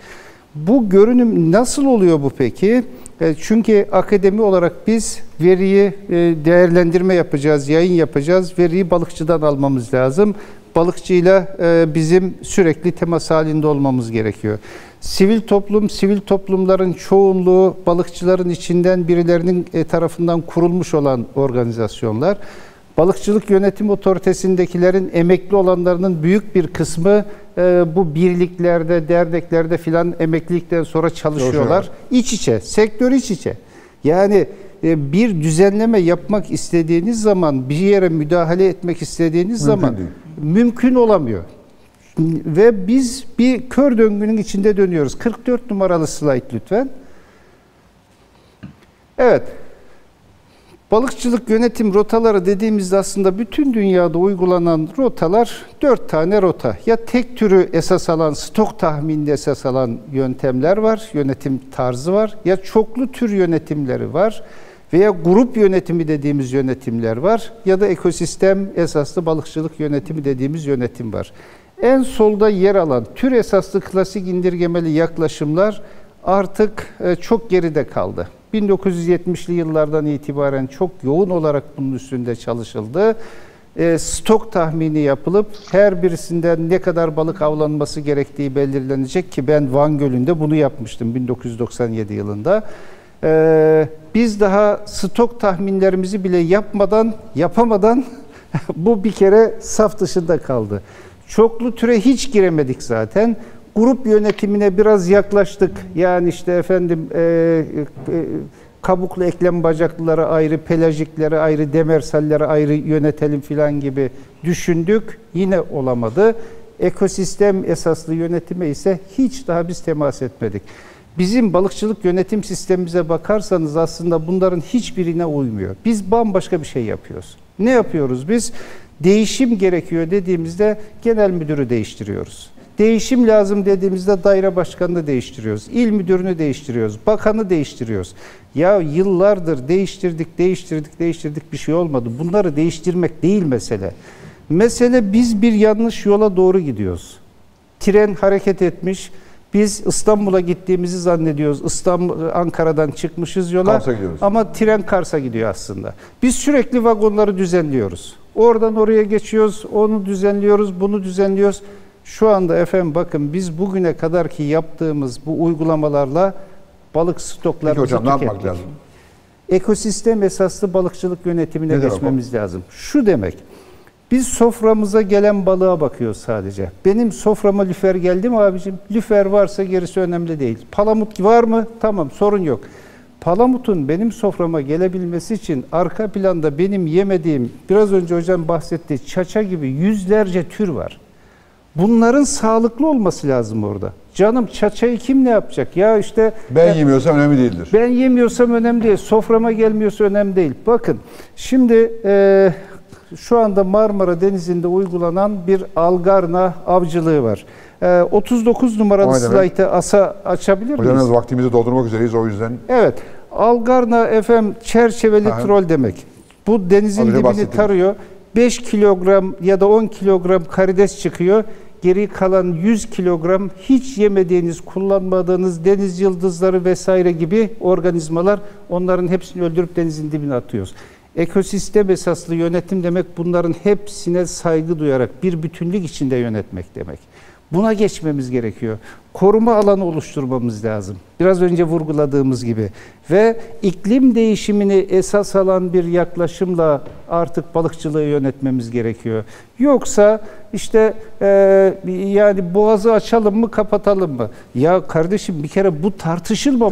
Bu görünüm nasıl oluyor bu peki? E, çünkü akademi olarak biz veriyi e, değerlendirme yapacağız, yayın yapacağız. Veriyi balıkçıdan almamız lazım. Balıkçıyla e, bizim sürekli temas halinde olmamız gerekiyor. Sivil toplum, sivil toplumların çoğunluğu balıkçıların içinden birilerinin tarafından kurulmuş olan organizasyonlar. Balıkçılık Yönetim Otoritesi'ndekilerin emekli olanlarının büyük bir kısmı e, bu birliklerde, derneklerde filan emeklilikten sonra çalışıyorlar. İç içe, sektör iç içe. Yani e, bir düzenleme yapmak istediğiniz zaman, bir yere müdahale etmek istediğiniz mümkün zaman değil. mümkün olamıyor. Ve biz bir kör döngünün içinde dönüyoruz. 44 numaralı slide lütfen. Evet. Balıkçılık yönetim rotaları dediğimizde aslında bütün dünyada uygulanan rotalar dört tane rota. Ya tek türü esas alan, stok tahmininde esas alan yöntemler var, yönetim tarzı var. Ya çoklu tür yönetimleri var veya grup yönetimi dediğimiz yönetimler var. Ya da ekosistem esaslı balıkçılık yönetimi dediğimiz yönetim var. En solda yer alan tür esaslı klasik indirgemeli yaklaşımlar artık e, çok geride kaldı. 1970'li yıllardan itibaren çok yoğun olarak bunun üstünde çalışıldı. E, stok tahmini yapılıp her birisinden ne kadar balık avlanması gerektiği belirlenecek ki ben Van Gölü'nde bunu yapmıştım 1997 yılında. E, biz daha stok tahminlerimizi bile yapmadan, yapamadan bu bir kere saf dışında kaldı. Çoklu türe hiç giremedik zaten grup yönetimine biraz yaklaştık. Yani işte efendim e, e, kabuklu eklem bacaklıları ayrı, pelajikleri ayrı, demersallere ayrı yönetelim filan gibi düşündük. Yine olamadı. Ekosistem esaslı yönetime ise hiç daha biz temas etmedik. Bizim balıkçılık yönetim sistemimize bakarsanız aslında bunların hiçbirine uymuyor. Biz bambaşka bir şey yapıyoruz. Ne yapıyoruz biz? Değişim gerekiyor dediğimizde genel müdürü değiştiriyoruz. Değişim lazım dediğimizde daire başkanını değiştiriyoruz. İl müdürünü değiştiriyoruz. Bakanı değiştiriyoruz. Ya yıllardır değiştirdik, değiştirdik, değiştirdik bir şey olmadı. Bunları değiştirmek değil mesele. Mesele biz bir yanlış yola doğru gidiyoruz. Tren hareket etmiş. Biz İstanbul'a gittiğimizi zannediyoruz. İstanbul, Ankara'dan çıkmışız yola. Ama tren Kars'a gidiyor aslında. Biz sürekli vagonları düzenliyoruz. Oradan oraya geçiyoruz, onu düzenliyoruz, bunu düzenliyoruz. Şu anda efendim bakın biz bugüne kadar ki yaptığımız bu uygulamalarla balık stoklarımızı Peki hocam. Ne lazım? Ekosistem esaslı balıkçılık yönetimine Nedir geçmemiz o? lazım. Şu demek. Biz soframıza gelen balığa bakıyoruz sadece. Benim soframa lüfer geldi mi abicim? Lüfer varsa gerisi önemli değil. Palamut var mı? Tamam sorun yok. Palamutun benim soframa gelebilmesi için arka planda benim yemediğim, biraz önce hocam bahsetti, çaça gibi yüzlerce tür var. Bunların sağlıklı olması lazım orada. Canım çaçayı kim ne yapacak? Ya işte Ben yemiyorsam önemli değildir. ben yemiyorsam önemli değil. Soframa gelmiyorsa önemli değil. Bakın şimdi e, şu anda Marmara Denizi'nde uygulanan bir algarna avcılığı var. E, 39 numaralı slaytı asa açabilir Hocam miyiz? biraz vaktimizi doldurmak üzereyiz o yüzden. Evet. Algarna efem çerçeveli Aha. trol demek. Bu denizin önce dibini tarıyor. 5 kilogram ya da 10 kilogram karides çıkıyor. Geri kalan 100 kilogram hiç yemediğiniz, kullanmadığınız deniz yıldızları vesaire gibi organizmalar onların hepsini öldürüp denizin dibine atıyoruz. Ekosistem esaslı yönetim demek bunların hepsine saygı duyarak bir bütünlük içinde yönetmek demek. Buna geçmemiz gerekiyor. Koruma alanı oluşturmamız lazım. Biraz önce vurguladığımız gibi. Ve iklim değişimini esas alan bir yaklaşımla artık balıkçılığı yönetmemiz gerekiyor. Yoksa işte e, yani boğazı açalım mı kapatalım mı? Ya kardeşim bir kere bu tartışılmamalı.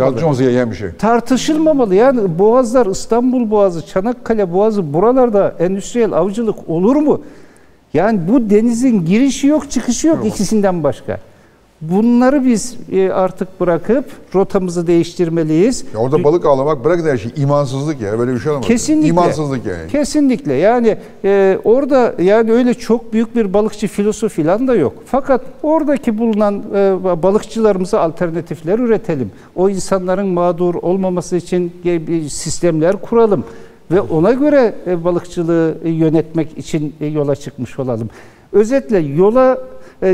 Bir şey. Tartışılmamalı. Yani boğazlar İstanbul Boğazı, Çanakkale Boğazı buralarda endüstriyel avcılık olur mu? Yani bu denizin girişi yok, çıkışı yok ikisinden başka. Bunları biz e, artık bırakıp rotamızı değiştirmeliyiz. Ya orada balık avlamak bırakın her şey imansızlık ya böyle bir şey olamaz. Kesinlikle. İmansızlık yani. Kesinlikle. Yani e, orada yani öyle çok büyük bir balıkçı filosu falan da yok. Fakat oradaki bulunan e, balıkçılarımıza alternatifler üretelim. O insanların mağdur olmaması için sistemler kuralım ve ona göre e, balıkçılığı e, yönetmek için e, yola çıkmış olalım. Özetle yola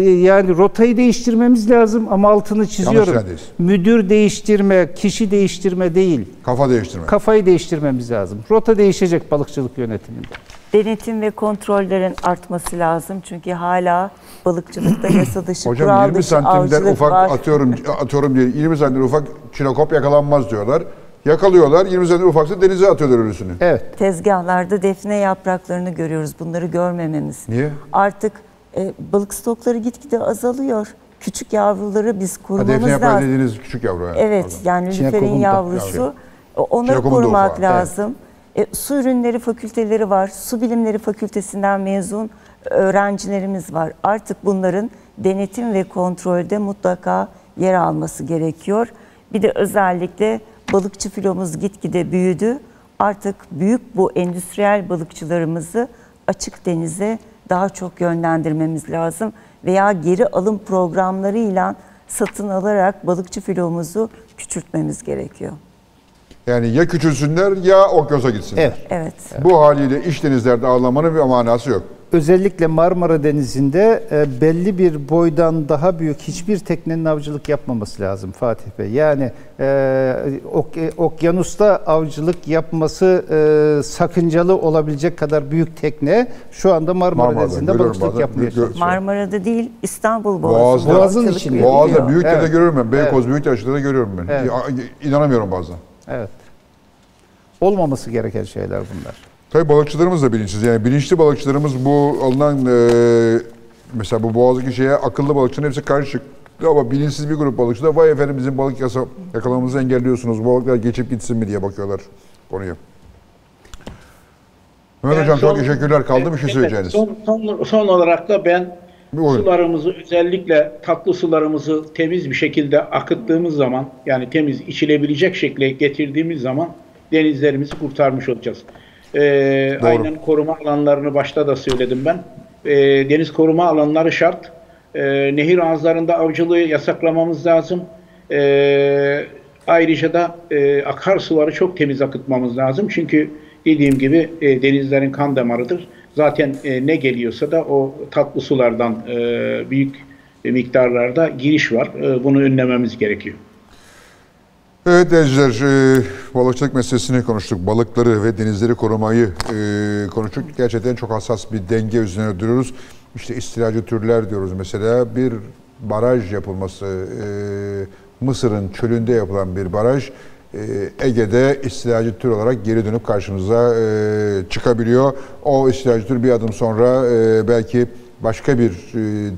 yani rotayı değiştirmemiz lazım ama altını çiziyorum. Müdür değiştirme, kişi değiştirme değil. Kafa değiştirme. Kafayı değiştirmemiz lazım. Rota değişecek balıkçılık yönetiminde. Denetim ve kontrollerin artması lazım. Çünkü hala balıkçılıkta yasa dışı, Hocam kural 20 dışı santimden ufak var. atıyorum atıyorum diye 20 santimden ufak çinokop yakalanmaz diyorlar. Yakalıyorlar 20 santim ufaksa denize atıyorlar ölüsünü. Evet. Tezgahlarda defne yapraklarını görüyoruz. Bunları görmememiz. Niye? Artık e, balık stokları gitgide azalıyor. Küçük yavruları biz Ha, korumamız defne yaprağı lazım. dediğiniz küçük yavru. yani. Evet Pardon. yani lüferin yavrusu. Onları korumak lazım. E, su ürünleri fakülteleri var. Su bilimleri fakültesinden mezun öğrencilerimiz var. Artık bunların denetim ve kontrolde mutlaka yer alması gerekiyor. Bir de özellikle balıkçı filomuz gitgide büyüdü. Artık büyük bu endüstriyel balıkçılarımızı açık denize daha çok yönlendirmemiz lazım veya geri alım programlarıyla satın alarak balıkçı filomuzu küçültmemiz gerekiyor. Yani ya küçülsünler ya okyanusa gitsinler. Evet. Evet. Bu haliyle iç denizlerde avlamanın bir manası yok. Özellikle Marmara Denizi'nde e, belli bir boydan daha büyük hiçbir teknenin avcılık yapmaması lazım Fatih Bey. Yani e, ok- e, okyanusta avcılık yapması e, sakıncalı olabilecek kadar büyük tekne şu anda Marmara Marmara'da, Denizi'nde balıkçılık Gö- çalışıyor. Marmara'da değil İstanbul Boğazı. Boğaz'da. Boğaz'ın içinde. Boğaz'da büyükte de Evet. görüyorum ben. Beykoz Büyüktaş'ta da görüyorum ben. Evet. İnanamıyorum bazen. Evet. Olmaması gereken şeyler bunlar. Tabii balıkçılarımız da bilinçsiz. Yani bilinçli balıkçılarımız bu alınan e, mesela bu boğazdaki şeye akıllı balıkçının hepsi karışık. Ama bilinçsiz bir grup balıkçı da vay efendim bizim balık yasa, yakalamamızı engelliyorsunuz. Bu balıklar geçip gitsin mi diye bakıyorlar konuya. Mehmet Yani Hocam çok son- teşekkürler. Kaldı mı bir şey Evet, söyleyeceğiniz? Son, son, son olarak da ben Buyurun. sularımızı özellikle tatlı sularımızı temiz bir şekilde akıttığımız zaman yani temiz içilebilecek şekle getirdiğimiz zaman denizlerimizi kurtarmış olacağız. Ee, aynen koruma alanlarını başta da söyledim ben. Ee, deniz koruma alanları şart. Ee, nehir ağızlarında avcılığı yasaklamamız lazım. Ee, ayrıca da e, akarsuları çok temiz akıtmamız lazım. Çünkü dediğim gibi e, denizlerin kan damarıdır. Zaten e, ne geliyorsa da o tatlı sulardan e, büyük miktarlarda giriş var. E, bunu önlememiz gerekiyor. Evet denizciler, e, balıkçılık meselesini konuştuk. Balıkları ve denizleri korumayı e, konuştuk. Gerçekten çok hassas bir denge üzerine duruyoruz. İşte istilacı türler diyoruz mesela. Bir baraj yapılması, e, Mısır'ın çölünde yapılan bir baraj e, Ege'de istilacı tür olarak geri dönüp karşımıza e, çıkabiliyor. O istilacı tür bir adım sonra e, belki başka bir e,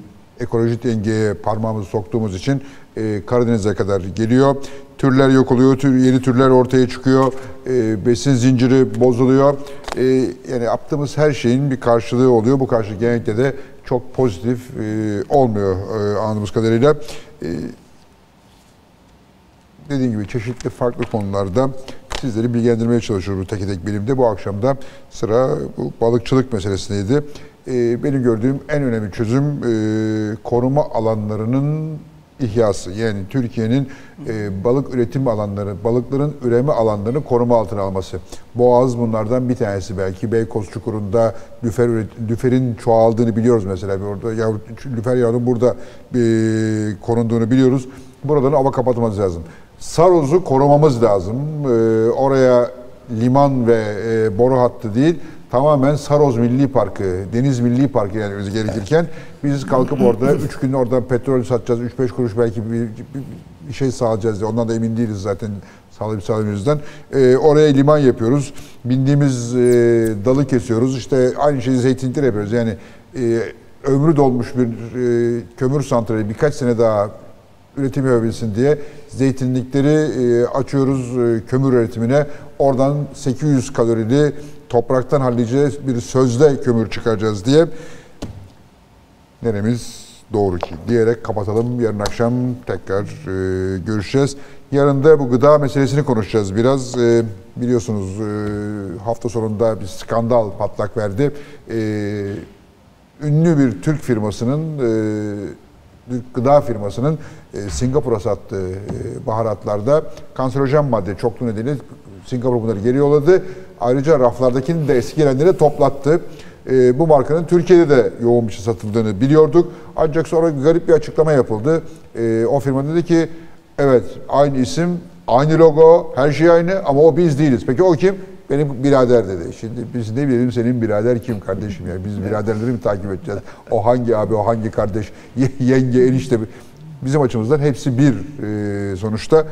ekolojik dengeye parmağımızı soktuğumuz için e, Karadeniz'e kadar geliyor. türler yok oluyor, tür, yeni türler ortaya çıkıyor, e, besin zinciri bozuluyor. E, yani yaptığımız her şeyin bir karşılığı oluyor. Bu karşılık genellikle de çok pozitif e, olmuyor e, anladığımız kadarıyla. E, dediğim gibi çeşitli farklı konularda sizleri bilgilendirmeye çalışıyoruz tek tek bilimde. Bu akşam da sıra bu balıkçılık meselesindeydi. Ee, benim gördüğüm en önemli çözüm e, koruma alanlarının ihyası. Yani Türkiye'nin e, balık üretim alanları, balıkların üreme alanlarını koruma altına alması. Boğaz bunlardan bir tanesi belki. Beykoz Çukuru'nda lüfer, lüferin çoğaldığını biliyoruz mesela. Orada yavru, lüfer yavru burada e, korunduğunu biliyoruz. Buradan hava kapatmamız lazım. Saroz'u korumamız lazım. Ee, oraya liman ve e, boru hattı değil, tamamen Saroz Milli Parkı, Deniz Milli Parkı yani gerekirken biz kalkıp orada 3 gün oradan petrol satacağız, 3-5 kuruş belki bir, bir, bir şey sağlayacağız diye. Ondan da emin değiliz zaten sağlayıp sağlamayızdan. Ee, oraya liman yapıyoruz. Bindiğimiz e, dalı kesiyoruz. İşte aynı şeyi zeytinlikler yapıyoruz. Yani e, ömrü dolmuş bir e, kömür santrali birkaç sene daha üretim yapabilsin diye zeytinlikleri e, açıyoruz e, kömür üretimine. Oradan 800 kalorili topraktan halledeceğiz bir sözde kömür çıkaracağız diye neremiz doğru ki diyerek kapatalım. Yarın akşam tekrar e, görüşeceğiz. Yarın da bu gıda meselesini konuşacağız biraz. E, biliyorsunuz e, hafta sonunda bir skandal patlak verdi. E, ünlü bir Türk firmasının e, bir gıda firmasının e, Singapur'a sattığı e, baharatlarda kanserojen madde çokluğu nedeniyle Singapur bunları geri yolladı. Ayrıca raflardakini de eskilenleri toplattı. E, bu markanın Türkiye'de de yoğun bir şey satıldığını biliyorduk. Ancak sonra garip bir açıklama yapıldı. E, o firma dedi ki evet aynı isim, aynı logo, her şey aynı ama o biz değiliz. Peki o kim? Benim birader dedi. Şimdi biz ne bilelim senin birader kim kardeşim ya? Biz biraderleri mi takip edeceğiz? O hangi abi, o hangi kardeş, ye- yenge, enişte. Bizim açımızdan hepsi bir e, sonuçta.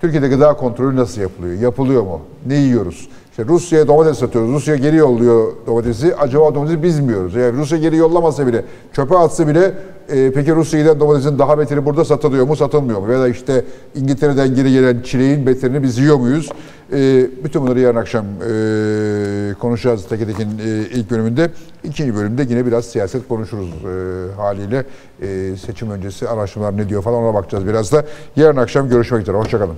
Türkiye'de gıda kontrolü nasıl yapılıyor? Yapılıyor mu? Ne yiyoruz? İşte Rusya'ya domates satıyoruz. Rusya geri yolluyor domatesi. Acaba domatesi biz mi yiyoruz? Yani Rusya geri yollamasa bile, çöpe atsa bile e, peki Rusya'ya giden domatesin daha beteri burada satılıyor mu, satılmıyor mu? Ya da işte İngiltere'den geri gelen çileğin beterini biz yiyor muyuz? E, bütün bunları yarın akşam e, konuşacağız Teke Tekin e, ilk bölümünde. İkinci bölümde yine biraz siyaset konuşuruz e, haliyle. E, seçim öncesi araştırmalar ne diyor falan ona bakacağız biraz da. Yarın akşam görüşmek üzere. Hoşçakalın.